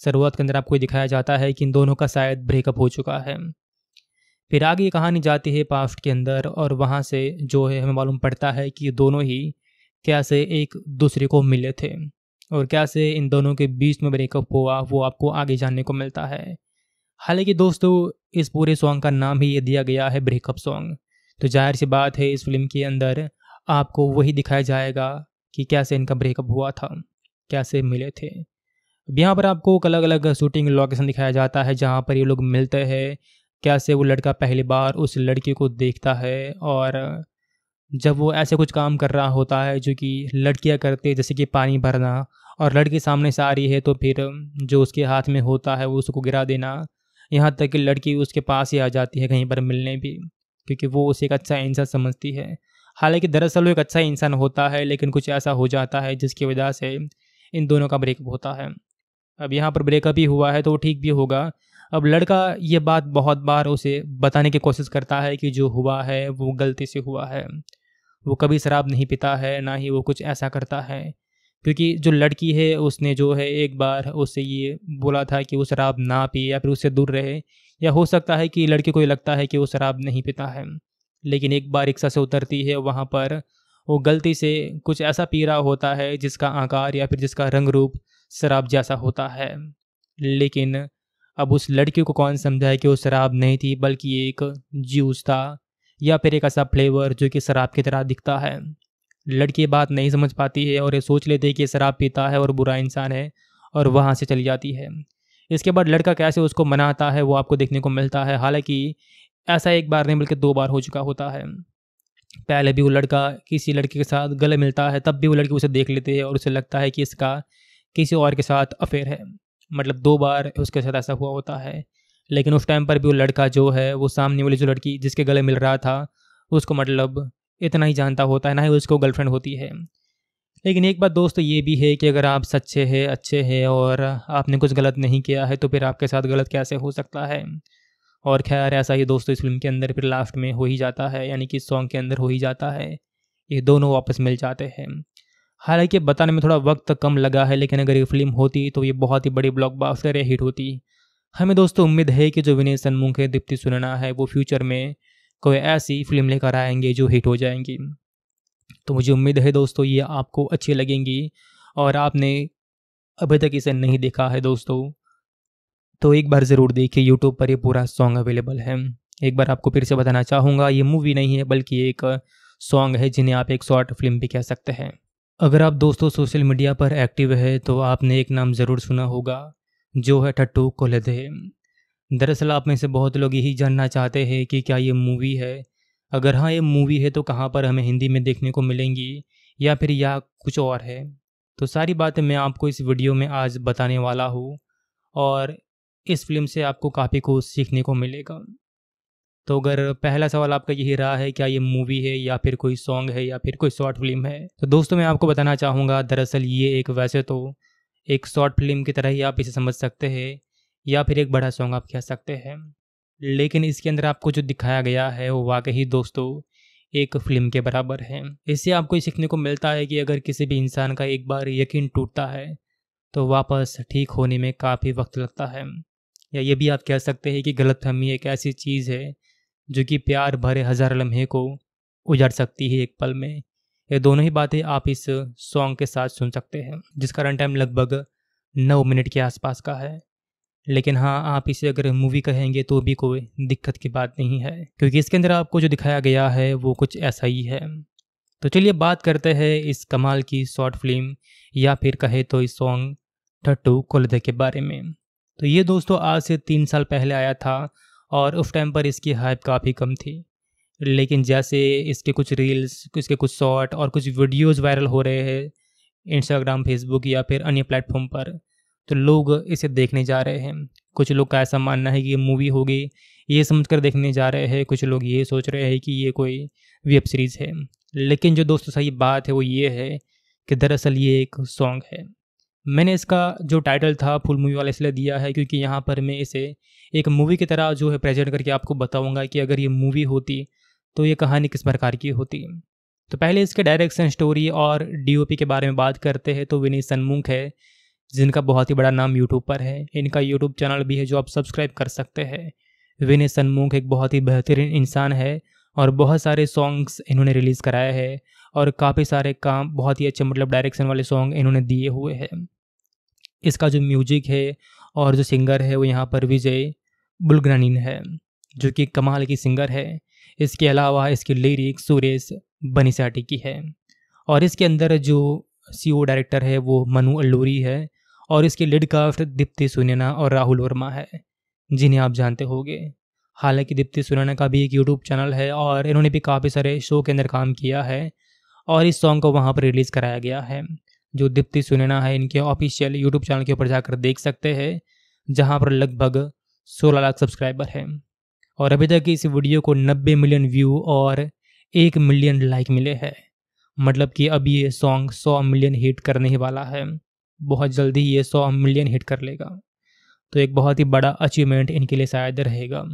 शुरुआत के अंदर आपको दिखाया जाता है कि इन दोनों का शायद ब्रेकअप हो चुका है। फिर आगे कहानी जाती है पास्ट के अंदर और वहाँ से जो है हमें मालूम पड़ता है कि दोनों ही कैसे एक दूसरे को मिले थे और कैसे इन दोनों के बीच में ब्रेकअप हुआ, वो आपको आगे जानने को मिलता है। हालाँकि दोस्तों, इस पूरे सॉन्ग का नाम ही ये दिया गया है ब्रेकअप सॉन्ग। तो ज़ाहिर सी बात है, इस फ़िल्म के अंदर आपको वही दिखाया जाएगा कि कैसे इनका ब्रेकअप हुआ था। कैसे मिले थे? अब यहाँ पर आपको अलग अलग शूटिंग लोकेशन दिखाया जाता है, जहाँ पर ये लोग मिलते हैं। कैसे वो लड़का पहली बार उस लड़की को देखता है और जब वो ऐसे कुछ काम कर रहा होता है, जो कि लड़कियाँ करते जैसे कि पानी भरना, और लड़की सामने से आ रही है तो फिर जो उसके हाथ में होता है, वो उसको गिरा देना। यहाँ तक कि लड़की उसके पास ही आ जाती है कहीं पर मिलने भी, क्योंकि वो उसे एक अच्छा इंसान समझती है। हालाँकि दरअसल वो एक अच्छा इंसान होता है, लेकिन कुछ ऐसा हो जाता है, जिसकी वजह से इन दोनों का ब्रेकअप होता है। अब यहाँ पर ब्रेकअप ही हुआ है तो वो ठीक भी होगा। अब लड़का ये बात बहुत बार उसे बताने की कोशिश करता है कि जो हुआ है वो गलती से हुआ है। वो कभी शराब नहीं पीता है, ना ही वो कुछ ऐसा करता है। क्योंकि जो लड़की है, उसने जो है एक बार उससे ये बोला था कि वो शराब ना पिए या फिर उससे दूर रहे। या हो सकता है कि लड़के को ये लगता है कि वो शराब नहीं पीता है। लेकिन एक बार रिक्शा से उतरती है, वहाँ पर वो गलती से कुछ ऐसा पी रहा होता है जिसका आकार या फिर जिसका रंग रूप शराब जैसा होता है। लेकिन अब उस लड़की को कौन समझाए कि वो शराब नहीं थी, बल्कि एक जूस था या फिर एक ऐसा फ्लेवर जो कि शराब की तरह दिखता है। लड़की बात नहीं समझ पाती है और ये सोच लेते हैं कि शराब पीता है और बुरा इंसान है और वहाँ से चली जाती है। इसके बाद लड़का कैसे उसको मनाता है वो आपको देखने को मिलता है। हालाँकि ऐसा एक बार नहीं, बल्कि दो बार हो चुका होता है। पहले भी वो लड़का किसी लड़के के साथ गले मिलता है, तब भी वो लड़की उसे देख लेती है और उसे लगता है कि इसका किसी और के साथ अफेयर है। मतलब दो बार उसके साथ ऐसा हुआ होता है। लेकिन उस टाइम पर भी वो लड़का जो है, वो सामने वाली जो लड़की जिसके गले मिल रहा था, उसको मतलब इतना ही जानता होता है, ना ही उसको गर्लफ्रेंड होती है। लेकिन एक बात दोस्त ये भी है कि अगर आप सच्चे हैं, अच्छे हैं और आपने कुछ गलत नहीं किया है तो फिर आपके साथ गलत कैसे हो सकता है? और खैर ऐसा ही दोस्तों इस फ़िल्म के अंदर फिर लास्ट में हो ही जाता है यानी कि इस सॉन्ग के अंदर हो ही जाता है। ये दोनों वापस मिल जाते हैं। हालाँकि बताने में थोड़ा वक्त कम लगा है लेकिन अगर ये फ़िल्म होती तो ये बहुत ही बड़ी ब्लॉकबस्टर या हिट होती। हमें दोस्तों उम्मीद है कि जो विनय सन्मुख है दीप्ति सुनना है वो फ्यूचर में कोई ऐसी फ़िल्म लेकर आएँगे जो हिट हो जाएँगी। तो मुझे उम्मीद है दोस्तों ये आपको अच्छी लगेंगी और आपने अभी तक इसे नहीं देखा है दोस्तों, तो एक बार ज़रूर देखिए यूट्यूब पर ये पूरा सॉन्ग अवेलेबल है। एक बार आपको फिर से बताना चाहूँगा, ये मूवी नहीं है, बल्कि एक सॉन्ग है, जिन्हें आप एक शॉर्ट फ़िल्म भी कह सकते हैं। अगर आप दोस्तों सोशल मीडिया पर एक्टिव है तो आपने एक नाम ज़रूर सुना होगा, जो है टट्टू कोलदे। दरअसल आप में से बहुत लोग यही जानना चाहते हैं कि क्या ये मूवी है? अगर हाँ ये मूवी है तो कहाँ पर हमें हिंदी में देखने को मिलेंगी, या फिर या कुछ और है? तो सारी बातें मैं आपको इस वीडियो में आज बताने वाला हूँ, और इस फ़िल्म से आपको काफ़ी कुछ सीखने को मिलेगा। तो अगर पहला सवाल आपका यही रहा है, क्या ये मूवी है या फिर कोई सॉन्ग है या फिर कोई शॉर्ट फ़िल्म है? तो दोस्तों, मैं आपको बताना चाहूँगा, दरअसल ये एक वैसे तो एक शॉर्ट फ़िल्म की तरह ही आप इसे समझ सकते हैं या फिर एक बड़ा सॉन्ग आप कह सकते हैं। लेकिन इसके अंदर आपको जो दिखाया गया है, वो वाकई दोस्तों एक फ़िल्म के बराबर है। इससे आपको सीखने को मिलता है कि अगर किसी भी इंसान का एक बार यकीन टूटता है तो वापस ठीक होने में काफ़ी वक्त लगता है। या ये भी आप कह सकते हैं कि गलतफहमी एक ऐसी चीज़ है, जो कि प्यार भरे हज़ार लम्हे को उजाड़ सकती है एक पल में। ये दोनों ही बातें आप इस सॉन्ग के साथ सुन सकते हैं, जिसका रन टाइम लगभग नौ मिनट के आसपास का है। लेकिन हाँ आप इसे अगर मूवी कहेंगे तो भी कोई दिक्कत की बात नहीं है, क्योंकि इसके अंदर आपको जो दिखाया गया है वो कुछ ऐसा ही है। तो चलिए बात करते हैं इस कमाल की शॉर्ट फ़िल्म या फिर कहे तो इस सॉन्ग टट्टू कोलदे के बारे में। तो ये दोस्तों आज से तीन साल पहले आया था और उस टाइम पर इसकी हाइप काफ़ी कम थी। लेकिन जैसे इसके कुछ रील्स इसके कुछ शॉर्ट और कुछ वीडियोस वायरल हो रहे हैं इंस्टाग्राम फेसबुक या फिर अन्य प्लेटफॉर्म पर तो लोग इसे देखने जा रहे हैं। कुछ लोग का ऐसा मानना है कि ये मूवी होगी, ये समझ कर देखने जा रहे हैं। कुछ लोग ये सोच रहे हैं कि ये कोई वेब सीरीज़ है। लेकिन जो दोस्तों सही बात है वो ये है कि दरअसल ये एक सॉन्ग है। मैंने इसका जो टाइटल था फुल मूवी वाला इसलिए दिया है क्योंकि यहाँ पर मैं इसे एक मूवी की तरह जो है प्रेजेंट करके आपको बताऊँगा कि अगर ये मूवी होती तो ये कहानी किस प्रकार की होती। तो पहले इसके डायरेक्शन स्टोरी और डीओपी के बारे में बात करते हैं तो विनीत सन्मुख है, जिनका बहुत ही बड़ा नाम यूट्यूब पर है। इनका यूट्यूब चैनल भी है जो आप सब्सक्राइब कर सकते हैं। विनीत सन्मुख एक बहुत ही बेहतरीन इंसान है और बहुत सारे सॉन्ग्स इन्होंने रिलीज़ कराए हैं। और काफ़ी सारे काम बहुत ही अच्छे मतलब डायरेक्शन वाले सॉन्ग इन्होंने दिए हुए हैं। इसका जो म्यूज़िक है और जो सिंगर है वो यहाँ पर विजय बुलग्रानीन है, जो कि कमाल की सिंगर है। इसके अलावा इसकी लिरिक सुरेश बनीसाटी की है। और इसके अंदर जो सी डायरेक्टर है वो मनु अल्लूरी है और इसके लिड कास्ट दीप्ति सुनैना और राहुल वर्मा है, जिन्हें आप जानते होंगे। हालाँकि दीप्ति सुनैना का भी एक यूट्यूब चैनल है और इन्होंने भी काफ़ी सारे शो के अंदर काम किया है। और इस सॉन्ग को वहाँ पर रिलीज़ कराया गया है। जो दीप्ति सुनैना है, इनके ऑफिशियल यूट्यूब चैनल के ऊपर जाकर देख सकते हैं, जहाँ पर लगभग 16 लाख सब्सक्राइबर हैं। और अभी तक इस वीडियो को 90 मिलियन व्यू और एक मिलियन लाइक मिले हैं। मतलब कि अब ये सॉन्ग 100 मिलियन हिट करने ही वाला है। बहुत जल्दी ये 100 मिलियन हिट कर लेगा। तो एक बहुत ही बड़ा अचीवमेंट इनके लिए शायद रहेगा।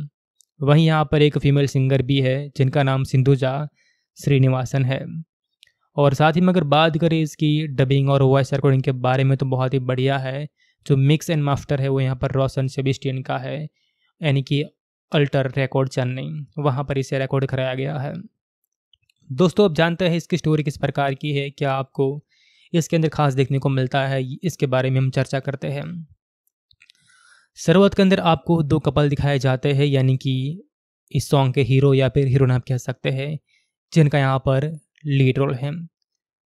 वहीं यहाँ पर एक फीमेल सिंगर भी है, जिनका नाम सिंधुजा श्रीनिवासन है। और साथ ही में अगर बात करें इसकी डबिंग और वॉइस रिकॉर्डिंग के बारे में तो बहुत ही बढ़िया है। जो मिक्स एंड मास्टर है वो यहाँ पर रोशन सेबिस्टियन का है, यानी कि अल्टर रिकॉर्ड चेन्नई वहाँ पर इसे रिकॉर्ड कराया गया है। दोस्तों अब जानते हैं इसकी स्टोरी किस प्रकार की है, क्या आपको इसके अंदर खास देखने को मिलता है, इसके बारे में हम चर्चा करते हैं। शुरुआत के अंदर आपको दो कपल दिखाए जाते हैं, यानी कि इस सॉन्ग के हीरो या फिर हीरोइन आप कह सकते हैं, जिनका यहाँ पर लीड रोल है।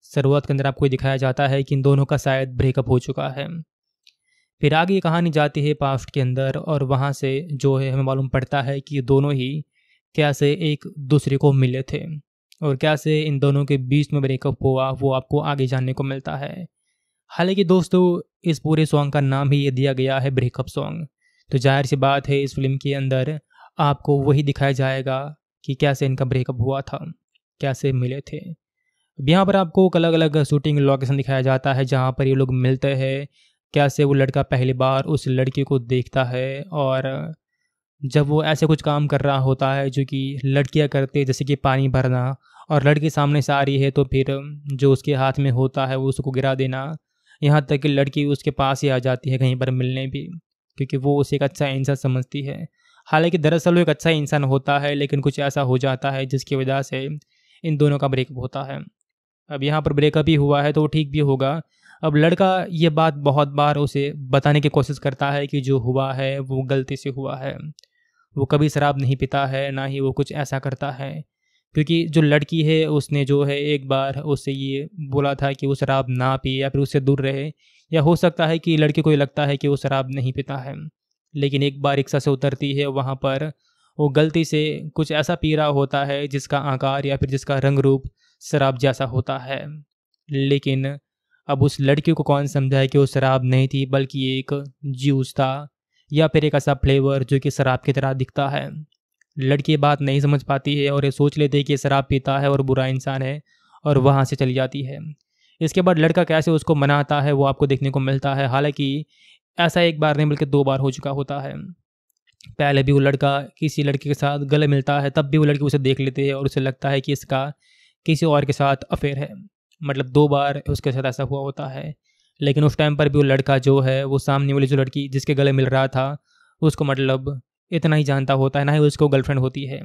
शुरुआत के अंदर आपको दिखाया जाता है कि इन दोनों का शायद ब्रेकअप हो चुका है। फिर आगे ये कहानी जाती है पास्ट के अंदर और वहाँ से जो है, हमें मालूम पड़ता है कि दोनों ही कैसे एक दूसरे को मिले थे और कैसे इन दोनों के बीच में ब्रेकअप हुआ, वो आपको आगे जानने को मिलता है। हालाँकि दोस्तों, इस पूरे सॉन्ग का नाम ही ये दिया गया है ब्रेकअप सॉन्ग। तो ज़ाहिर सी बात है, इस फ़िल्म के अंदर आपको वही दिखाया जाएगा कि कैसे इनका ब्रेकअप हुआ था। कैसे मिले थे? यहाँ पर आपको अलग अलग शूटिंग लोकेशन दिखाया जाता है, जहाँ पर ये लोग मिलते हैं। कैसे वो लड़का पहली बार उस लड़की को देखता है और जब वो ऐसे कुछ काम कर रहा होता है जो कि लड़कियाँ करते जैसे कि पानी भरना और लड़की सामने से आ रही है तो फिर जो उसके हाथ में होता है वो उसको गिरा देना। यहाँ तक कि लड़की उसके पास ही आ जाती है कहीं पर मिलने भी, क्योंकि वो उसे एक अच्छा इंसान समझती है। हालाँकि दरअसल वो एक अच्छा इंसान होता है, लेकिन कुछ ऐसा हो जाता है जिसकी वजह से इन दोनों का ब्रेकअप होता है। अब यहाँ पर ब्रेकअप ही हुआ है तो वो ठीक भी होगा। अब लड़का ये बात बहुत बार उसे बताने की कोशिश करता है कि जो हुआ है वो गलती से हुआ है। वो कभी शराब नहीं पीता है, ना ही वो कुछ ऐसा करता है। क्योंकि जो लड़की है, उसने जो है एक बार उससे ये बोला था कि वो शराब ना पिए या फिर उससे दूर रहे। या हो सकता है कि लड़के को ये लगता है कि वो शराब नहीं पीता है। लेकिन एक बार रिक्शा से उतरती है, वहाँ पर वो गलती से कुछ ऐसा पी रहा होता है जिसका आकार या फिर जिसका रंग रूप शराब जैसा होता है। लेकिन अब उस लड़की को कौन समझाए कि वो शराब नहीं थी, बल्कि एक जूस था या फिर एक ऐसा फ्लेवर जो कि शराब की तरह दिखता है। लड़की बात नहीं समझ पाती है और ये सोच लेते हैं कि शराब पीता है और बुरा इंसान है और वहाँ से चली जाती है। इसके बाद लड़का कैसे उसको मनाता है वो आपको देखने को मिलता है। हालाँकि ऐसा एक बार नहीं, बल्कि दो बार हो चुका होता है। पहले भी वो लड़का किसी लड़के के साथ गले मिलता है, तब भी वो लड़की उसे देख लेती है और उसे लगता है कि इसका किसी और के साथ अफेयर है। मतलब दो बार उसके साथ ऐसा हुआ होता है, लेकिन उस टाइम पर भी वो लड़का जो है, वो सामने वाली जो लड़की जिसके गले मिल रहा था, उसको मतलब इतना ही जानता होता है, ना ही उसको गर्लफ्रेंड होती है।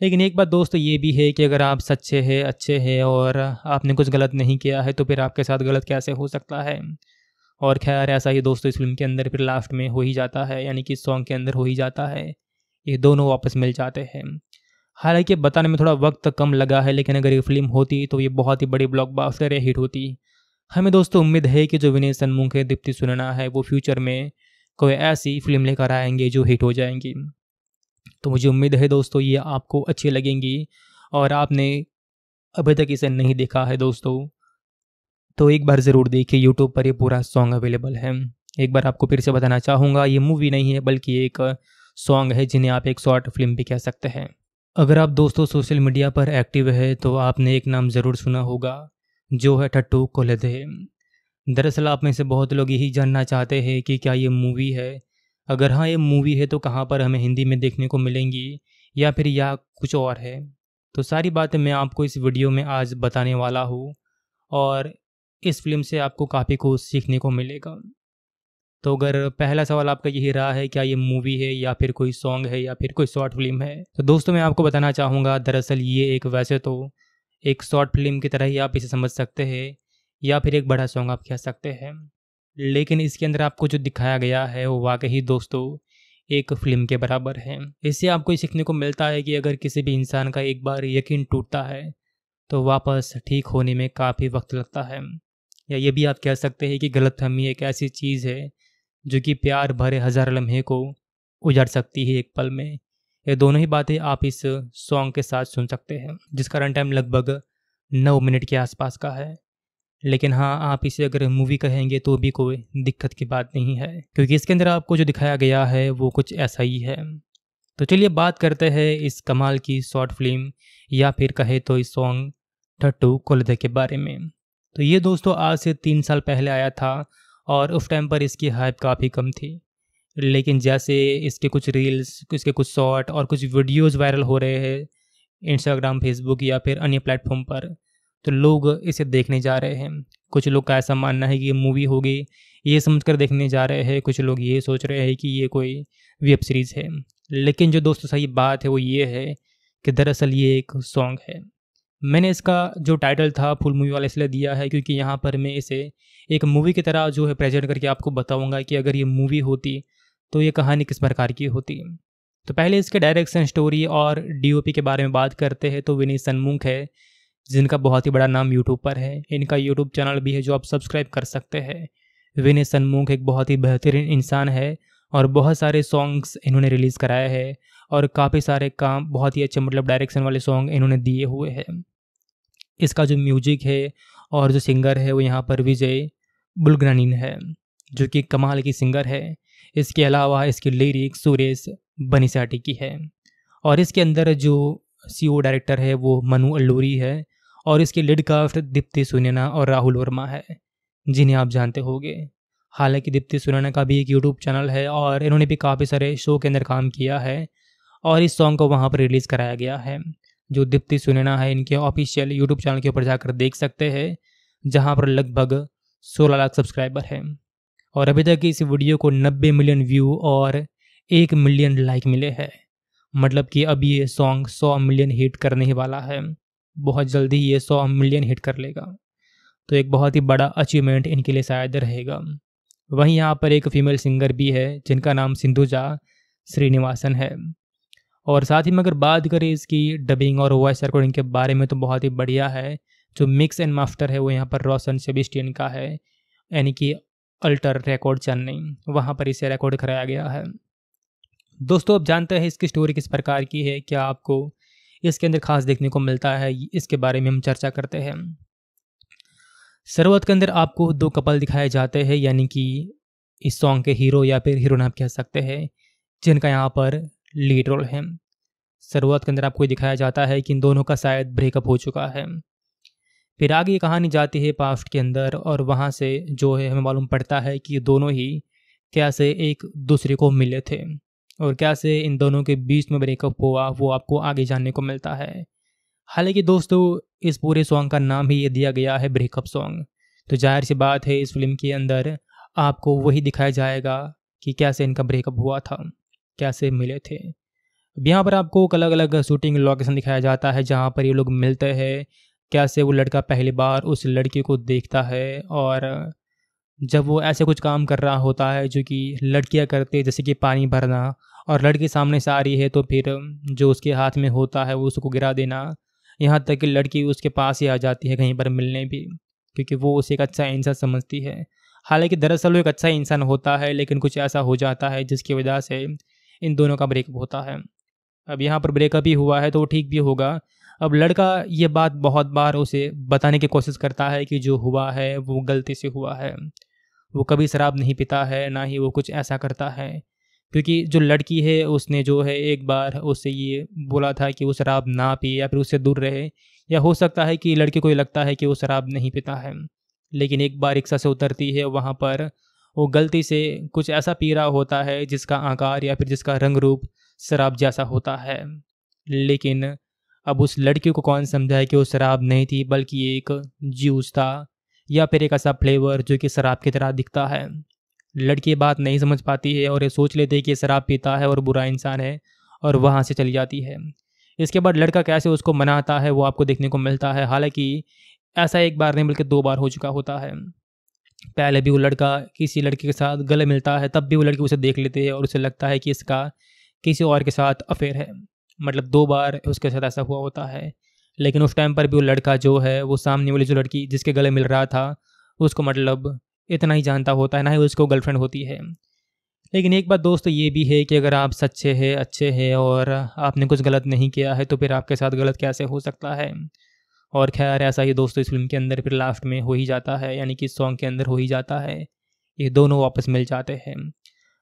लेकिन एक बात दोस्त ये भी है कि अगर आप सच्चे हैं, अच्छे हैं और आपने कुछ गलत नहीं किया है तो फिर आपके साथ गलत कैसे हो सकता है? और खैर, ऐसा ही दोस्तों इस फ़िल्म के अंदर फिर लास्ट में हो ही जाता है, यानी कि सॉन्ग के अंदर हो ही जाता है। ये दोनों वापस मिल जाते हैं। हालाँकि बताने में थोड़ा वक्त कम लगा है, लेकिन अगर ये फ़िल्म होती तो ये बहुत ही बड़ी ब्लॉकबस्टर या हिट होती। हमें दोस्तों उम्मीद है कि जो विनय सन्मुख है दीप्ति सुनना है, वो फ्यूचर में कोई ऐसी फ़िल्म लेकर आएँगे जो हिट हो जाएँगी। तो मुझे उम्मीद है दोस्तों ये आपको अच्छी लगेंगी, और आपने अभी तक इसे नहीं देखा है दोस्तों। तो एक बार ज़रूर देखिए यूट्यूब पर ये पूरा सॉन्ग अवेलेबल है। एक बार आपको फिर से बताना चाहूँगा, ये मूवी नहीं है, बल्कि एक सॉन्ग है जिन्हें आप एक शॉर्ट फ़िल्म भी कह सकते हैं। अगर आप दोस्तों सोशल मीडिया पर एक्टिव है तो आपने एक नाम ज़रूर सुना होगा, जो है टट्टू कोलदे। दरअसल आप में से बहुत लोग यही जानना चाहते हैं कि क्या ये मूवी है। अगर हाँ ये मूवी है तो कहाँ पर हमें हिंदी में देखने को मिलेंगी, या फिर या कुछ और है। तो सारी बातें मैं आपको इस वीडियो में आज बताने वाला हूँ, और इस फ़िल्म से आपको काफ़ी कुछ सीखने को मिलेगा। तो अगर पहला सवाल आपका यही रहा है, क्या ये मूवी है या फिर कोई सॉन्ग है या फिर कोई शॉर्ट फ़िल्म है? तो दोस्तों, मैं आपको बताना चाहूँगा, दरअसल ये एक वैसे तो एक शॉर्ट फ़िल्म की तरह ही आप इसे समझ सकते हैं या फिर एक बड़ा सॉन्ग आप कह सकते हैं। लेकिन इसके अंदर आपको जो दिखाया गया है, वो वाकई दोस्तों एक फ़िल्म के बराबर है। इससे आपको ये सीखने को मिलता है कि अगर किसी भी इंसान का एक बार यकीन टूटता है तो वापस ठीक होने में काफ़ी वक्त लगता है। या ये भी आप कह सकते हैं कि गलतफहमी एक ऐसी चीज़ है जो कि प्यार भरे हज़ार लम्हे को उजाड़ सकती है एक पल में। ये दोनों ही बातें आप इस सॉन्ग के साथ सुन सकते हैं, जिसका रन टाइम लगभग नौ मिनट के आसपास का है। लेकिन हाँ आप इसे अगर मूवी कहेंगे तो भी कोई दिक्कत की बात नहीं है, क्योंकि इसके अंदर आपको जो दिखाया गया है वो कुछ ऐसा ही है। तो चलिए बात करते हैं इस कमाल की शॉर्ट फ़िल्म या फिर कहे तो इस सॉन्ग टट्टू कोलदे के बारे में। तो ये दोस्तों आज से तीन साल पहले आया था और उस टाइम पर इसकी हाइप काफ़ी कम थी। लेकिन जैसे इसके कुछ रील्स इसके कुछ शॉर्ट और कुछ वीडियोस वायरल हो रहे हैं इंस्टाग्राम फेसबुक या फिर अन्य प्लेटफॉर्म पर तो लोग इसे देखने जा रहे हैं। कुछ लोग का ऐसा मानना है कि ये मूवी होगी, ये समझ कर देखने जा रहे हैं। कुछ लोग ये सोच रहे हैं कि ये कोई वेब सीरीज़ है। लेकिन जो दोस्तों सही बात है वो ये है कि दरअसल ये एक सॉन्ग है। मैंने इसका जो टाइटल था फुल मूवी वाला इसलिए दिया है क्योंकि यहाँ पर मैं इसे एक मूवी की तरह जो है प्रेजेंट करके आपको बताऊँगा कि अगर ये मूवी होती तो ये कहानी किस प्रकार की होती। तो पहले इसके डायरेक्शन स्टोरी और डीओपी के बारे में बात करते हैं तो विनी सनमुख है, जिनका बहुत ही बड़ा नाम यूट्यूब पर है। इनका यूट्यूब चैनल भी है जो आप सब्सक्राइब कर सकते हैं। विनय सनमुख एक बहुत ही बेहतरीन इंसान है और बहुत सारे सॉन्ग्स इन्होंने रिलीज़ कराए हैं। और काफ़ी सारे काम बहुत ही अच्छे मतलब डायरेक्शन वाले सॉन्ग इन्होंने दिए हुए हैं। इसका जो म्यूज़िक है और जो सिंगर है वो यहाँ पर विजय बुलग्रानीन है, जो कि कमाल की सिंगर है। इसके अलावा इसकी लिरिक्स सुरेश बनीसाटी की है। और इसके अंदर जो सी डायरेक्टर है वो मनु अल्लूरी है और इसके लिड कास्ट दीप्ति सुनैना और राहुल वर्मा है, जिन्हें आप जानते होंगे। हालाँकि दीप्ति सुनैना का भी एक यूट्यूब चैनल है और इन्होंने भी काफ़ी सारे शो के अंदर काम किया है। और इस सॉन्ग को वहाँ पर रिलीज़ कराया गया है। जो दीप्ति सुनैना है, इनके ऑफिशियल यूट्यूब चैनल के ऊपर जाकर देख सकते हैं, जहाँ पर लगभग 16 लाख सब्सक्राइबर हैं। और अभी तक इस वीडियो को 90 मिलियन व्यू और एक मिलियन लाइक मिले हैं। मतलब कि अब ये सॉन्ग सौ मिलियन हिट करने ही वाला है। बहुत जल्दी ये सौ मिलियन हिट कर लेगा। तो एक बहुत ही बड़ा अचीवमेंट इनके लिए शायद रहेगा। वहीं यहाँ पर एक फीमेल सिंगर भी है, जिनका नाम सिंधुजा श्रीनिवासन है। और साथ ही में अगर बात करें इसकी डबिंग और वॉइस रिकॉर्डिंग के बारे में तो बहुत ही बढ़िया है। जो मिक्स एंड मास्टर है, वो यहाँ पर रोशन सेबिस्टियन का है, यानी कि अल्टर रिकॉर्ड चेन्नई वहाँ पर इसे रिकॉर्ड कराया गया है। दोस्तों, अब जानते हैं इसकी स्टोरी किस प्रकार की है, क्या आपको इसके अंदर खास देखने को मिलता है, इसके बारे में हम चर्चा करते हैं। शुरुआत के अंदर आपको दो कपल दिखाए जाते हैं, यानी कि इस सॉन्ग के हीरो या फिर हीरोइन आप कह सकते हैं, जिनका यहाँ पर लीड रोल है। शुरुआत के अंदर आपको ये दिखाया जाता है कि इन दोनों का शायद ब्रेकअप हो चुका है। फिर आगे ये कहानी जाती है पास्ट के अंदर और वहाँ से जो है हमें मालूम पड़ता है कि दोनों ही कैसे एक दूसरे को मिले थे और कैसे इन दोनों के बीच में ब्रेकअप हुआ, वो आपको आगे जानने को मिलता है। हालाँकि दोस्तों, इस पूरे सॉन्ग का नाम ही ये दिया गया है ब्रेकअप सॉन्ग। तो ज़ाहिर सी बात है, इस फ़िल्म के अंदर आपको वही दिखाया जाएगा कि कैसे इनका ब्रेकअप हुआ था। कैसे मिले थे? अब यहाँ पर आपको अलग अलग शूटिंग लोकेशन दिखाया जाता है, जहाँ पर ये लोग मिलते हैं। कैसे वो लड़का पहली बार उस लड़की को देखता है और जब वो ऐसे कुछ काम कर रहा होता है जो कि लड़कियाँ करते जैसे कि पानी भरना और लड़की सामने से आ रही है तो फिर जो उसके हाथ में होता है वो उसको गिरा देना। यहाँ तक कि लड़की उसके पास ही आ जाती है कहीं पर मिलने भी, क्योंकि वो उसे एक अच्छा इंसान समझती है। हालाँकि दरअसल वो एक अच्छा इंसान होता है, लेकिन कुछ ऐसा हो जाता है जिसकी वजह से इन दोनों का ब्रेकअप होता है। अब यहाँ पर ब्रेकअप ही हुआ है तो वो ठीक भी होगा। अब लड़का ये बात बहुत बार उसे बताने की कोशिश करता है कि जो हुआ है, वो गलती से हुआ है। वो कभी शराब नहीं पीता है, ना ही वो कुछ ऐसा करता है। क्योंकि जो लड़की है, उसने जो है, एक बार उससे ये बोला था कि वो शराब ना पिए या फिर उससे दूर रहे। या हो सकता है कि लड़के को ये लगता है कि वो शराब नहीं पीता है। लेकिन एक बार रिक्शा से उतरती है, वहाँ पर वो गलती से कुछ ऐसा पी रहा होता है जिसका आकार या फिर जिसका रंग रूप शराब जैसा होता है। लेकिन अब उस लड़की को कौन समझाए कि वो शराब नहीं थी, बल्कि एक जूस था या फिर एक ऐसा फ्लेवर जो कि शराब की तरह दिखता है। लड़की बात नहीं समझ पाती है और ये सोच लेती है कि शराब पीता है और बुरा इंसान है और वहाँ से चली जाती है। इसके बाद लड़का कैसे उसको मनाता है वो आपको देखने को मिलता है। हालाँकि ऐसा एक बार नहीं, बल्कि दो बार हो चुका होता है। पहले भी वो लड़का किसी लड़की के साथ गले मिलता है, तब भी वो लड़की उसे देख लेती है और उसे लगता है कि इसका किसी और के साथ अफेयर है। मतलब दो बार उसके साथ ऐसा हुआ होता है। लेकिन उस टाइम पर भी वो लड़का जो है, वो सामने वाली जो लड़की जिसके गले मिल रहा था, उसको मतलब इतना ही जानता होता है, ना ही उसको गर्लफ्रेंड होती है। लेकिन एक बात दोस्त ये भी है कि अगर आप सच्चे हैं, अच्छे हैं और आपने कुछ गलत नहीं किया है तो फिर आपके साथ गलत कैसे हो सकता है? और खैर, ऐसा ही दोस्तों इस फ़िल्म के अंदर फिर लास्ट में हो ही जाता है, यानी कि सॉन्ग के अंदर हो ही जाता है। ये दोनों वापस मिल जाते हैं।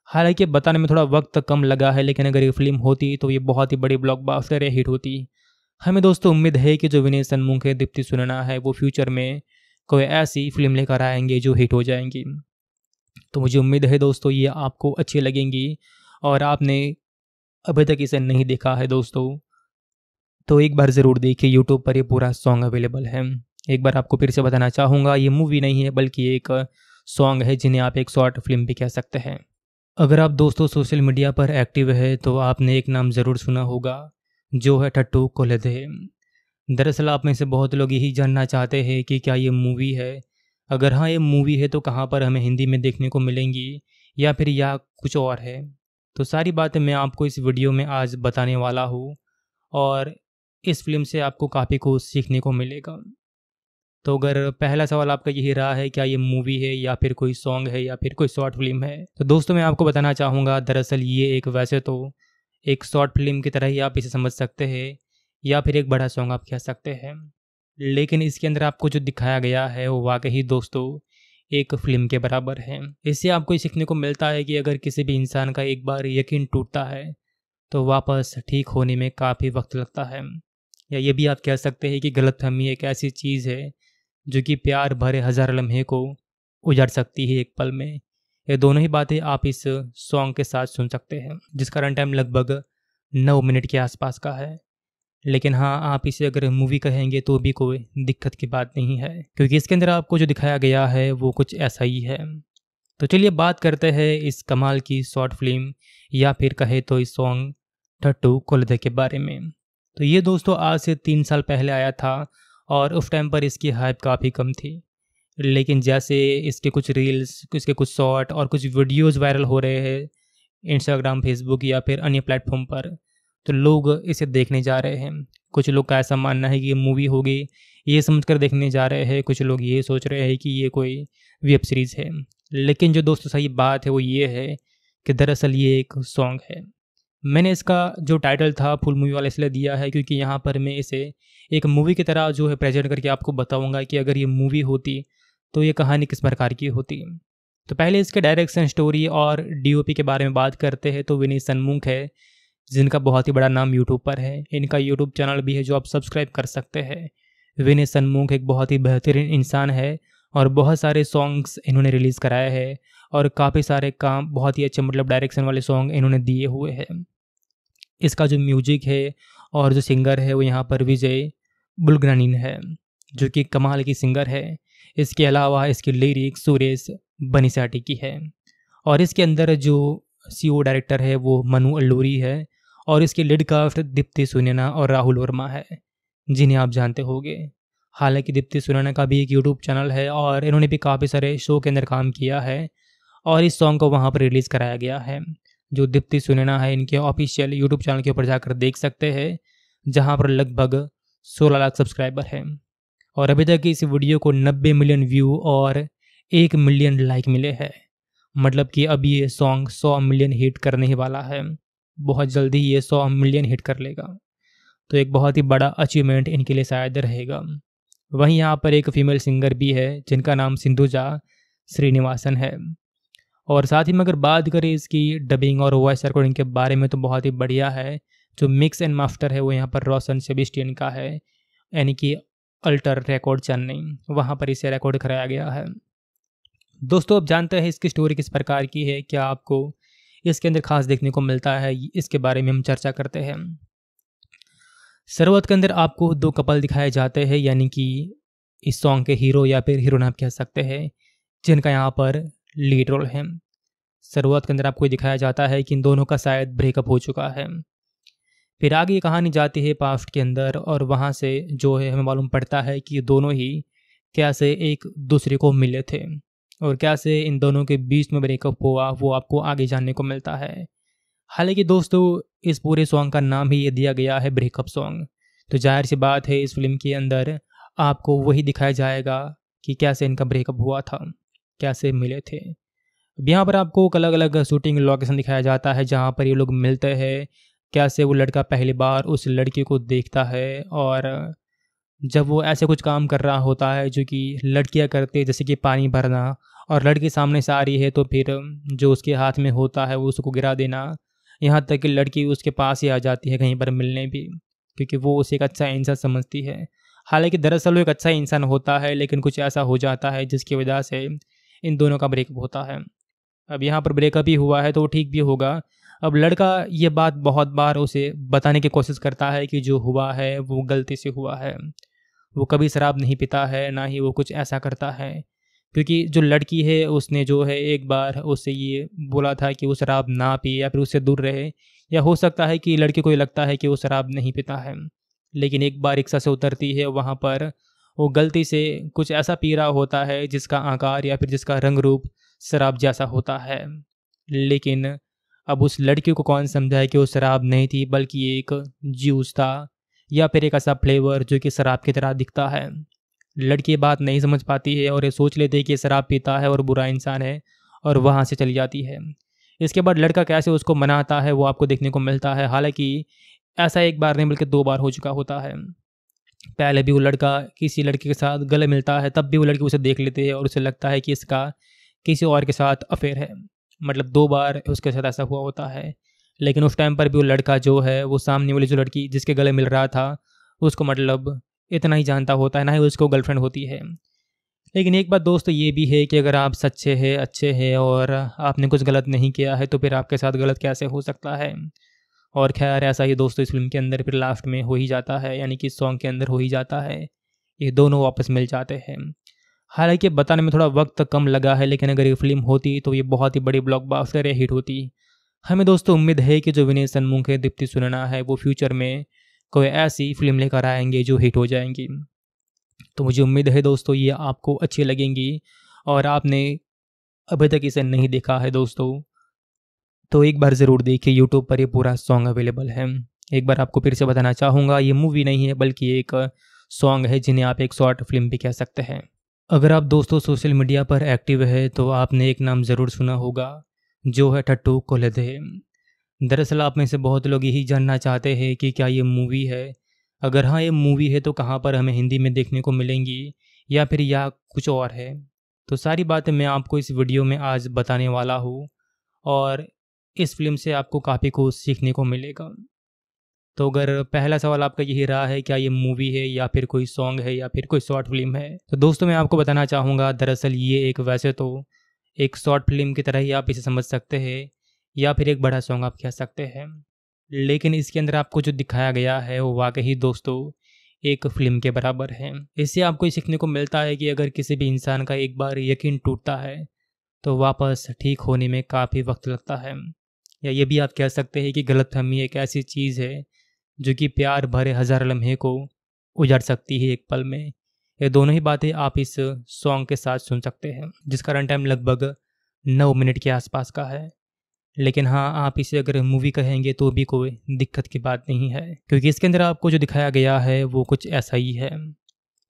हालाँकि बताने में थोड़ा वक्त कम लगा है, लेकिन अगर ये फ़िल्म होती तो ये बहुत ही बड़ी ब्लॉकबस्टर या हिट होती। हमें दोस्तों उम्मीद है कि जो विनय सन्मुख है दीप्ति सुनना है, वो फ्यूचर में कोई ऐसी फ़िल्म लेकर आएँगे जो हिट हो जाएँगी। तो मुझे उम्मीद है दोस्तों ये आपको अच्छी लगेंगी, और आपने अभी तक इसे नहीं देखा है दोस्तों। तो एक बार ज़रूर देखिए यूट्यूब पर ये पूरा सॉन्ग अवेलेबल है। एक बार आपको फिर से बताना चाहूँगा, ये मूवी नहीं है, बल्कि एक सॉन्ग है जिन्हें आप एक शॉर्ट फ़िल्म भी कह सकते हैं। अगर आप दोस्तों सोशल मीडिया पर एक्टिव है तो आपने एक नाम ज़रूर सुना होगा, जो है टट्टू कोलधे दरअसल आप में से बहुत लोग यही जानना चाहते हैं कि क्या ये मूवी है। अगर हाँ ये मूवी है तो कहाँ पर हमें हिंदी में देखने को मिलेंगी, या फिर या कुछ और है। तो सारी बातें मैं आपको इस वीडियो में आज बताने वाला हूँ, और इस फ़िल्म से आपको काफ़ी कुछ सीखने को मिलेगा। तो अगर पहला सवाल आपका यही रहा है, क्या ये मूवी है या फिर कोई सॉन्ग है या फिर कोई शॉर्ट फ़िल्म है? तो दोस्तों, मैं आपको बताना चाहूँगा, दरअसल ये एक वैसे तो एक शॉर्ट फ़िल्म की तरह ही आप इसे समझ सकते हैं या फिर एक बड़ा सॉन्ग आप कह सकते हैं। लेकिन इसके अंदर आपको जो दिखाया गया है, वो वाकई दोस्तों एक फ़िल्म के बराबर है। इससे आपको ये सीखने को मिलता है कि अगर किसी भी इंसान का एक बार यकीन टूटता है तो वापस ठीक होने में काफ़ी वक्त लगता है। या ये भी आप कह सकते हैं कि गलतफहमी एक ऐसी चीज़ है जो कि प्यार भरे हज़ार लम्हे को उजाड़ सकती है एक पल में। ये दोनों ही बातें आप इस सॉन्ग के साथ सुन सकते हैं, जिसका रन टाइम लगभग नौ मिनट के आसपास का है। लेकिन हाँ आप इसे अगर मूवी कहेंगे तो भी कोई दिक्कत की बात नहीं है, क्योंकि इसके अंदर आपको जो दिखाया गया है वो कुछ ऐसा ही है। तो चलिए बात करते हैं इस कमाल की शॉर्ट फ़िल्म या फिर कहे तो इस सॉन्ग टट्टू कोलदे के बारे में। तो ये दोस्तों आज से तीन साल पहले आया था और उस टाइम पर इसकी हाइप काफ़ी कम थी। लेकिन जैसे इसके कुछ रील्स इसके कुछ शॉर्ट और कुछ वीडियोज़ वायरल हो रहे हैं इंस्टाग्राम फेसबुक या फिर अन्य प्लेटफॉर्म पर तो लोग इसे देखने जा रहे हैं। कुछ लोग का ऐसा मानना है कि ये मूवी होगी, ये समझ कर देखने जा रहे हैं। कुछ लोग ये सोच रहे हैं कि ये कोई वेब सीरीज़ है। लेकिन जो दोस्तों सही बात है वो ये है कि दरअसल ये एक सॉन्ग है। मैंने इसका जो टाइटल था फुल मूवी वाला इसलिए दिया है क्योंकि यहाँ पर मैं इसे एक मूवी की तरह जो है प्रेजेंट करके आपको बताऊँगा कि अगर ये मूवी होती तो ये कहानी किस प्रकार की होती। तो पहले इसके डायरेक्शन स्टोरी और डीओपी के बारे में बात करते हैं तो विनीत सन्मुख है, जिनका बहुत ही बड़ा नाम यूट्यूब पर है। इनका यूट्यूब चैनल भी है जो आप सब्सक्राइब कर सकते हैं। विनीत सन्मुख एक बहुत ही बेहतरीन इंसान है और बहुत सारे सॉन्ग्स इन्होंने रिलीज़ कराए हैं और काफ़ी सारे काम, बहुत ही अच्छे मतलब डायरेक्शन वाले सॉन्ग इन्होंने दिए हुए हैं। इसका जो म्यूज़िक है और जो सिंगर है वो यहाँ पर विजय बुलग्रानीन है, जो कि कमाल की सिंगर है। इसके अलावा इसकी लिरिक सुरेश बनीसाटी की है और इसके अंदर जो सी डायरेक्टर है वो मनु अल्लूरी है और इसके लीड कास्ट दीप्ति सुनैना और राहुल वर्मा है, जिन्हें आप जानते होंगे। हालाँकि दीप्ति सुनैना का भी एक यूट्यूब चैनल है और इन्होंने भी काफ़ी सारे शो के अंदर काम किया है और इस सॉन्ग को वहाँ पर रिलीज़ कराया गया है। जो दीप्ति सुनैना है, इनके ऑफिशियल यूट्यूब चैनल के ऊपर जाकर देख सकते हैं, जहाँ पर लगभग 16 लाख सब्सक्राइबर हैं। और अभी तक इस वीडियो को 90 मिलियन व्यू और एक मिलियन लाइक मिले हैं। मतलब कि अब ये सॉन्ग 100 मिलियन हिट करने ही वाला है। बहुत जल्दी ये 100 मिलियन हिट कर लेगा। तो एक बहुत ही बड़ा अचीवमेंट इनके लिए शायद रहेगा। वहीं यहाँ पर एक फीमेल सिंगर भी है, जिनका नाम सिंधुजा श्रीनिवासन है। और साथ ही में अगर बात करें इसकी डबिंग और वॉइस रिकॉर्डिंग के बारे में तो बहुत ही बढ़िया है। जो मिक्स एंड मास्टर है वो यहाँ पर रोशन सेबिस्टियन का है, यानी कि अल्टर रिकॉर्ड चेन्नई वहाँ पर इसे रिकॉर्ड कराया गया है। दोस्तों, अब जानते हैं इसकी स्टोरी किस प्रकार की है, क्या आपको इसके अंदर खास देखने को मिलता है, इसके बारे में हम चर्चा करते हैं। सरवत के अंदर आपको दो कपल दिखाए जाते हैं, यानी कि इस सॉन्ग के हीरो या फिर हीरोइन आप कह सकते हैं, जिनका यहाँ पर लीड रोल है। सरवत के अंदर आपको दिखाया जाता है कि इन दोनों का शायद ब्रेकअप हो चुका है। फिर आगे कहानी जाती है पास्ट के अंदर और वहाँ से जो है हमें मालूम पड़ता है कि दोनों ही क्या से एक दूसरे को मिले थे और क्या से इन दोनों के बीच में ब्रेकअप हुआ, वो आपको आगे जानने को मिलता है। हालाँकि दोस्तों, इस पूरे सॉन्ग का नाम ही ये दिया गया है ब्रेकअप सॉन्ग। तो ज़ाहिर सी बात है, इस फ़िल्म के अंदर आपको वही दिखाया जाएगा कि कैसे इनका ब्रेकअप हुआ था। कैसे मिले थे? अब यहाँ पर आपको अलग अलग शूटिंग लोकेशन दिखाया जाता है, जहाँ पर ये लोग मिलते हैं। कैसे वो लड़का पहली बार उस लड़की को देखता है और जब वो ऐसे कुछ काम कर रहा होता है, जो कि लड़कियाँ करते जैसे कि पानी भरना, और लड़की सामने से आ रही है तो फिर जो उसके हाथ में होता है, वो उसको गिरा देना। यहाँ तक कि लड़की उसके पास ही आ जाती है कहीं पर मिलने भी, क्योंकि वो उसे एक अच्छा इंसान समझती है। हालाँकि दरअसल वो एक अच्छा इंसान होता है, लेकिन कुछ ऐसा हो जाता है, जिसकी वजह से इन दोनों का ब्रेकअप होता है। अब यहाँ पर ब्रेकअप ही हुआ है तो वो ठीक भी होगा। अब लड़का ये बात बहुत बार उसे बताने की कोशिश करता है कि जो हुआ है वो गलती से हुआ है। वो कभी शराब नहीं पीता है, ना ही वो कुछ ऐसा करता है। क्योंकि जो लड़की है, उसने जो है एक बार उससे ये बोला था कि वो शराब ना पिए या फिर उससे दूर रहे। या हो सकता है कि लड़के को ये लगता है कि वो शराब नहीं पीता है। लेकिन एक बार रिक्शा से उतरती है, वहाँ पर वो गलती से कुछ ऐसा पी रहा होता है जिसका आकार या फिर जिसका रंग रूप शराब जैसा होता है। लेकिन अब उस लड़की को कौन समझाए कि वो शराब नहीं थी, बल्कि एक जूस था या फिर एक ऐसा फ्लेवर जो कि शराब की तरह दिखता है। लड़की बात नहीं समझ पाती है और ये सोच लेती है कि शराब पीता है और बुरा इंसान है और वहाँ से चली जाती है। इसके बाद लड़का कैसे उसको मनाता है वो आपको देखने को मिलता है। हालाँकि ऐसा एक बार नहीं, बल्कि दो बार हो चुका होता है। पहले भी वो लड़का किसी लड़के के साथ गले मिलता है, तब भी वो लड़की उसे देख लेते हैं और उसे लगता है कि इसका किसी और के साथ अफेयर है। मतलब दो बार उसके साथ ऐसा हुआ होता है, लेकिन उस टाइम पर भी वो लड़का जो है, वो सामने वाली जो लड़की जिसके गले मिल रहा था, उसको मतलब इतना ही जानता होता है, ना ही उसको गर्लफ्रेंड होती है। लेकिन एक बात दोस्त ये भी है कि अगर आप सच्चे हैं, अच्छे हैं और आपने कुछ गलत नहीं किया है तो फिर आपके साथ गलत कैसे हो सकता है? और खैर, ऐसा ही दोस्तों इस फ़िल्म के अंदर फिर लास्ट में हो ही जाता है, यानी कि सॉन्ग के अंदर हो ही जाता है। ये दोनों वापस मिल जाते हैं। हालाँकि बताने में थोड़ा वक्त कम लगा है, लेकिन अगर ये फ़िल्म होती तो ये बहुत ही बड़ी ब्लॉकबस्टर या हिट होती। हमें दोस्तों उम्मीद है कि जो विनय सन्मुख दीप्ति सुनना है, वो फ्यूचर में कोई ऐसी फ़िल्म लेकर आएँगे जो हिट हो जाएँगी। तो मुझे उम्मीद है दोस्तों ये आपको अच्छी लगेंगी, और आपने अभी तक इसे नहीं देखा है दोस्तों। तो एक बार ज़रूर देखिए यूट्यूब पर ये पूरा सॉन्ग अवेलेबल है। एक बार आपको फिर से बताना चाहूँगा, ये मूवी नहीं है, बल्कि एक सॉन्ग है, जिन्हें आप एक शॉर्ट फ़िल्म भी कह सकते हैं। अगर आप दोस्तों सोशल मीडिया पर एक्टिव है तो आपने एक नाम ज़रूर सुना होगा, जो है टट्टू कोलदे। दरअसल आप में से बहुत लोग यही जानना चाहते हैं कि क्या ये मूवी है। अगर हाँ ये मूवी है तो कहाँ पर हमें हिंदी में देखने को मिलेंगी, या फिर या कुछ और है। तो सारी बातें मैं आपको इस वीडियो में आज बताने वाला हूँ, और इस फ़िल्म से आपको काफ़ी कुछ सीखने को मिलेगा। तो अगर पहला सवाल आपका यही रहा है, क्या ये मूवी है या फिर कोई सॉन्ग है या फिर कोई शॉर्ट फ़िल्म है? तो दोस्तों, मैं आपको बताना चाहूँगा, दरअसल ये एक वैसे तो एक शॉर्ट फ़िल्म की तरह ही आप इसे समझ सकते हैं या फिर एक बड़ा सॉन्ग आप कह सकते हैं। लेकिन इसके अंदर आपको जो दिखाया गया है, वो वाकई दोस्तों एक फ़िल्म के बराबर है। इससे आपको सीखने को मिलता है कि अगर किसी भी इंसान का एक बार यकीन टूटता है तो वापस ठीक होने में काफ़ी वक्त लगता है। या ये भी आप कह सकते हैं कि गलतफहमी एक ऐसी चीज़ है, जो कि प्यार भरे हज़ार लम्हे को उजड़ सकती है एक पल में। ये दोनों ही बातें आप इस सॉन्ग के साथ सुन सकते हैं, जिसका रन टाइम लगभग नौ मिनट के आसपास का है। लेकिन हाँ आप इसे अगर मूवी कहेंगे तो भी कोई दिक्कत की बात नहीं है, क्योंकि इसके अंदर आपको जो दिखाया गया है वो कुछ ऐसा ही है।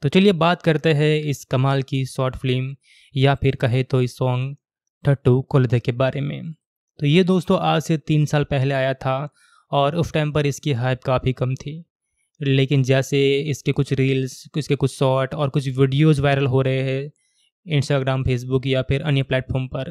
तो चलिए बात करते हैं इस कमाल की शॉर्ट फ़िल्म या फिर कहे तो इस सॉन्ग टट्टू कोलदे के बारे में। तो ये दोस्तों आज से तीन साल पहले आया था और उस टाइम पर इसकी हाइप काफ़ी कम थी। लेकिन जैसे इसके कुछ रील्स इसके कुछ शॉर्ट और कुछ वीडियोस वायरल हो रहे हैं इंस्टाग्राम फेसबुक या फिर अन्य प्लेटफॉर्म पर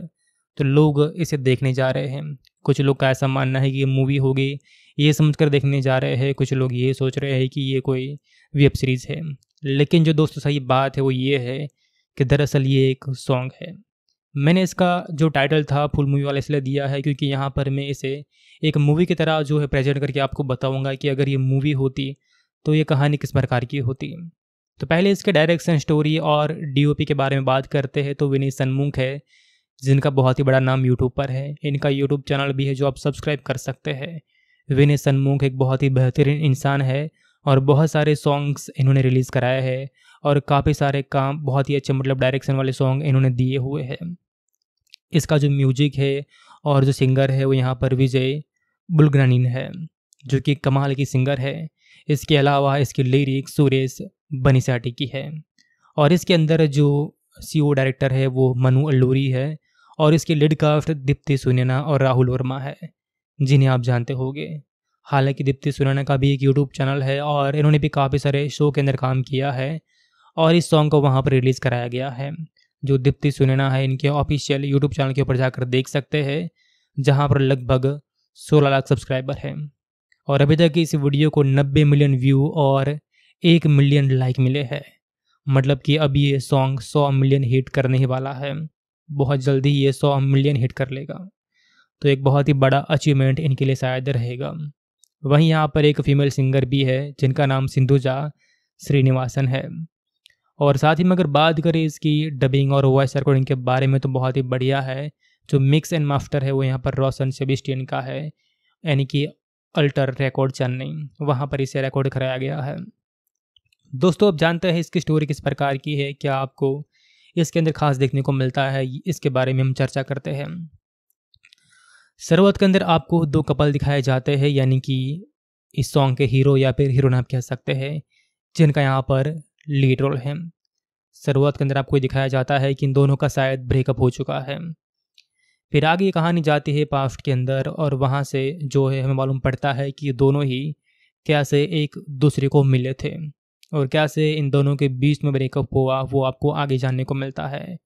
तो लोग इसे देखने जा रहे हैं। कुछ लोग का ऐसा मानना है कि ये मूवी होगी, ये समझ कर देखने जा रहे हैं। कुछ लोग ये सोच रहे हैं कि ये कोई वेब सीरीज़ है। लेकिन जो दोस्तों सही बात है, वो ये है कि दरअसल ये एक सॉन्ग है। मैंने इसका जो टाइटल था फुल मूवी वाला इसलिए दिया है क्योंकि यहाँ पर मैं इसे एक मूवी की तरह जो है प्रेजेंट करके आपको बताऊँगा कि अगर ये मूवी होती तो ये कहानी किस प्रकार की होती। तो पहले इसके डायरेक्शन स्टोरी और डीओपी के बारे में बात करते हैं तो विनी सनमुख है, जिनका बहुत ही बड़ा नाम यूट्यूब पर है। इनका यूट्यूब चैनल भी है जो आप सब्सक्राइब कर सकते हैं। विनी सनमुख एक बहुत ही बेहतरीन इंसान है और बहुत सारे सॉन्ग्स इन्होंने रिलीज़ कराए हैं और काफ़ी सारे काम, बहुत ही अच्छे मतलब डायरेक्शन वाले सॉन्ग इन्होंने दिए हुए हैं। इसका जो म्यूज़िक है और जो सिंगर है, वो यहाँ पर विजय बुलग्रानीन है, जो कि कमाल की सिंगर है। इसके अलावा इसकी लिरिक सुरेश बनीसाटी की है और इसके अंदर जो सी डायरेक्टर है, वो मनु अल्लूरी है और इसके लीड कास्ट दीप्ति सुनैना और राहुल वर्मा है, जिन्हें आप जानते होंगे। हालाँकि दीप्ति सुनैना का भी एक यूट्यूब चैनल है और इन्होंने भी काफ़ी सारे शो के अंदर काम किया है और इस सॉन्ग को वहाँ पर रिलीज़ कराया गया है। जो दीप्ति सुनैना है, इनके ऑफिशियल यूट्यूब चैनल के ऊपर जाकर देख सकते हैं, जहाँ पर लगभग 16 लाख सब्सक्राइबर हैं। और अभी तक इस वीडियो को 90 मिलियन व्यू और एक मिलियन लाइक मिले हैं। मतलब कि अब ये सॉन्ग सौ मिलियन हिट करने ही वाला है। बहुत जल्दी ये सौ मिलियन हिट कर लेगा। तो एक बहुत ही बड़ा अचीवमेंट इनके लिए शायद रहेगा। वहीं यहाँ पर एक फीमेल सिंगर भी है, जिनका नाम सिंधुजा श्रीनिवासन है। और साथ ही में अगर बात करें इसकी डबिंग और वॉइस रिकॉर्डिंग के बारे में तो बहुत ही बढ़िया है। जो मिक्स एंड मास्टर है वो यहाँ पर रोशन सेबिस्टियन का है, यानी कि अल्टर रिकॉर्ड चेन्नई वहाँ पर इसे रिकॉर्ड कराया गया है। दोस्तों, अब जानते हैं इसकी स्टोरी किस प्रकार की है, क्या आपको इसके अंदर खास देखने को मिलता है, इसके बारे में हम चर्चा करते हैं। शरूआत के अंदर आपको दो कपल दिखाए जाते हैं, यानी कि इस सॉन्ग के हीरो या फिर हीरोइन आप कह सकते हैं, जिनका यहाँ पर लीड रोल है। शुरुआत के अंदर आपको दिखाया जाता है कि इन दोनों का शायद ब्रेकअप हो चुका है। फिर आगे कहानी जाती है पास्ट के अंदर और वहाँ से जो है हमें मालूम पड़ता है कि दोनों ही कैसे एक दूसरे को मिले थे और कैसे इन दोनों के बीच में ब्रेकअप हुआ, वो आपको आगे जानने को मिलता है।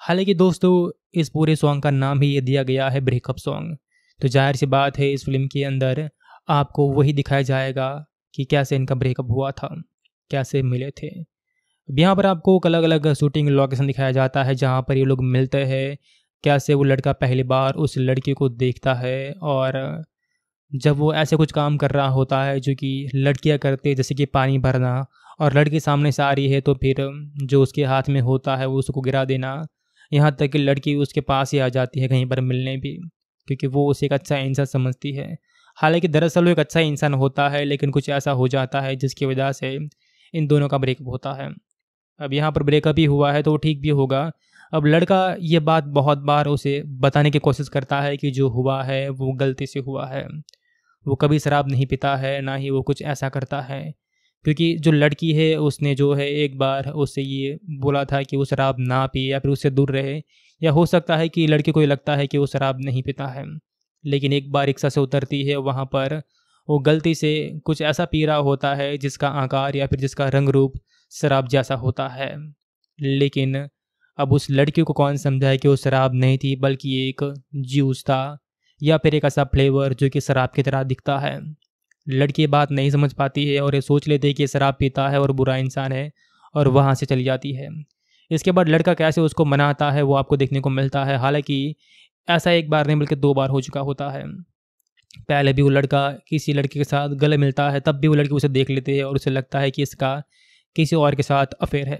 हालाँकि दोस्तों, इस पूरे सॉन्ग का नाम ही ये दिया गया है ब्रेकअप सॉन्ग। तो ज़ाहिर सी बात है, इस फ़िल्म के अंदर आपको वही दिखाया जाएगा कि कैसे इनका ब्रेकअप हुआ था। कैसे मिले थे? अब यहाँ पर आपको अलग अलग शूटिंग लोकेशन दिखाया जाता है, जहाँ पर ये लोग मिलते हैं। कैसे वो लड़का पहली बार उस लड़की को देखता है और जब वो ऐसे कुछ काम कर रहा होता है, जो कि लड़कियाँ करते जैसे कि पानी भरना, और लड़की सामने से आ रही है तो फिर जो उसके हाथ में होता है, वो उसको गिरा देना। यहाँ तक कि लड़की उसके पास ही आ जाती है कहीं पर मिलने भी, क्योंकि वो उसे एक अच्छा इंसान समझती है। हालाँकि दरअसल वो एक अच्छा इंसान होता है, लेकिन कुछ ऐसा हो जाता है, जिसकी वजह से इन दोनों का ब्रेकअप होता है। अब यहाँ पर ब्रेकअप ही हुआ है तो वो ठीक भी होगा। अब लड़का ये बात बहुत बार उसे बताने की कोशिश करता है कि जो हुआ है वो गलती से हुआ है। वो कभी शराब नहीं पीता है, ना ही वो कुछ ऐसा करता है। क्योंकि जो लड़की है, उसने जो है एक बार उससे ये बोला था कि वो शराब ना पिए या फिर उससे दूर रहे। या हो सकता है कि लड़के को ये लगता है कि वो शराब नहीं पीता है। लेकिन एक बार रिक्शा से उतरती है, वहाँ पर वो गलती से कुछ ऐसा पी रहा होता है जिसका आकार या फिर जिसका रंग रूप शराब जैसा होता है। लेकिन अब उस लड़की को कौन समझाए कि वो शराब नहीं थी, बल्कि एक जूस था या फिर एक ऐसा फ्लेवर जो कि शराब की तरह दिखता है। लड़की बात नहीं समझ पाती है और ये सोच लेते हैं कि शराब पीता है और बुरा इंसान है और वहाँ से चली जाती है। इसके बाद लड़का कैसे उसको मनाता है वो आपको देखने को मिलता है। हालाँकि ऐसा एक बार नहीं, बल्कि दो बार हो चुका होता है। पहले भी वो लड़का किसी लड़के के साथ गले मिलता है, तब भी वो लड़की उसे देख लेती है और उसे लगता है कि इसका किसी और के साथ अफेयर है।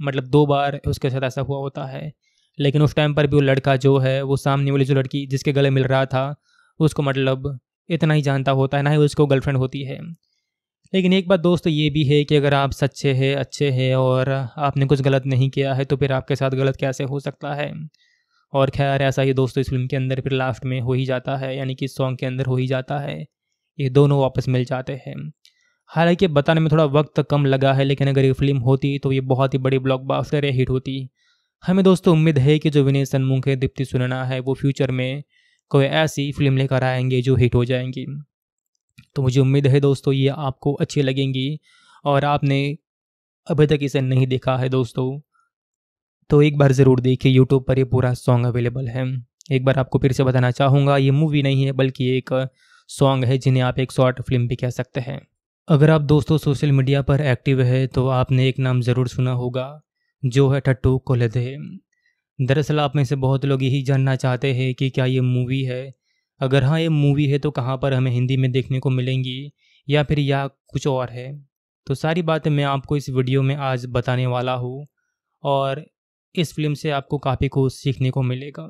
मतलब दो बार उसके साथ ऐसा हुआ होता है। लेकिन उस टाइम पर भी वो लड़का जो है, वो सामने वाली जो लड़की जिसके गले मिल रहा था, उसको मतलब इतना ही जानता होता है, ना ही उसको गर्लफ्रेंड होती है। लेकिन एक बात दोस्त ये भी है कि अगर आप सच्चे हैं, अच्छे हैं और आपने कुछ गलत नहीं किया है तो फिर आपके साथ गलत कैसे हो सकता है? और खैर, ऐसा ही दोस्तों इस फ़िल्म के अंदर फिर लास्ट में हो ही जाता है, यानी कि इस सॉन्ग के अंदर हो ही जाता है। ये दोनों वापस मिल जाते हैं। हालाँकि बताने में थोड़ा वक्त कम लगा है, लेकिन अगर ये फ़िल्म होती तो ये बहुत ही बड़ी ब्लॉकबस्टर या हिट होती। हमें दोस्तों उम्मीद है कि जो विनय सन्मुख है, दीप्ति सुनना है, वो फ्यूचर में कोई ऐसी फ़िल्म लेकर आएँगे जो हिट हो जाएँगी। तो मुझे उम्मीद है दोस्तों ये आपको अच्छी लगेंगी, और आपने अभी तक इसे नहीं देखा है दोस्तों। तो एक बार ज़रूर देखिए यूट्यूब पर ये पूरा सॉन्ग अवेलेबल है। एक बार आपको फिर से बताना चाहूँगा, ये मूवी नहीं है, बल्कि एक सॉन्ग है, जिन्हें आप एक शॉर्ट फ़िल्म भी कह सकते हैं। अगर आप दोस्तों सोशल मीडिया पर एक्टिव है तो आपने एक नाम ज़रूर सुना होगा, जो है टट्टू कोलदे। दरअसल आप में से बहुत लोग यही जानना चाहते हैं कि क्या ये मूवी है। अगर हाँ ये मूवी है तो कहाँ पर हमें हिंदी में देखने को मिलेंगी, या फिर या कुछ और है। तो सारी बातें मैं आपको इस वीडियो में आज बताने वाला हूँ, और इस फ़िल्म से आपको काफ़ी कुछ सीखने को मिलेगा।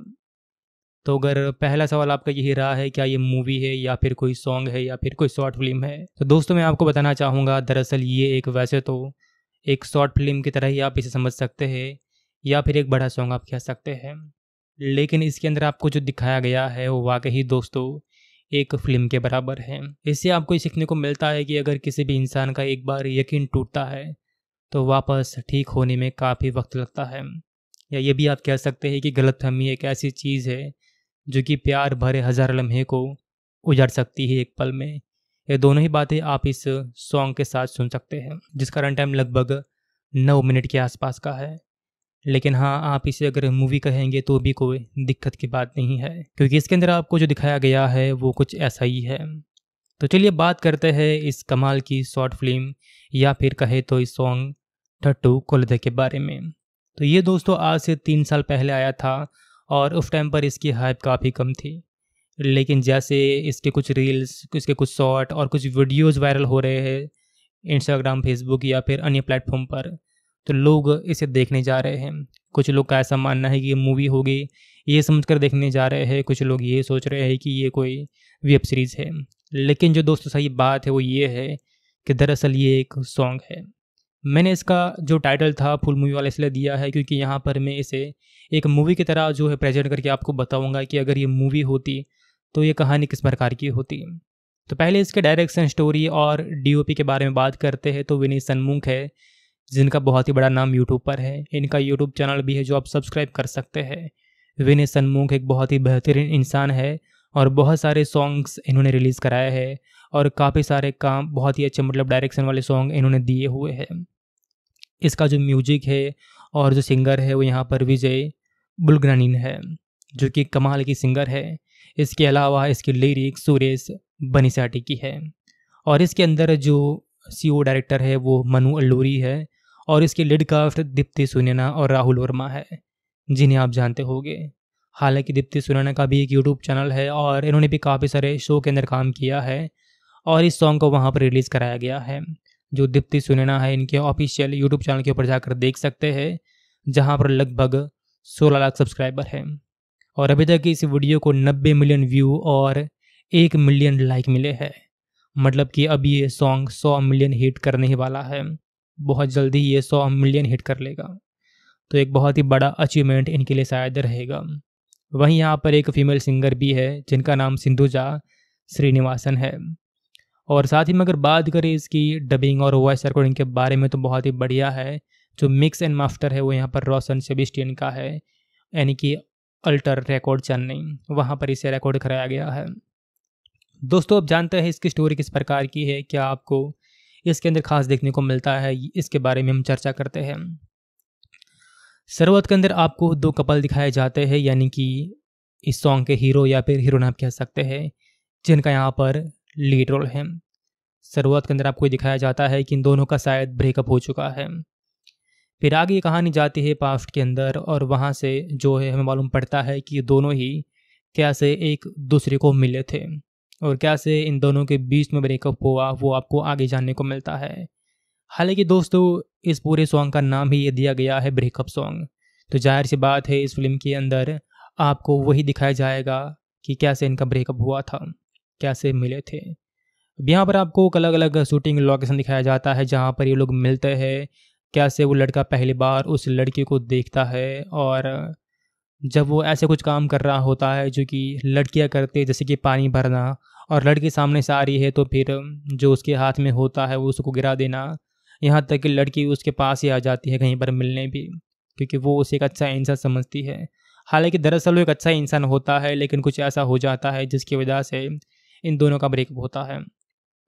तो अगर पहला सवाल आपका यही रहा है, क्या ये मूवी है या फिर कोई सॉन्ग है या फिर कोई शॉर्ट फ़िल्म है? तो दोस्तों, मैं आपको बताना चाहूँगा, दरअसल ये एक वैसे तो एक शॉर्ट फ़िल्म की तरह ही आप इसे समझ सकते हैं या फिर एक बड़ा सॉन्ग आप कह सकते हैं। लेकिन इसके अंदर आपको जो दिखाया गया है, वो वाकई दोस्तों एक फ़िल्म के बराबर है। इससे आपको सीखने को मिलता है कि अगर किसी भी इंसान का एक बार यकीन टूटता है तो वापस ठीक होने में काफ़ी वक्त लगता है। या ये भी आप कह सकते हैं कि गलतफहमी एक ऐसी चीज़ है, जो कि प्यार भरे हज़ार लम्हे को उजाड़ सकती है एक पल में। ये दोनों ही बातें आप इस सॉन्ग के साथ सुन सकते हैं, जिसका रन टाइम लगभग नौ मिनट के आसपास का है। लेकिन हाँ आप इसे अगर मूवी कहेंगे तो भी कोई दिक्कत की बात नहीं है, क्योंकि इसके अंदर आपको जो दिखाया गया है वो कुछ ऐसा ही है। तो चलिए बात करते हैं इस कमाल की शॉर्ट फ़िल्म या फिर कहे तो इस सॉन्ग टट्टू कोलदे के बारे में। तो ये दोस्तों आज से तीन साल पहले आया था और उस टाइम पर इसकी हाइप काफ़ी कम थी। लेकिन जैसे इसके कुछ रील्स इसके कुछ शॉर्ट और कुछ वीडियोस वायरल हो रहे हैं इंस्टाग्राम फेसबुक या फिर अन्य प्लेटफॉर्म पर तो लोग इसे देखने जा रहे हैं। कुछ लोग का ऐसा मानना है कि ये मूवी होगी, ये समझ कर देखने जा रहे हैं। कुछ लोग ये सोच रहे हैं कि ये कोई वेब सीरीज़ है। लेकिन जो दोस्तों सही बात है वो ये है कि दरअसल ये एक सॉन्ग है। मैंने इसका जो टाइटल था फुल मूवी वाला इसलिए दिया है क्योंकि यहाँ पर मैं इसे एक मूवी की तरह जो है प्रेजेंट करके आपको बताऊँगा कि अगर ये मूवी होती तो ये कहानी किस प्रकार की होती। तो पहले इसके डायरेक्शन स्टोरी और डीओपी के बारे में बात करते हैं तो विनीत सन्मुख है, जिनका बहुत ही बड़ा नाम यूट्यूब पर है। इनका यूट्यूब चैनल भी है जो आप सब्सक्राइब कर सकते हैं। विनय सन्मुख एक बहुत ही बेहतरीन इंसान है और बहुत सारे सॉन्ग्स इन्होंने रिलीज़ कराए हैं। और काफ़ी सारे काम, बहुत ही अच्छे मतलब डायरेक्शन वाले सॉन्ग इन्होंने दिए हुए हैं। इसका जो म्यूज़िक है और जो सिंगर है वो यहाँ पर विजय बुलग्रानीन है, जो कि कमाल की सिंगर है। इसके अलावा इसकी लिरिक्स सुरेश बनीसाटी की है। और इसके अंदर जो सी डायरेक्टर है वो मनु अल्लूरी है और इसके लिड कास्ट दीप्ति सुनैना और राहुल वर्मा है, जिन्हें आप जानते होंगे। हालाँकि दीप्ति सुनैना का भी एक यूट्यूब चैनल है और इन्होंने भी काफ़ी सारे शो के अंदर काम किया है। और इस सॉन्ग को वहाँ पर रिलीज़ कराया गया है। जो दीप्ति सुनैना है, इनके ऑफिशियल यूट्यूब चैनल के ऊपर जाकर देख सकते हैं, जहाँ पर लगभग 16 लाख सब्सक्राइबर हैं। और अभी तक इस वीडियो को 90 मिलियन व्यू और एक मिलियन लाइक मिले हैं। मतलब कि अब ये सॉन्ग 100 मिलियन हिट करने ही वाला है। बहुत जल्दी ये 100 मिलियन हिट कर लेगा। तो एक बहुत ही बड़ा अचीवमेंट इनके लिए शायद रहेगा। वहीं यहाँ पर एक फीमेल सिंगर भी है, जिनका नाम सिंधुजा श्रीनिवासन है। और साथ ही में अगर बात करें इसकी डबिंग और वॉइस रिकॉर्डिंग के बारे में तो बहुत ही बढ़िया है। जो मिक्स एंड मास्टर है वो यहाँ पर रोशन सेबिस्टियन का है, यानी कि अल्टर रिकॉर्ड चेन्नई वहाँ पर इसे रिकॉर्ड कराया गया है। दोस्तों अब जानते हैं इसकी स्टोरी किस प्रकार की है, क्या आपको इसके अंदर खास देखने को मिलता है, इसके बारे में हम चर्चा करते हैं। शुरुआत के अंदर आपको दो कपल दिखाए जाते हैं, यानी कि इस सॉन्ग के हीरो या फिर हीरोइन आप कह सकते हैं, जिनका यहाँ पर लीड रोल है। शुरुआत के अंदर आपको दिखाया जाता है कि इन दोनों का शायद ब्रेकअप हो चुका है। फिर आगे ये कहानी जाती है पास्ट के अंदर और वहाँ से जो है, हमें मालूम पड़ता है कि दोनों ही कैसे एक दूसरे को मिले थे और कैसे इन दोनों के बीच में ब्रेकअप हुआ, वो आपको आगे जानने को मिलता है। हालाँकि दोस्तों, इस पूरे सॉन्ग का नाम ही ये दिया गया है ब्रेकअप सॉन्ग। तो ज़ाहिर सी बात है, इस फ़िल्म के अंदर आपको वही दिखाया जाएगा कि कैसे इनका ब्रेकअप हुआ था। कैसे मिले थे? यहाँ पर आपको अलग अलग शूटिंग लोकेशन दिखाया जाता है, जहाँ पर ये लोग मिलते हैं। कैसे वो लड़का पहली बार उस लड़की को देखता है और जब वो ऐसे कुछ काम कर रहा होता है जो कि लड़कियाँ करते जैसे कि पानी भरना और लड़की सामने से आ रही है तो फिर जो उसके हाथ में होता है वो उसको गिरा देना। यहाँ तक कि लड़की उसके पास ही आ जाती है कहीं पर मिलने भी, क्योंकि वो उसे एक अच्छा इंसान समझती है। हालाँकि दरअसल वो एक अच्छा इंसान होता है, लेकिन कुछ ऐसा हो जाता है जिसकी वजह से इन दोनों का ब्रेकअप होता है।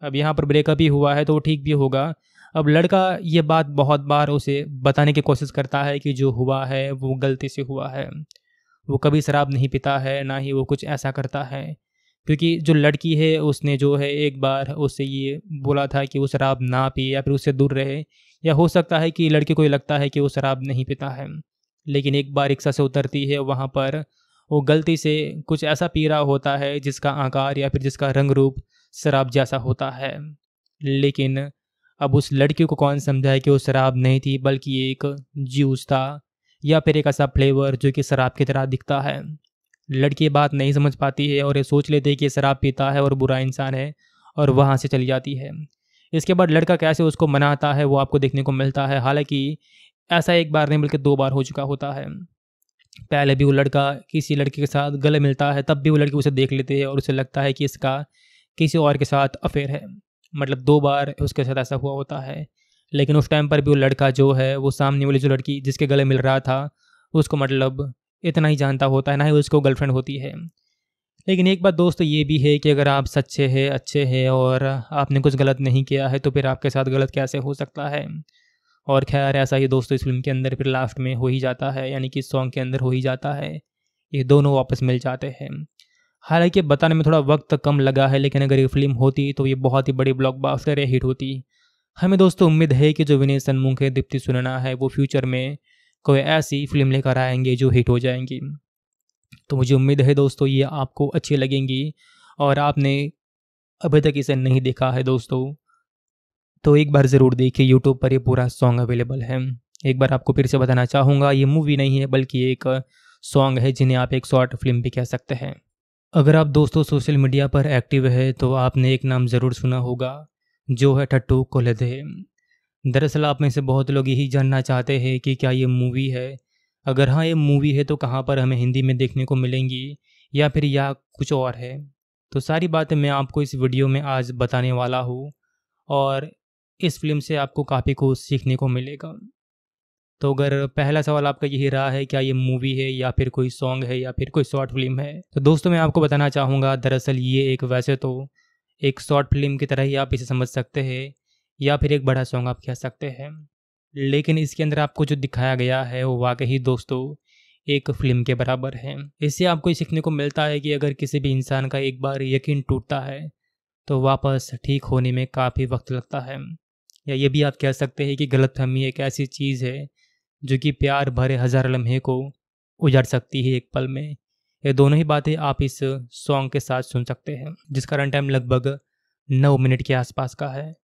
अब यहाँ पर ब्रेकअप ही हुआ है तो वो ठीक भी होगा। अब लड़का ये बात बहुत बार उसे बताने की कोशिश करता है कि जो हुआ है वो गलती से हुआ है। वो कभी शराब नहीं पीता है, ना ही वो कुछ ऐसा करता है। क्योंकि जो लड़की है, उसने जो है एक बार उससे ये बोला था कि वो शराब ना पिए या फिर उससे दूर रहे। या हो सकता है कि लड़के को ये लगता है कि वो शराब नहीं पीता है। लेकिन एक बार रिक्शा से उतरती है, वहाँ पर वो गलती से कुछ ऐसा पी रहा होता है जिसका आकार या फिर जिसका रंग रूप शराब जैसा होता है। लेकिन अब उस लड़की को कौन समझाए कि वो शराब नहीं थी, बल्कि एक जूस था या फिर एक ऐसा फ्लेवर जो कि शराब की तरह दिखता है। लड़की बात नहीं समझ पाती है और ये सोच लेते हैं कि शराब पीता है और बुरा इंसान है और वहाँ से चली जाती है। इसके बाद लड़का कैसे उसको मनाता है वो आपको देखने को मिलता है। हालाँकि ऐसा एक बार नहीं, बल्कि दो बार हो चुका होता है। पहले भी वो लड़का किसी लड़के के साथ गले मिलता है, तब भी वो लड़की उसे देख लेती है और उसे लगता है कि इसका किसी और के साथ अफेयर है। मतलब दो बार उसके साथ ऐसा हुआ होता है, लेकिन उस टाइम पर भी वो लड़का जो है, वो सामने वाली जो लड़की जिसके गले मिल रहा था, उसको मतलब इतना ही जानता होता है, ना ही उसको गर्लफ्रेंड होती है। लेकिन एक बात दोस्त ये भी है कि अगर आप सच्चे हैं, अच्छे हैं और आपने कुछ गलत नहीं किया है तो फिर आपके साथ गलत कैसे हो सकता है? और खैर, ऐसा ही दोस्तों इस फ़िल्म के अंदर फिर लास्ट में हो ही जाता है, यानी कि सॉन्ग के अंदर हो ही जाता है। ये दोनों वापस मिल जाते हैं। हालाँकि बताने में थोड़ा वक्त कम लगा है, लेकिन अगर ये फ़िल्म होती तो ये बहुत ही बड़ी ब्लॉकबस्टर या हिट होती। हमें दोस्तों उम्मीद है कि जो विनय सन्मुख है दीप्ति सुनना है, वो फ्यूचर में कोई ऐसी फ़िल्म लेकर आएँगे जो हिट हो जाएँगी। तो मुझे उम्मीद है दोस्तों ये आपको अच्छी लगेंगी, और आपने अभी तक इसे नहीं देखा है दोस्तों। तो एक बार ज़रूर देखिए यूट्यूब पर ये पूरा सॉन्ग अवेलेबल है। एक बार आपको फिर से बताना चाहूँगा, ये मूवी नहीं है, बल्कि एक सॉन्ग है जिन्हें आप एक शॉर्ट फ़िल्म भी कह सकते हैं। अगर आप दोस्तों सोशल मीडिया पर एक्टिव है तो आपने एक नाम ज़रूर सुना होगा, जो है ठट्टू कोलदे। दरअसल आप में से बहुत लोग यही जानना चाहते हैं कि क्या ये मूवी है। अगर हाँ ये मूवी है तो कहाँ पर हमें हिंदी में देखने को मिलेंगी, या फिर या कुछ और है। तो सारी बातें मैं आपको इस वीडियो में आज बताने वाला हूँ, और इस फ़िल्म से आपको काफ़ी कुछ सीखने को मिलेगा। तो अगर पहला सवाल आपका यही रहा है, क्या ये मूवी है या फिर कोई सॉन्ग है या फिर कोई शॉर्ट फ़िल्म है? तो दोस्तों, मैं आपको बताना चाहूँगा, दरअसल ये एक वैसे तो एक शॉर्ट फ़िल्म की तरह ही आप इसे समझ सकते हैं या फिर एक बड़ा सॉन्ग आप कह सकते हैं। लेकिन इसके अंदर आपको जो दिखाया गया है, वो वाकई दोस्तों एक फ़िल्म के बराबर है। इससे आपको ये सीखने को मिलता है कि अगर किसी भी इंसान का एक बार यकीन टूटता है तो वापस ठीक होने में काफ़ी वक्त लगता है। या ये भी आप कह सकते हैं कि गलतफहमी एक ऐसी चीज़ है जो कि प्यार भरे हज़ार लम्हे को उजाड़ सकती है एक पल में। ये दोनों ही बातें आप इस सॉन्ग के साथ सुन सकते हैं, जिसका रन टाइम लगभग नौ मिनट के आसपास का है।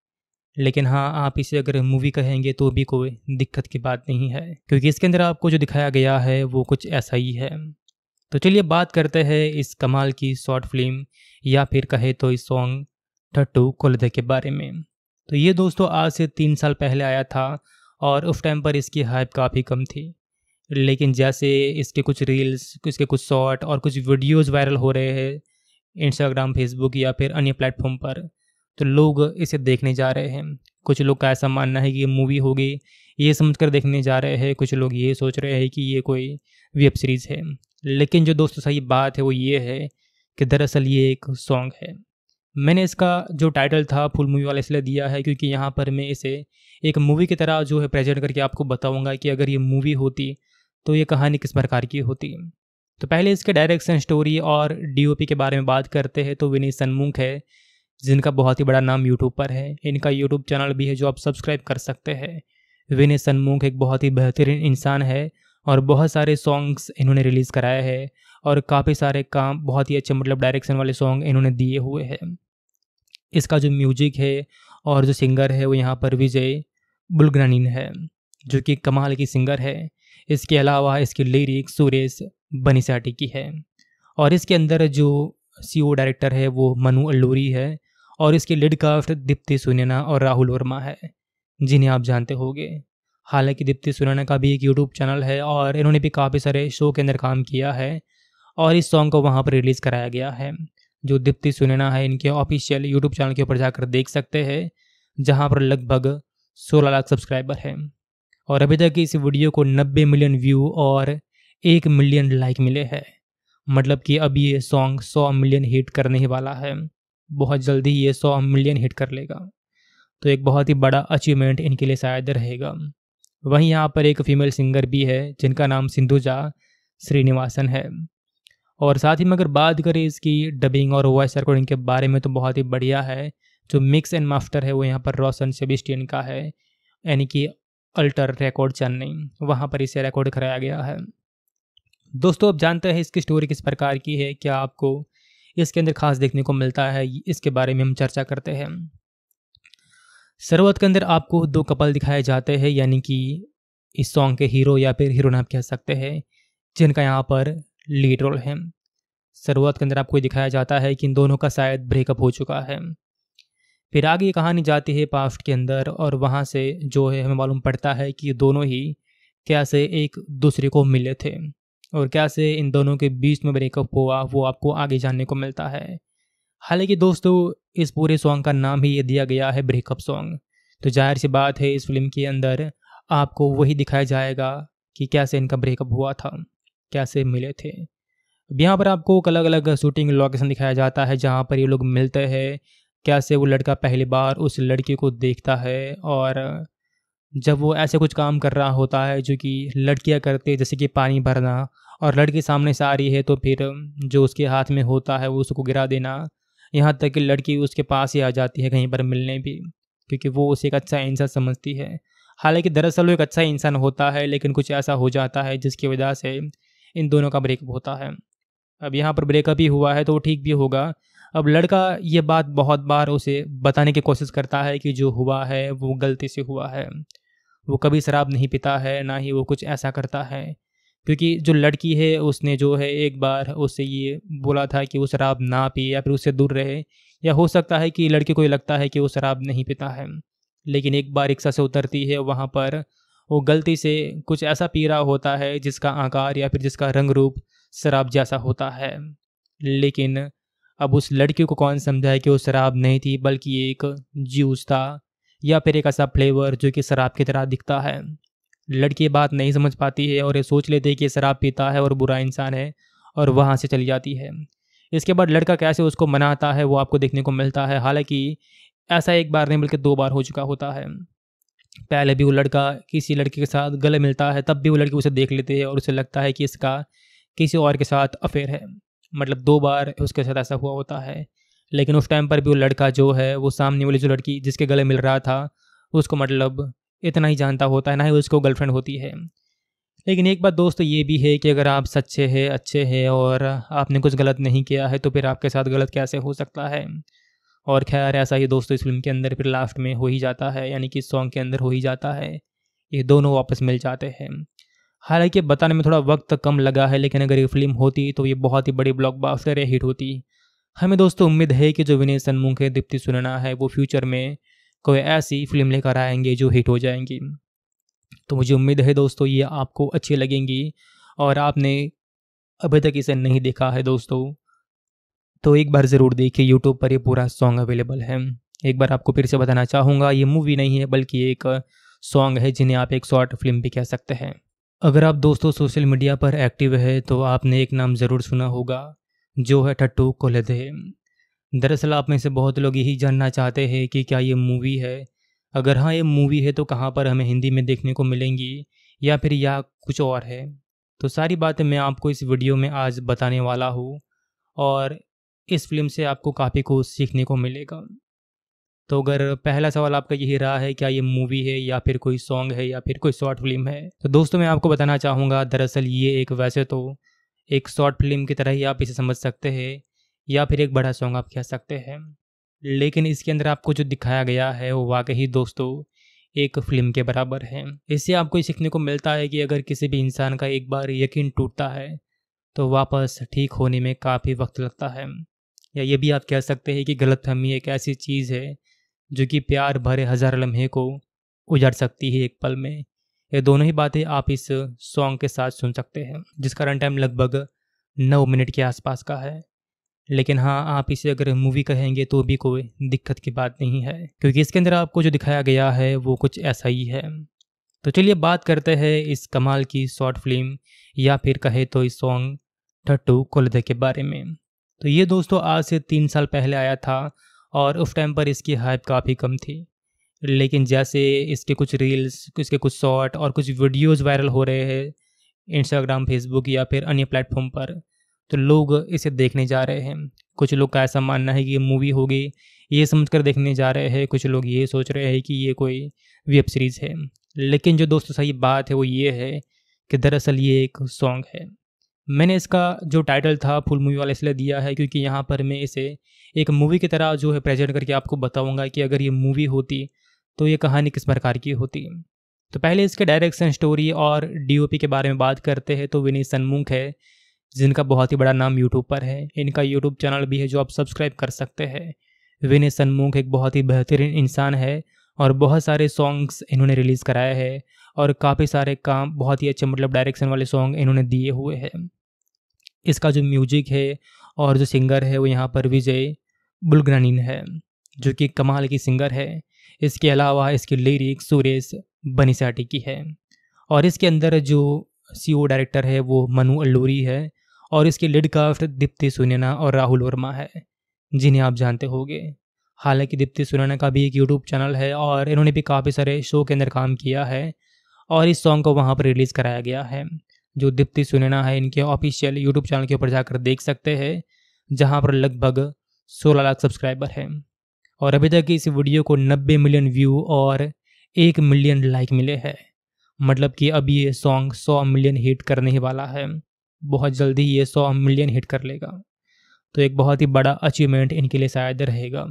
लेकिन हाँ आप इसे अगर मूवी कहेंगे तो भी कोई दिक्कत की बात नहीं है, क्योंकि इसके अंदर आपको जो दिखाया गया है वो कुछ ऐसा ही है। तो चलिए बात करते हैं इस कमाल की शॉर्ट फ़िल्म या फिर कहे तो इस सॉन्ग टट्टू कोलदे के बारे में। तो ये दोस्तों आज से तीन साल पहले आया था और उस टाइम पर इसकी हाइप काफ़ी कम थी। लेकिन जैसे इसके कुछ रील्स इसके कुछ शॉर्ट और कुछ वीडियोज़ वायरल हो रहे हैं इंस्टाग्राम फेसबुक या फिर अन्य प्लेटफॉर्म पर तो लोग इसे देखने जा रहे हैं। कुछ लोग का ऐसा मानना है कि ये मूवी होगी, ये समझ कर देखने जा रहे हैं। कुछ लोग ये सोच रहे हैं कि ये कोई वेब सीरीज़ है। लेकिन जो दोस्तों सही बात है वो ये है कि दरअसल ये एक सॉन्ग है। मैंने इसका जो टाइटल था फुल मूवी वाला इसलिए दिया है क्योंकि यहाँ पर मैं इसे एक मूवी की तरह जो है प्रेजेंट करके आपको बताऊँगा कि अगर ये मूवी होती तो ये कहानी किस प्रकार की होती। तो पहले इसके डायरेक्शन स्टोरी और डीओपी के बारे में बात करते हैं तो विनीत सन्मुख है, जिनका बहुत ही बड़ा नाम यूट्यूब पर है। इनका यूट्यूब चैनल भी है जो आप सब्सक्राइब कर सकते हैं। विनय सन्मुख एक बहुत ही बेहतरीन इंसान है और बहुत सारे सॉन्ग्स इन्होंने रिलीज़ कराए हैं और काफ़ी सारे काम, बहुत ही अच्छे मतलब डायरेक्शन वाले सॉन्ग इन्होंने दिए हुए हैं। इसका जो म्यूज़िक है और जो सिंगर है वो यहाँ पर विजय बुलग्रानीन है, जो कि कमाल की सिंगर है। इसके अलावा इसकी लिरिक सुरेश बनीसाटी की है और इसके अंदर जो सी डायरेक्टर है वो मनु अल्लूरी है और इसके लिड कास्ट दीप्ति सुनैना और राहुल वर्मा है, जिन्हें आप जानते होंगे। हालाँकि दीप्ति सुनैना का भी एक यूट्यूब चैनल है और इन्होंने भी काफ़ी सारे शो के अंदर काम किया है और इस सॉन्ग को वहाँ पर रिलीज़ कराया गया है। जो दीप्ति सुनैना है, इनके ऑफिशियल यूट्यूब चैनल के ऊपर जाकर देख सकते हैं, जहाँ पर लगभग 16 लाख सब्सक्राइबर हैं। और अभी तक इस वीडियो को 90 मिलियन व्यू और एक मिलियन लाइक मिले हैं। मतलब कि अब ये सॉन्ग सौ मिलियन हिट करने ही वाला है। बहुत जल्दी ये सौ मिलियन हिट कर लेगा। तो एक बहुत ही बड़ा अचीवमेंट इनके लिए शायद रहेगा। वहीं यहाँ पर एक फीमेल सिंगर भी है, जिनका नाम सिंधुजा श्रीनिवासन है। और साथ ही में अगर बात करें इसकी डबिंग और वॉइस रिकॉर्डिंग के बारे में तो बहुत ही बढ़िया है। जो मिक्स एंड मास्टर है वो यहाँ पर रोशन सेबिस्टियन का है, यानी कि अल्टर रिकॉर्ड चेन्नई वहाँ पर इसे रिकॉर्ड कराया गया है। दोस्तों, अब जानते हैं इसकी स्टोरी किस प्रकार की है, क्या आपको इसके अंदर खास देखने को मिलता है, इसके बारे में हम चर्चा करते हैं। सरवत के अंदर आपको दो कपल दिखाए जाते हैं, यानी कि इस सॉन्ग के हीरो या फिर हीरोइन आप कह सकते हैं, जिनका यहाँ पर लीड रोल है। सरवत के अंदर आपको दिखाया जाता है कि इन दोनों का शायद ब्रेकअप हो चुका है। फिर आगे ये कहानी जाती है पास्ट के अंदर और वहाँ से जो है, हमें मालूम पड़ता है कि दोनों ही क्या से एक दूसरे को मिले थे और क्या से इन दोनों के बीच में ब्रेकअप हुआ, वो आपको आगे जानने को मिलता है। हालाँकि दोस्तों, इस पूरे सॉन्ग का नाम ही ये दिया गया है ब्रेकअप सॉन्ग। तो ज़ाहिर सी बात है, इस फ़िल्म के अंदर आपको वही दिखाया जाएगा कि कैसे इनका ब्रेकअप हुआ था। कैसे मिले थे? अब यहाँ पर आपको अलग अलग शूटिंग लोकेशन दिखाया जाता है, जहाँ पर ये लोग मिलते हैं। कैसे वो लड़का पहली बार उस लड़की को देखता है और जब वो ऐसे कुछ काम कर रहा होता है, जो कि लड़कियाँ करते जैसे कि पानी भरना, और लड़की सामने से आ रही है तो फिर जो उसके हाथ में होता है, वो उसको गिरा देना। यहाँ तक कि लड़की उसके पास ही आ जाती है कहीं पर मिलने भी, क्योंकि वो उसे एक अच्छा इंसान समझती है। हालाँकि दरअसल वो एक अच्छा इंसान होता है, लेकिन कुछ ऐसा हो जाता है, जिसकी वजह से इन दोनों का ब्रेकअप होता है। अब यहाँ पर ब्रेकअप ही हुआ है तो वो ठीक भी होगा। अब लड़का ये बात बहुत बार उसे बताने की कोशिश करता है कि जो हुआ है वो गलती से हुआ है। वो कभी शराब नहीं पीता है, ना ही वो कुछ ऐसा करता है। क्योंकि जो लड़की है, उसने जो है एक बार उससे ये बोला था कि वो शराब ना पिए या फिर उससे दूर रहे। या हो सकता है कि लड़के को ये लगता है कि वो शराब नहीं पीता है। लेकिन एक बार रिक्शा से उतरती है, वहाँ पर वो गलती से कुछ ऐसा पी रहा होता है जिसका आकार या फिर जिसका रंग रूप शराब जैसा होता है। लेकिन अब उस लड़की को कौन समझा है कि वो शराब नहीं थी, बल्कि एक जूस था या फिर एक ऐसा फ्लेवर जो कि शराब की तरह दिखता है। लड़की बात नहीं समझ पाती है और ये सोच लेती है कि शराब पीता है और बुरा इंसान है और वहाँ से चली जाती है। इसके बाद लड़का कैसे उसको मनाता है वो आपको देखने को मिलता है। हालाँकि ऐसा एक बार नहीं, बल्कि दो बार हो चुका होता है। पहले भी वो लड़का किसी लड़के के साथ गले मिलता है, तब भी वो लड़की उसे देख लेती है और उसे लगता है कि इसका किसी और के साथ अफेयर है। मतलब दो बार उसके साथ ऐसा हुआ होता है। लेकिन उस टाइम पर भी वो लड़का जो है, वो सामने वाली जो लड़की जिसके गले मिल रहा था, उसको मतलब इतना ही जानता होता है, ना ही उसको गर्लफ्रेंड होती है। लेकिन एक बात दोस्तों ये भी है कि अगर आप सच्चे हैं, अच्छे हैं और आपने कुछ गलत नहीं किया है तो फिर आपके साथ गलत कैसे हो सकता है? और खैर, ऐसा ही दोस्तों इस फ़िल्म के अंदर फिर लास्ट में हो ही जाता है, यानी कि सॉन्ग के अंदर हो ही जाता है। ये दोनों वापस मिल जाते हैं। हालाँकि बताने में थोड़ा वक्त कम लगा है, लेकिन अगर ये फ़िल्म होती तो ये बहुत ही बड़ी ब्लॉकबस्टर या हिट होती। हमें दोस्तों उम्मीद है कि जो विनय सन्मुख है, दीप्ति सुनना है, वो फ्यूचर में कोई ऐसी फ़िल्म लेकर आएँगे जो हिट हो जाएँगी। तो मुझे उम्मीद है दोस्तों ये आपको अच्छी लगेंगी, और आपने अभी तक इसे नहीं देखा है दोस्तों। तो एक बार ज़रूर देखिए यूट्यूब पर ये पूरा सॉन्ग अवेलेबल है। एक बार आपको फिर से बताना चाहूँगा, ये मूवी नहीं है, बल्कि एक सॉन्ग है जिन्हें आप एक शॉर्ट फ़िल्म भी कह सकते हैं। अगर आप दोस्तों सोशल मीडिया पर एक्टिव है तो आपने एक नाम ज़रूर सुना होगा, जो है टट्टू कोलदे। दरअसल आप में से बहुत लोग यही जानना चाहते हैं कि क्या ये मूवी है? अगर हाँ ये मूवी है तो कहाँ पर हमें हिंदी में देखने को मिलेंगी, या फिर या कुछ और है? तो सारी बातें मैं आपको इस वीडियो में आज बताने वाला हूँ, और इस फ़िल्म से आपको काफ़ी कुछ सीखने को मिलेगा। तो अगर पहला सवाल आपका यही रहा है, क्या ये मूवी है या फिर कोई सॉन्ग है या फिर कोई शॉर्ट फ़िल्म है? तो दोस्तों, मैं आपको बताना चाहूँगा, दरअसल ये एक, वैसे तो एक शॉर्ट फ़िल्म की तरह ही आप इसे समझ सकते हैं या फिर एक बड़ा सॉन्ग आप कह सकते हैं। लेकिन इसके अंदर आपको जो दिखाया गया है, वो वाकई दोस्तों एक फ़िल्म के बराबर है। इससे आपको ये सीखने को मिलता है कि अगर किसी भी इंसान का एक बार यकीन टूटता है तो वापस ठीक होने में काफ़ी वक्त लगता है। या ये भी आप कह सकते हैं कि गलत फहमी एक ऐसी चीज़ है, जो कि प्यार भरे हज़ार लम्हे को उजड़ सकती है एक पल में। ये दोनों ही बातें आप इस सॉन्ग के साथ सुन सकते हैं, जिसका रन टाइम लगभग नौ मिनट के आसपास का है। लेकिन हाँ आप इसे अगर मूवी कहेंगे तो भी कोई दिक्कत की बात नहीं है, क्योंकि इसके अंदर आपको जो दिखाया गया है वो कुछ ऐसा ही है। तो चलिए बात करते हैं इस कमाल की शॉर्ट फ़िल्म या फिर कहे तो इस सॉन्ग ठट्टू कोलदे के बारे में। तो ये दोस्तों आज से तीन साल पहले आया था और उस टाइम पर इसकी हाइप काफ़ी कम थी। लेकिन जैसे इसके कुछ रील्स इसके कुछ शॉर्ट और कुछ वीडियोज़ वायरल हो रहे हैं इंस्टाग्राम फेसबुक या फिर अन्य प्लेटफॉर्म पर तो लोग इसे देखने जा रहे हैं। कुछ लोग का ऐसा मानना है कि ये मूवी होगी, ये समझ कर देखने जा रहे हैं। कुछ लोग ये सोच रहे हैं कि ये कोई वेब सीरीज़ है। लेकिन जो दोस्तों सही बात है वो ये है कि दरअसल ये एक सॉन्ग है। मैंने इसका जो टाइटल था फुल मूवी वाला इसलिए दिया है क्योंकि यहाँ पर मैं इसे एक मूवी की तरह जो है प्रेजेंट करके आपको बताऊँगा कि अगर ये मूवी होती तो ये कहानी किस प्रकार की होती। तो पहले इसके डायरेक्शन स्टोरी और डीओपी के बारे में बात करते हैं तो विनी सनमुख है, जिनका बहुत ही बड़ा नाम यूट्यूब पर है। इनका यूट्यूब चैनल भी है जो आप सब्सक्राइब कर सकते हैं। विनय सनमुख एक बहुत ही बेहतरीन इंसान है और बहुत सारे सॉन्ग्स इन्होंने रिलीज़ कराए हैं और काफ़ी सारे काम, बहुत ही अच्छे मतलब डायरेक्शन वाले सॉन्ग इन्होंने दिए हुए हैं। इसका जो म्यूज़िक है और जो सिंगर है वो यहाँ पर विजय बुलगनानीन है, जो कि कमाल की सिंगर है। इसके अलावा इसकी लिरिक सुरेश बनीसाटी की है और इसके अंदर जो सी डायरेक्टर है वो मनु अल्लूरी है और इसके लीड कास्ट दीप्ति सुनैना और राहुल वर्मा है, जिन्हें आप जानते होंगे। हालाँकि दीप्ति सुनैना का भी एक यूट्यूब चैनल है और इन्होंने भी काफ़ी सारे शो के अंदर काम किया है और इस सॉन्ग को वहाँ पर रिलीज़ कराया गया है। जो दीप्ति सुनैना है, इनके ऑफिशियल यूट्यूब चैनल के ऊपर जाकर देख सकते हैं, जहाँ पर लगभग 16 लाख सब्सक्राइबर हैं। और अभी तक इस वीडियो को 90 मिलियन व्यू और एक मिलियन लाइक मिले हैं। मतलब कि अब ये सॉन्ग 100 मिलियन हिट करने ही वाला है। बहुत जल्दी ये 100 मिलियन हिट कर लेगा। तो एक बहुत ही बड़ा अचीवमेंट इनके लिए शायद रहेगा।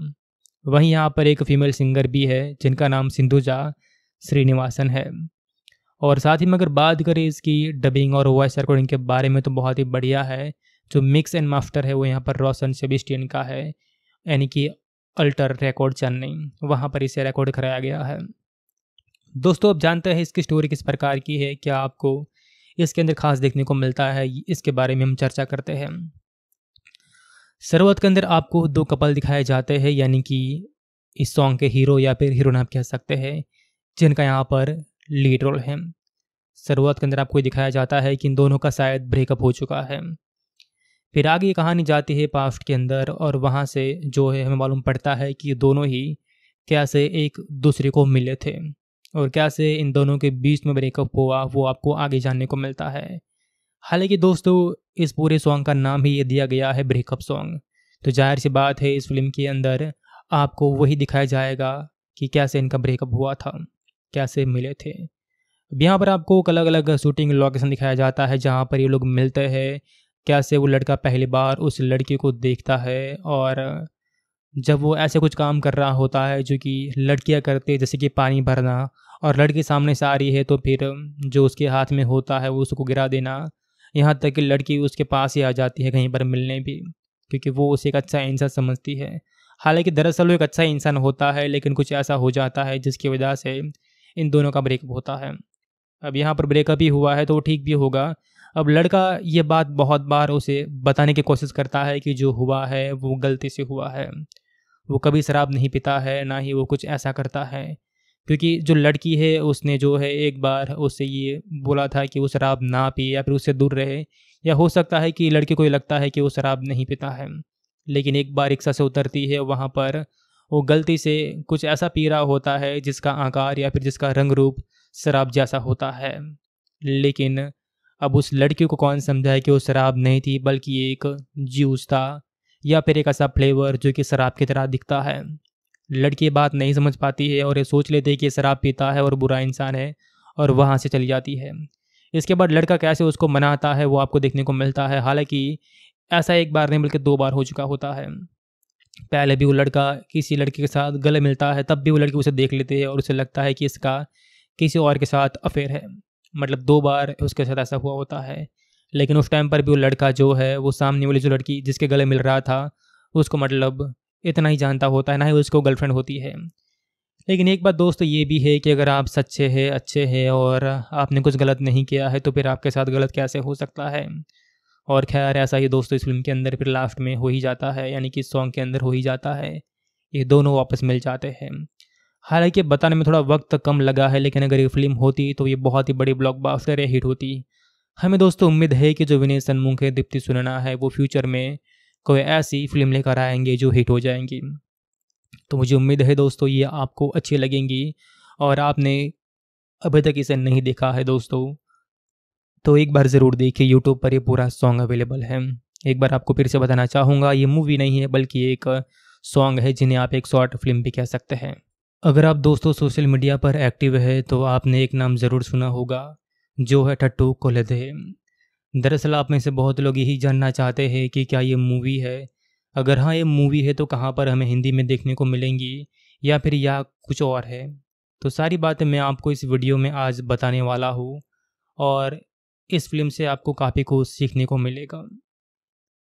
वहीं यहाँ पर एक फीमेल सिंगर भी है, जिनका नाम सिंधुजा श्रीनिवासन है। और साथ ही में अगर बात करें इसकी डबिंग और वॉइस रिकॉर्डिंग के बारे में तो बहुत ही बढ़िया है। जो मिक्स एंड मास्टर है वो यहाँ पर रोशन सेबिस्टियन का है, यानी कि अल्टर रिकॉर्ड चेन्नई वहाँ पर इसे रिकॉर्ड कराया गया है। दोस्तों, अब जानते हैं इसकी स्टोरी किस प्रकार की है, क्या आपको इसके अंदर खास देखने को मिलता है, इसके बारे में हम चर्चा करते हैं। सरवत के अंदर आपको दो कपल दिखाए जाते हैं, यानी कि इस सॉन्ग के हीरो या फिर हीरोइन आप कह सकते हैं, जिनका यहाँ पर लीड रोल है। शुरुआत के अंदर आपको दिखाया जाता है कि इन दोनों का शायद ब्रेकअप हो चुका है। फिर आगे कहानी जाती है पास्ट के अंदर और वहाँ से जो है हमें मालूम पड़ता है कि दोनों ही कैसे एक दूसरे को मिले थे और कैसे इन दोनों के बीच में ब्रेकअप हुआ, वो आपको आगे जानने को मिलता है। हालाँकि दोस्तों, इस पूरे सॉन्ग का नाम ही ये दिया गया है ब्रेकअप सॉन्ग। तो ज़ाहिर सी बात है, इस फ़िल्म के अंदर आपको वही दिखाया जाएगा कि कैसे इनका ब्रेकअप हुआ था। कैसे मिले थे? अब यहाँ पर आपको अलग अलग शूटिंग लोकेशन दिखाया जाता है, जहाँ पर ये लोग मिलते हैं। कैसे वो लड़का पहली बार उस लड़की को देखता है और जब वो ऐसे कुछ काम कर रहा होता है, जो कि लड़कियाँ करते हैं, जैसे कि पानी भरना, और लड़की सामने से आ रही है तो फिर जो उसके हाथ में होता है, वो उसको गिरा देना। यहाँ तक कि लड़की उसके पास ही आ जाती है कहीं पर मिलने भी, क्योंकि वो उसे एक अच्छा इंसान समझती है। हालाँकि दरअसल वो एक अच्छा इंसान होता है, लेकिन कुछ ऐसा हो जाता है, जिसकी वजह से इन दोनों का ब्रेकअप होता है। अब यहाँ पर ब्रेकअप ही हुआ है तो ठीक भी होगा। अब लड़का ये बात बहुत बार उसे बताने की कोशिश करता है कि जो हुआ है वो गलती से हुआ है। वो कभी शराब नहीं पीता है, ना ही वो कुछ ऐसा करता है। क्योंकि जो लड़की है, उसने जो है एक बार उससे ये बोला था कि वो शराब ना पिए या फिर उससे दूर रहे। या हो सकता है कि लड़के को ये लगता है कि वो शराब नहीं पीता है। लेकिन एक बार रिक्शा से उतरती है, वहाँ पर वो गलती से कुछ ऐसा पी रहा होता है जिसका आकार या फिर जिसका रंग रूप शराब जैसा होता है। लेकिन अब उस लड़की को कौन समझाए कि वो शराब नहीं थी, बल्कि एक जूस था या फिर एक ऐसा फ्लेवर जो कि शराब की तरह दिखता है। लड़की बात नहीं समझ पाती है और ये सोच लेती है कि शराब पीता है और बुरा इंसान है और वहाँ से चली जाती है। इसके बाद लड़का कैसे उसको मनाता है वो आपको देखने को मिलता है। हालाँकि ऐसा एक बार नहीं, बल्कि दो बार हो चुका होता है। पहले भी वो लड़का किसी लड़के के साथ गले मिलता है, तब भी वो लड़की उसे देख लेते हैं और उसे लगता है कि इसका किसी और के साथ अफेयर है। मतलब दो बार उसके साथ ऐसा हुआ होता है, लेकिन उस टाइम पर भी वो लड़का जो है, वो सामने वाली जो लड़की जिसके गले मिल रहा था, उसको मतलब इतना ही जानता होता है, ना ही उसको गर्लफ्रेंड होती है। लेकिन एक बात दोस्तों ये भी है कि अगर आप सच्चे हैं, अच्छे हैं और आपने कुछ गलत नहीं किया है तो फिर आपके साथ गलत कैसे हो सकता है? और खैर, ऐसा ही दोस्तों इस फ़िल्म के अंदर फिर लास्ट में हो ही जाता है, यानी कि सॉन्ग के अंदर हो ही जाता है। ये दोनों वापस मिल जाते हैं। हालाँकि बताने में थोड़ा वक्त कम लगा है, लेकिन अगर ये फ़िल्म होती तो ये बहुत ही बड़ी ब्लॉकबस्टर हिट होती। हमें दोस्तों उम्मीद है कि जो विनय सन्मुख दीप्ति सुनना है, वो फ्यूचर में कोई ऐसी फ़िल्म लेकर आएँगे जो हिट हो जाएँगी। तो मुझे उम्मीद है दोस्तों ये आपको अच्छी लगेंगी, और आपने अभी तक इसे नहीं देखा है दोस्तों। तो एक बार ज़रूर देखिए यूट्यूब पर ये पूरा सॉन्ग अवेलेबल है। एक बार आपको फिर से बताना चाहूँगा, ये मूवी नहीं है, बल्कि एक सॉन्ग है, जिन्हें आप एक शॉर्ट फ़िल्म भी कह सकते हैं। अगर आप दोस्तों सोशल मीडिया पर एक्टिव है तो आपने एक नाम ज़रूर सुना होगा, जो है टट्टू कोलदे। दरअसल आप में से बहुत लोग यही जानना चाहते हैं कि क्या ये मूवी है। अगर हाँ ये मूवी है तो कहाँ पर हमें हिंदी में देखने को मिलेंगी, या फिर या कुछ और है। तो सारी बातें मैं आपको इस वीडियो में आज बताने वाला हूँ, और इस फ़िल्म से आपको काफ़ी कुछ सीखने को मिलेगा।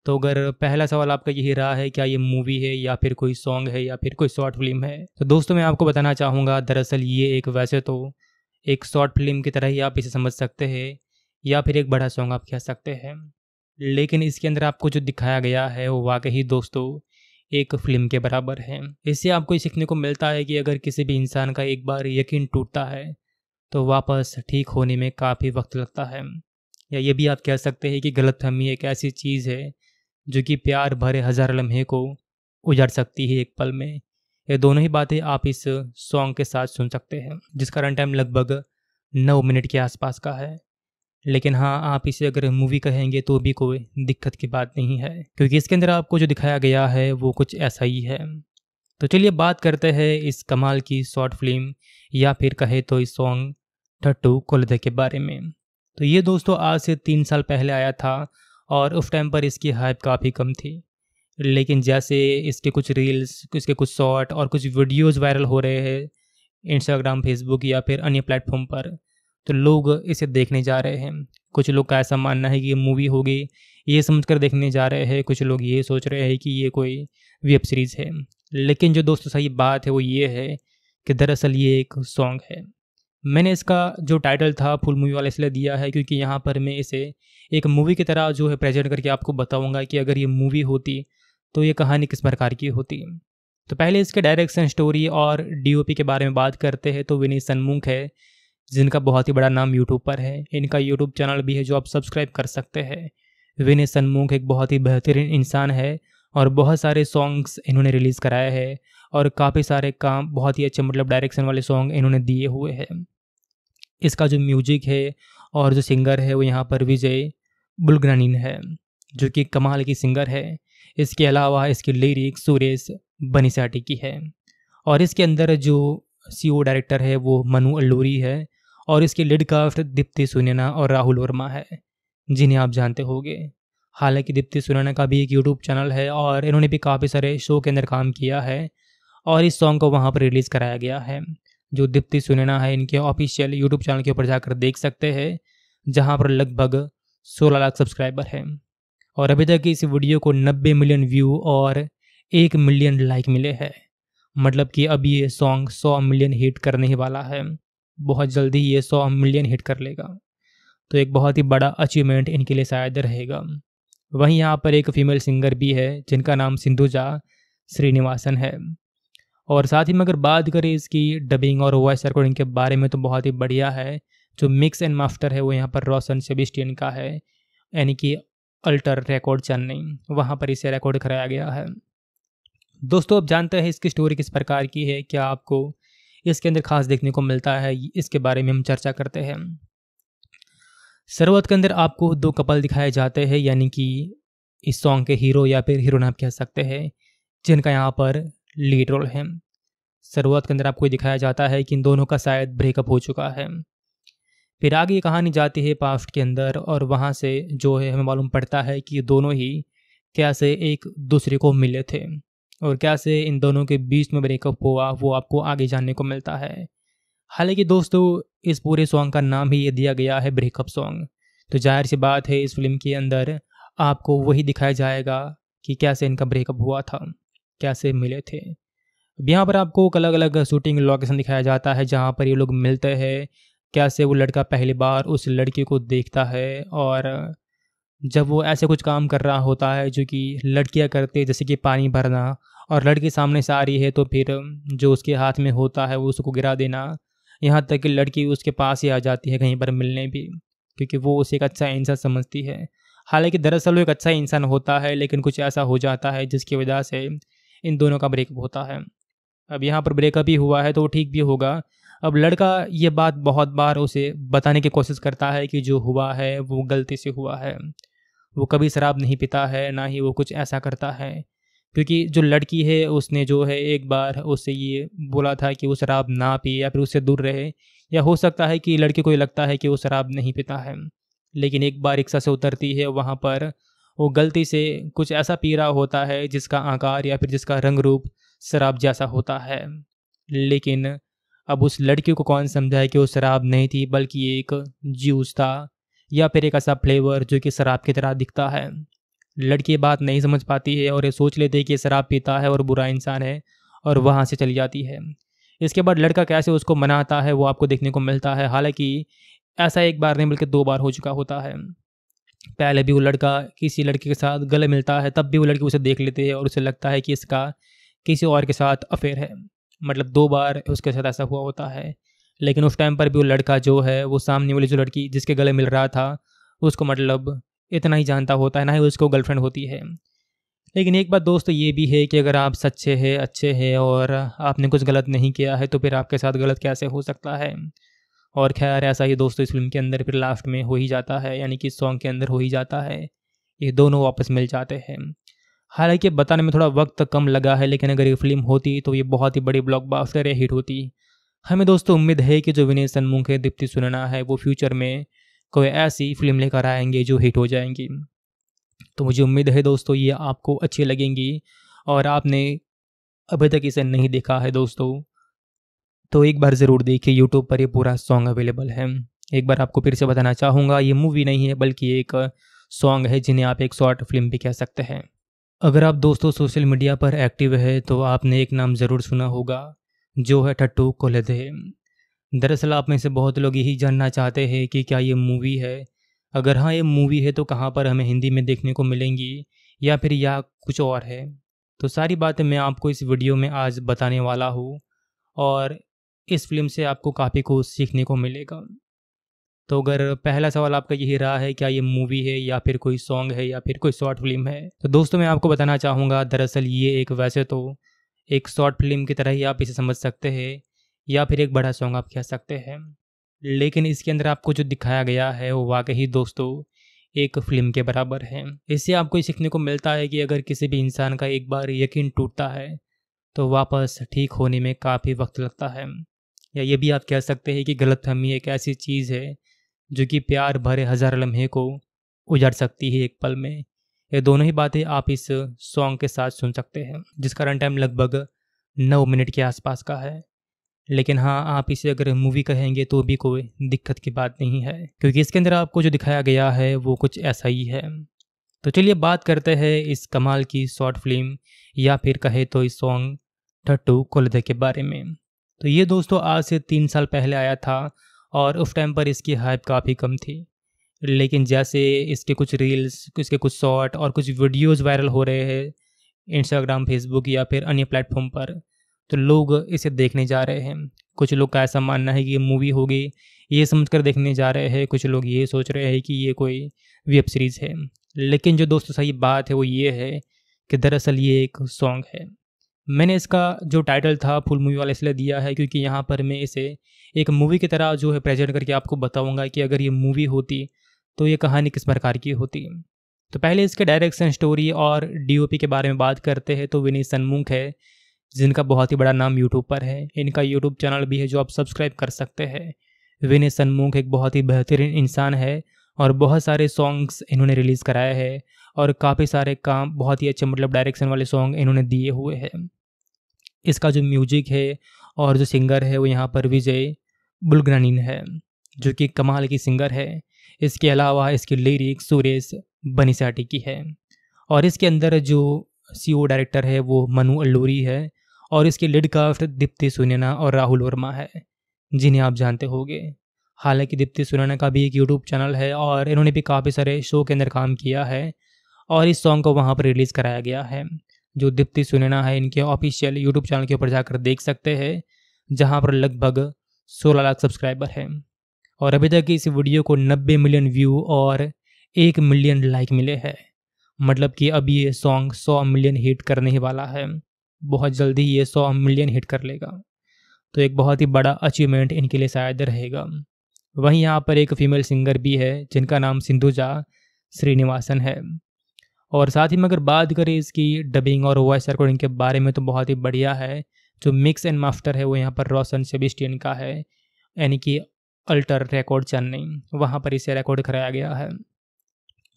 तो अगर पहला सवाल आपका यही रहा है, क्या ये मूवी है या फिर कोई सॉन्ग है या फिर कोई शॉर्ट फ़िल्म है? तो दोस्तों, मैं आपको बताना चाहूँगा, दरअसल ये एक वैसे तो एक शॉर्ट फ़िल्म की तरह ही आप इसे समझ सकते हैं या फिर एक बड़ा सॉन्ग आप कह सकते हैं। लेकिन इसके अंदर आपको जो दिखाया गया है, वो वाकई दोस्तों एक फ़िल्म के बराबर है। इससे आपको सीखने को मिलता है कि अगर किसी भी इंसान का एक बार यकीन टूटता है तो वापस ठीक होने में काफ़ी वक्त लगता है। या ये भी आप कह सकते हैं कि गलतफहमी एक ऐसी चीज़ है, जो कि प्यार भरे हज़ार लम्हे को उजड़ सकती है एक पल में। ये दोनों ही बातें आप इस सॉन्ग के साथ सुन सकते हैं, जिसका रन टाइम लगभग नौ मिनट के आसपास का है। लेकिन हाँ आप इसे अगर मूवी कहेंगे तो भी कोई दिक्कत की बात नहीं है, क्योंकि इसके अंदर आपको जो दिखाया गया है वो कुछ ऐसा ही है। तो चलिए बात करते हैं इस कमाल की शॉर्ट फ़िल्म या फिर कहे तो इस सॉन्ग टट्टू कोलदे के बारे में। तो ये दोस्तों आज से तीन साल पहले आया था और उस टाइम पर इसकी हाइप काफ़ी कम थी। लेकिन जैसे इसके कुछ रील्स इसके कुछ शॉर्ट और कुछ वीडियोज़ वायरल हो रहे हैं इंस्टाग्राम फेसबुक या फिर अन्य प्लेटफॉर्म पर तो लोग इसे देखने जा रहे हैं। कुछ लोग का ऐसा मानना है कि ये मूवी होगी, ये समझ कर देखने जा रहे हैं। कुछ लोग ये सोच रहे हैं कि ये कोई वेब सीरीज़ है। लेकिन जो दोस्तों सही बात है, वो ये है कि दरअसल ये एक सॉन्ग है। मैंने इसका जो टाइटल था फुल मूवी वाला इसलिए दिया है क्योंकि यहाँ पर मैं इसे एक मूवी की तरह जो है प्रेजेंट करके आपको बताऊँगा कि अगर ये मूवी होती तो ये कहानी किस प्रकार की होती। तो पहले इसके डायरेक्शन स्टोरी और डीओपी के बारे में बात करते हैं तो विनी सनमुख है, जिनका बहुत ही बड़ा नाम यूट्यूब पर है। इनका यूट्यूब चैनल भी है जो आप सब्सक्राइब कर सकते हैं। विनय सनमुख एक बहुत ही बेहतरीन इंसान है और बहुत सारे सॉन्ग्स इन्होंने रिलीज़ कराए हैं और काफ़ी सारे काम, बहुत ही अच्छे मतलब डायरेक्शन वाले सॉन्ग इन्होंने दिए हुए हैं। इसका जो म्यूज़िक है और जो सिंगर है, वो यहाँ पर विजय बुलग्रानीन है, जो कि कमाल की सिंगर है। इसके अलावा इसकी लिरिक सुरेश बनीसाटी की है और इसके अंदर जो सी डायरेक्टर है, वो मनु अल्लूरी है और इसके लीड कास्ट दीप्ति सुनैना और राहुल वर्मा है, जिन्हें आप जानते होंगे। हालाँकि दीप्ति सुनैना का भी एक यूट्यूब चैनल है और इन्होंने भी काफ़ी सारे शो के अंदर काम किया है और इस सॉन्ग को वहाँ पर रिलीज़ कराया गया है। जो दीप्ति सुनैना है, इनके ऑफिशियल यूट्यूब चैनल के ऊपर जाकर देख सकते हैं, जहाँ पर लगभग 16 लाख सब्सक्राइबर हैं। और अभी तक इस वीडियो को 90 मिलियन व्यू और एक मिलियन लाइक मिले हैं। मतलब कि अब ये सॉन्ग सौ मिलियन हिट करने ही वाला है। बहुत जल्दी ये सौ मिलियन हिट कर लेगा। तो एक बहुत ही बड़ा अचीवमेंट इनके लिए शायद रहेगा। वहीं यहाँ पर एक फीमेल सिंगर भी है, जिनका नाम सिंधुजा श्रीनिवासन है। और साथ ही में अगर बात करें इसकी डबिंग और वॉइस रिकॉर्डिंग के बारे में तो बहुत ही बढ़िया है। जो मिक्स एंड मास्टर है वो यहाँ पर रोशन सेबिस्टियन का है, यानी कि अल्टर रिकॉर्ड चेन्नई वहाँ पर इसे रिकॉर्ड कराया गया है। दोस्तों, अब जानते हैं इसकी स्टोरी किस प्रकार की है, क्या आपको इसके अंदर खास देखने को मिलता है, इसके बारे में हम चर्चा करते हैं। शरूआत के अंदर आपको दो कपल दिखाए जाते हैं, यानी कि इस सॉन्ग के हीरो या फिर हीरोइन आप कह सकते हैं, जिनका यहाँ पर लीड रोल है। शुरुआत के अंदर आपको दिखाया जाता है कि इन दोनों का शायद ब्रेकअप हो चुका है। फिर आगे कहानी जाती है पास्ट के अंदर और वहाँ से जो है हमें मालूम पड़ता है कि दोनों ही कैसे एक दूसरे को मिले थे और कैसे इन दोनों के बीच में ब्रेकअप हुआ, वो आपको आगे जानने को मिलता है। हालाँकि दोस्तों, इस पूरे सॉन्ग का नाम ही ये दिया गया है ब्रेकअप सॉन्ग। तो ज़ाहिर सी बात है, इस फ़िल्म के अंदर आपको वही दिखाया जाएगा कि कैसे इनका ब्रेकअप हुआ था। कैसे मिले थे? अब यहाँ पर आपको अलग अलग शूटिंग लोकेशन दिखाया जाता है, जहाँ पर ये लोग मिलते हैं। कैसे वो लड़का पहली बार उस लड़की को देखता है? और जब वो ऐसे कुछ काम कर रहा होता है, जो कि लड़कियाँ करते जैसे कि पानी भरना, और लड़की सामने से आ रही है तो फिर जो उसके हाथ में होता है, वो उसको गिरा देना। यहाँ तक कि लड़की उसके पास ही आ जाती है कहीं पर मिलने भी, क्योंकि वो उसे एक अच्छा इंसान समझती है। हालाँकि दरअसल वो एक अच्छा इंसान होता है, लेकिन कुछ ऐसा हो जाता है, जिसकी वजह से इन दोनों का ब्रेकअप होता है। अब यहाँ पर ब्रेकअप ही हुआ है तो वो ठीक भी होगा। अब लड़का ये बात बहुत बार उसे बताने की कोशिश करता है कि जो हुआ है वो गलती से हुआ है। वो कभी शराब नहीं पीता है, ना ही वो कुछ ऐसा करता है। क्योंकि जो लड़की है, उसने जो है एक बार उससे ये बोला था कि वो शराब ना पिए या फिर उससे दूर रहे। या हो सकता है कि लड़के को ये लगता है कि वो शराब नहीं पीता है। लेकिन एक बार रिक्शा से उतरती है, वहाँ पर वो गलती से कुछ ऐसा पी रहा होता है जिसका आकार या फिर जिसका रंग रूप शराब जैसा होता है। लेकिन अब उस लड़की को कौन समझाए कि वो शराब नहीं थी, बल्कि एक जूस था या फिर एक ऐसा फ्लेवर जो कि शराब की तरह दिखता है। लड़की बात नहीं समझ पाती है और ये सोच लेते हैं कि शराब पीता है और बुरा इंसान है और वहाँ से चली जाती है। इसके बाद लड़का कैसे उसको मनाता है वो आपको देखने को मिलता है। हालाँकि ऐसा एक बार नहीं, बल्कि दो बार हो चुका होता है। पहले भी वो लड़का किसी लड़के के साथ गले मिलता है, तब भी वो लड़की उसे देख लेती है और उसे लगता है कि इसका किसी और के साथ अफेयर है। मतलब दो बार उसके साथ ऐसा हुआ होता है। लेकिन उस टाइम पर भी वो लड़का जो है, वो सामने वाली जो लड़की जिसके गले मिल रहा था, उसको मतलब इतना ही जानता होता है, ना ही उसको गर्लफ्रेंड होती है। लेकिन एक बात दोस्त ये भी है कि अगर आप सच्चे हैं, अच्छे हैं और आपने कुछ गलत नहीं किया है तो फिर आपके साथ गलत कैसे हो सकता है? और खैर, ऐसा ही दोस्तों इस फ़िल्म के अंदर फिर लास्ट में हो ही जाता है, यानी कि इस सॉन्ग के अंदर हो ही जाता है। ये दोनों वापस मिल जाते हैं। हालाँकि बताने में थोड़ा वक्त कम लगा है, लेकिन अगर ये फ़िल्म होती तो ये बहुत ही बड़ी ब्लॉकबस्टर या हिट होती। हमें दोस्तों उम्मीद है कि जो विनय सन्मुख है, दीप्ति सुनना है, वो फ्यूचर में कोई ऐसी फ़िल्म लेकर आएँगे जो हिट हो जाएँगी। तो मुझे उम्मीद है दोस्तों ये आपको अच्छी लगेंगी, और आपने अभी तक इसे नहीं देखा है दोस्तों। तो एक बार ज़रूर देखिए यूट्यूब पर ये पूरा सॉन्ग अवेलेबल है। एक बार आपको फिर से बताना चाहूँगा, ये मूवी नहीं है, बल्कि एक सॉन्ग है, जिन्हें आप एक शॉर्ट फ़िल्म भी कह सकते हैं। अगर आप दोस्तों सोशल मीडिया पर एक्टिव है तो आपने एक नाम ज़रूर सुना होगा, जो है टट्टू कोलदे। दरअसल आप में से बहुत लोग यही जानना चाहते हैं कि क्या ये मूवी है। अगर हाँ ये मूवी है तो कहाँ पर हमें हिंदी में देखने को मिलेंगी, या फिर या कुछ और है। तो सारी बातें मैं आपको इस वीडियो में आज बताने वाला हूँ, और इस फ़िल्म से आपको काफ़ी कुछ सीखने को मिलेगा। तो अगर पहला सवाल आपका यही रहा है, क्या ये मूवी है या फिर कोई सॉन्ग है या फिर कोई शॉर्ट फ़िल्म है? तो दोस्तों, मैं आपको बताना चाहूँगा, दरअसल ये एक वैसे तो एक शॉर्ट फ़िल्म की तरह ही आप इसे समझ सकते हैं या फिर एक बड़ा सॉन्ग आप कह सकते हैं। लेकिन इसके अंदर आपको जो दिखाया गया है, वो वाकई दोस्तों एक फ़िल्म के बराबर है। इससे आपको ये सीखने को मिलता है कि अगर किसी भी इंसान का एक बार यकीन टूटता है तो वापस ठीक होने में काफ़ी वक्त लगता है। या ये भी आप कह सकते हैं कि गलतफहमी एक ऐसी चीज़ है, जो कि प्यार भरे हज़ार लम्हे को उजाड़ सकती है एक पल में। ये दोनों ही बातें आप इस सॉन्ग के साथ सुन सकते हैं, जिसका रन टाइम लगभग नौ मिनट के आसपास का है। लेकिन हाँ आप इसे अगर मूवी कहेंगे तो भी कोई दिक्कत की बात नहीं है, क्योंकि इसके अंदर आपको जो दिखाया गया है वो कुछ ऐसा ही है। तो चलिए बात करते हैं इस कमाल की शॉर्ट फ़िल्म या फिर कहे तो इस सॉन्ग टट्टू कोलदे के बारे में। तो ये दोस्तों आज से तीन साल पहले आया था और उस टाइम पर इसकी हाइप काफ़ी कम थी। लेकिन जैसे इसके कुछ रील्स इसके कुछ शॉर्ट और कुछ वीडियोस वायरल हो रहे हैं इंस्टाग्राम फेसबुक या फिर अन्य प्लेटफॉर्म पर तो लोग इसे देखने जा रहे हैं। कुछ लोग का ऐसा मानना है कि ये मूवी होगी, ये समझ कर देखने जा रहे हैं। कुछ लोग ये सोच रहे हैं कि ये कोई वेब सीरीज़ है। लेकिन जो दोस्तों सही बात है वो ये है कि दरअसल ये एक सॉन्ग है। मैंने इसका जो टाइटल था फुल मूवी वाला इसलिए दिया है क्योंकि यहाँ पर मैं इसे एक मूवी की तरह जो है प्रेजेंट करके आपको बताऊँगा कि अगर ये मूवी होती तो ये कहानी किस प्रकार की होती। तो पहले इसके डायरेक्शन स्टोरी और डीओपी के बारे में बात करते हैं तो विनीत सन्मुख है, जिनका बहुत ही बड़ा नाम यूट्यूब पर है। इनका यूट्यूब चैनल भी है जो आप सब्सक्राइब कर सकते हैं। विनय सन्मुख एक बहुत ही बेहतरीन इंसान है और बहुत सारे सॉन्ग्स इन्होंने रिलीज़ कराए हैं और काफ़ी सारे काम, बहुत ही अच्छे मतलब डायरेक्शन वाले सॉन्ग इन्होंने दिए हुए हैं। इसका जो म्यूज़िक है और जो सिंगर है वो यहाँ पर विजय बुलग्रानीन है, जो कि कमाल की सिंगर है। इसके अलावा इसकी लिरिक्स सुरेश बनीसाटी की है और इसके अंदर जो सी डायरेक्टर है वो मनु अल्लूरी है और इसके लिड कास्ट दीप्ति सुनैना और राहुल वर्मा है, जिन्हें आप जानते होंगे। हालाँकि दीप्ति सुनैना का भी एक यूट्यूब चैनल है और इन्होंने भी काफ़ी सारे शो के अंदर काम किया है और इस सॉन्ग को वहाँ पर रिलीज़ कराया गया है। जो दीप्ति सुनैना है, इनके ऑफिशियल यूट्यूब चैनल के ऊपर जाकर देख सकते हैं, जहाँ पर लगभग 16 लाख सब्सक्राइबर हैं। और अभी तक इस वीडियो को 90 मिलियन व्यू और एक मिलियन लाइक मिले हैं। मतलब कि अब ये सॉन्ग सौ मिलियन हिट करने ही वाला है। बहुत जल्दी ये सौ मिलियन हिट कर लेगा। तो एक बहुत ही बड़ा अचीवमेंट इनके लिए शायद रहेगा। वहीं यहाँ पर एक फीमेल सिंगर भी है, जिनका नाम सिंधुजा श्रीनिवासन है। और साथ ही में अगर बात करें इसकी डबिंग और वॉइस रिकॉर्डिंग के बारे में तो बहुत ही बढ़िया है। जो मिक्स एंड मास्टर है, वो यहाँ पर रोशन सेबिस्टियन का है, यानी कि अल्टर रिकॉर्ड चेन्नई वहाँ पर इसे रिकॉर्ड कराया गया है।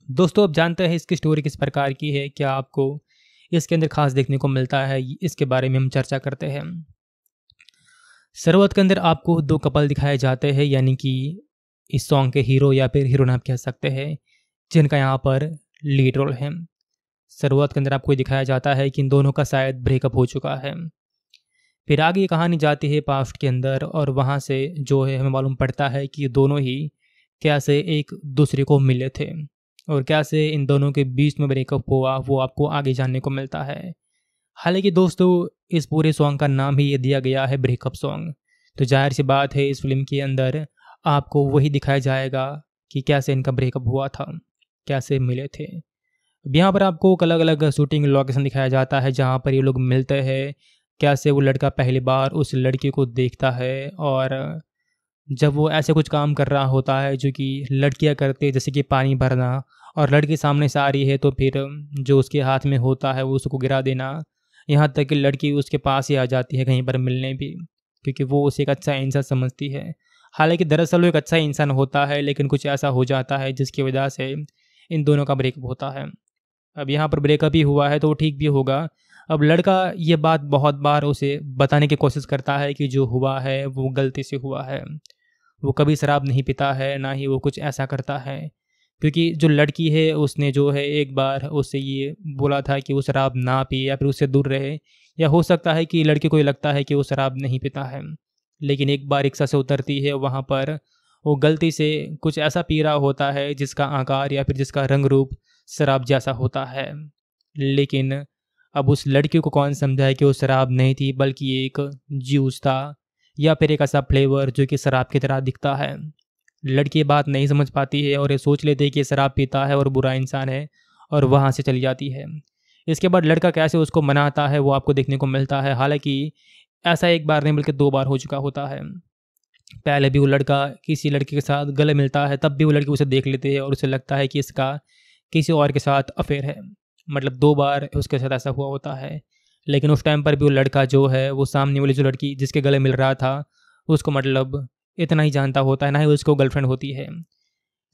दोस्तों, अब जानते हैं इसकी स्टोरी किस प्रकार की है, क्या आपको इसके अंदर खास देखने को मिलता है, इसके बारे में हम चर्चा करते हैं। शरूआत के अंदर आपको दो कपल दिखाए जाते हैं, यानी कि इस सॉन्ग के हीरो या फिर हीरोइन आप कह सकते हैं, जिनका यहाँ पर लीड रोल है। शुरुआत के अंदर आपको दिखाया जाता है कि इन दोनों का शायद ब्रेकअप हो चुका है। फिर आगे ये कहानी जाती है पास्ट के अंदर और वहाँ से जो है हमें मालूम पड़ता है कि दोनों ही कैसे एक दूसरे को मिले थे और कैसे इन दोनों के बीच में ब्रेकअप हुआ, वो आपको आगे जानने को मिलता है। हालाँकि दोस्तों, इस पूरे सॉन्ग का नाम ही ये दिया गया है ब्रेकअप सॉन्ग तो ज़ाहिर सी बात है, इस फ़िल्म के अंदर आपको वही दिखाया जाएगा कि कैसे इनका ब्रेकअप हुआ था, कैसे मिले थे। यहाँ पर आपको एक अलग अलग शूटिंग लोकेशन दिखाया जाता है, जहाँ पर ये लोग मिलते हैं, कैसे वो लड़का पहली बार उस लड़की को देखता है और जब वो ऐसे कुछ काम कर रहा होता है, जो कि लड़कियाँ करते जैसे कि पानी भरना, और लड़की सामने से आ रही है तो फिर जो उसके हाथ में होता है, वो उसको गिरा देना यहाँ तक कि लड़की उसके पास ही आ जाती है कहीं पर मिलने भी, क्योंकि वो उसे एक अच्छा इंसान समझती है। हालाँकि दरअसल वो एक अच्छा इंसान होता है, लेकिन कुछ ऐसा हो जाता है जिसकी वजह से इन दोनों का ब्रेकअप होता है। अब यहाँ पर ब्रेकअप ही हुआ है तो वो ठीक भी होगा। अब लड़का ये बात बहुत बार उसे बताने की कोशिश करता है कि जो हुआ है वो गलती से हुआ है। वो कभी शराब नहीं पीता है, ना ही वो कुछ ऐसा करता है। क्योंकि जो लड़की है, उसने जो है, एक बार उससे ये बोला था कि वो शराब ना पिए या फिर उससे दूर रहे। या हो सकता है कि लड़के को ये लगता है कि वो शराब नहीं पीता है। लेकिन एक बार रिक्शा से उतरती है, वहाँ पर वो गलती से कुछ ऐसा पी रहा होता है, जिसका आकार या फिर जिसका रंग रूप शराब जैसा होता है। लेकिन अब उस लड़की को कौन समझाए कि वो शराब नहीं थी, बल्कि एक जूस था या फिर एक ऐसा फ्लेवर जो कि शराब की तरह दिखता है। लड़की बात नहीं समझ पाती है और ये सोच लेते हैं कि शराब पीता है और बुरा इंसान है और वहाँ से चली जाती है। इसके बाद लड़का कैसे उसको मनाता है, वो आपको देखने को मिलता है। हालाँकि ऐसा एक बार नहीं, बल्कि दो बार हो चुका होता है। पहले भी वो लड़का किसी लड़की के साथ गले मिलता है, तब भी वो लड़की उसे देख लेती है और उसे लगता है कि इसका किसी और के साथ अफेयर है। मतलब दो बार उसके साथ ऐसा हुआ होता है। लेकिन उस टाइम पर भी वो लड़का जो है, वो सामने वाली जो लड़की जिसके गले मिल रहा था, उसको मतलब इतना ही जानता होता है, ना ही उसको गर्लफ्रेंड होती है।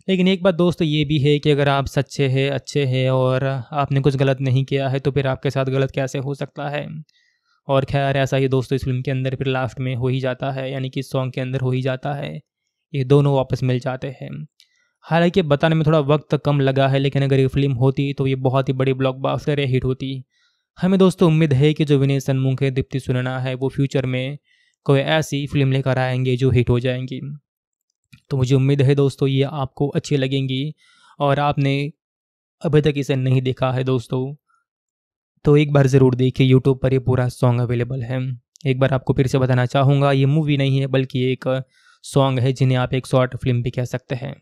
लेकिन एक बात दोस्तों ये भी है कि अगर आप सच्चे हैं, अच्छे हैं और आपने कुछ गलत नहीं किया है तो फिर आपके साथ गलत कैसे हो सकता है? और खैर, ऐसा ही दोस्तों इस फ़िल्म के अंदर फिर लास्ट में हो ही जाता है, यानी कि सॉन्ग के अंदर हो ही जाता है। ये दोनों वापस मिल जाते हैं। हालाँकि बताने में थोड़ा वक्त कम लगा है, लेकिन अगर ये फ़िल्म होती तो ये बहुत ही बड़ी ब्लॉकबस्टर या हिट होती। हमें दोस्तों उम्मीद है कि जो विनय सन्मुख है दीप्ति सुनना है, वो फ्यूचर में कोई ऐसी फ़िल्म लेकर आएँगे जो हिट हो जाएँगी। तो मुझे उम्मीद है दोस्तों, ये आपको अच्छी लगेंगी और आपने अभी तक इसे नहीं देखा है दोस्तों तो एक बार ज़रूर देखिए यूट्यूब पर ये पूरा सॉन्ग अवेलेबल है। एक बार आपको फिर से बताना चाहूँगा, ये मूवी नहीं है, बल्कि एक सॉन्ग है जिन्हें आप एक शॉर्ट फ़िल्म भी कह सकते हैं।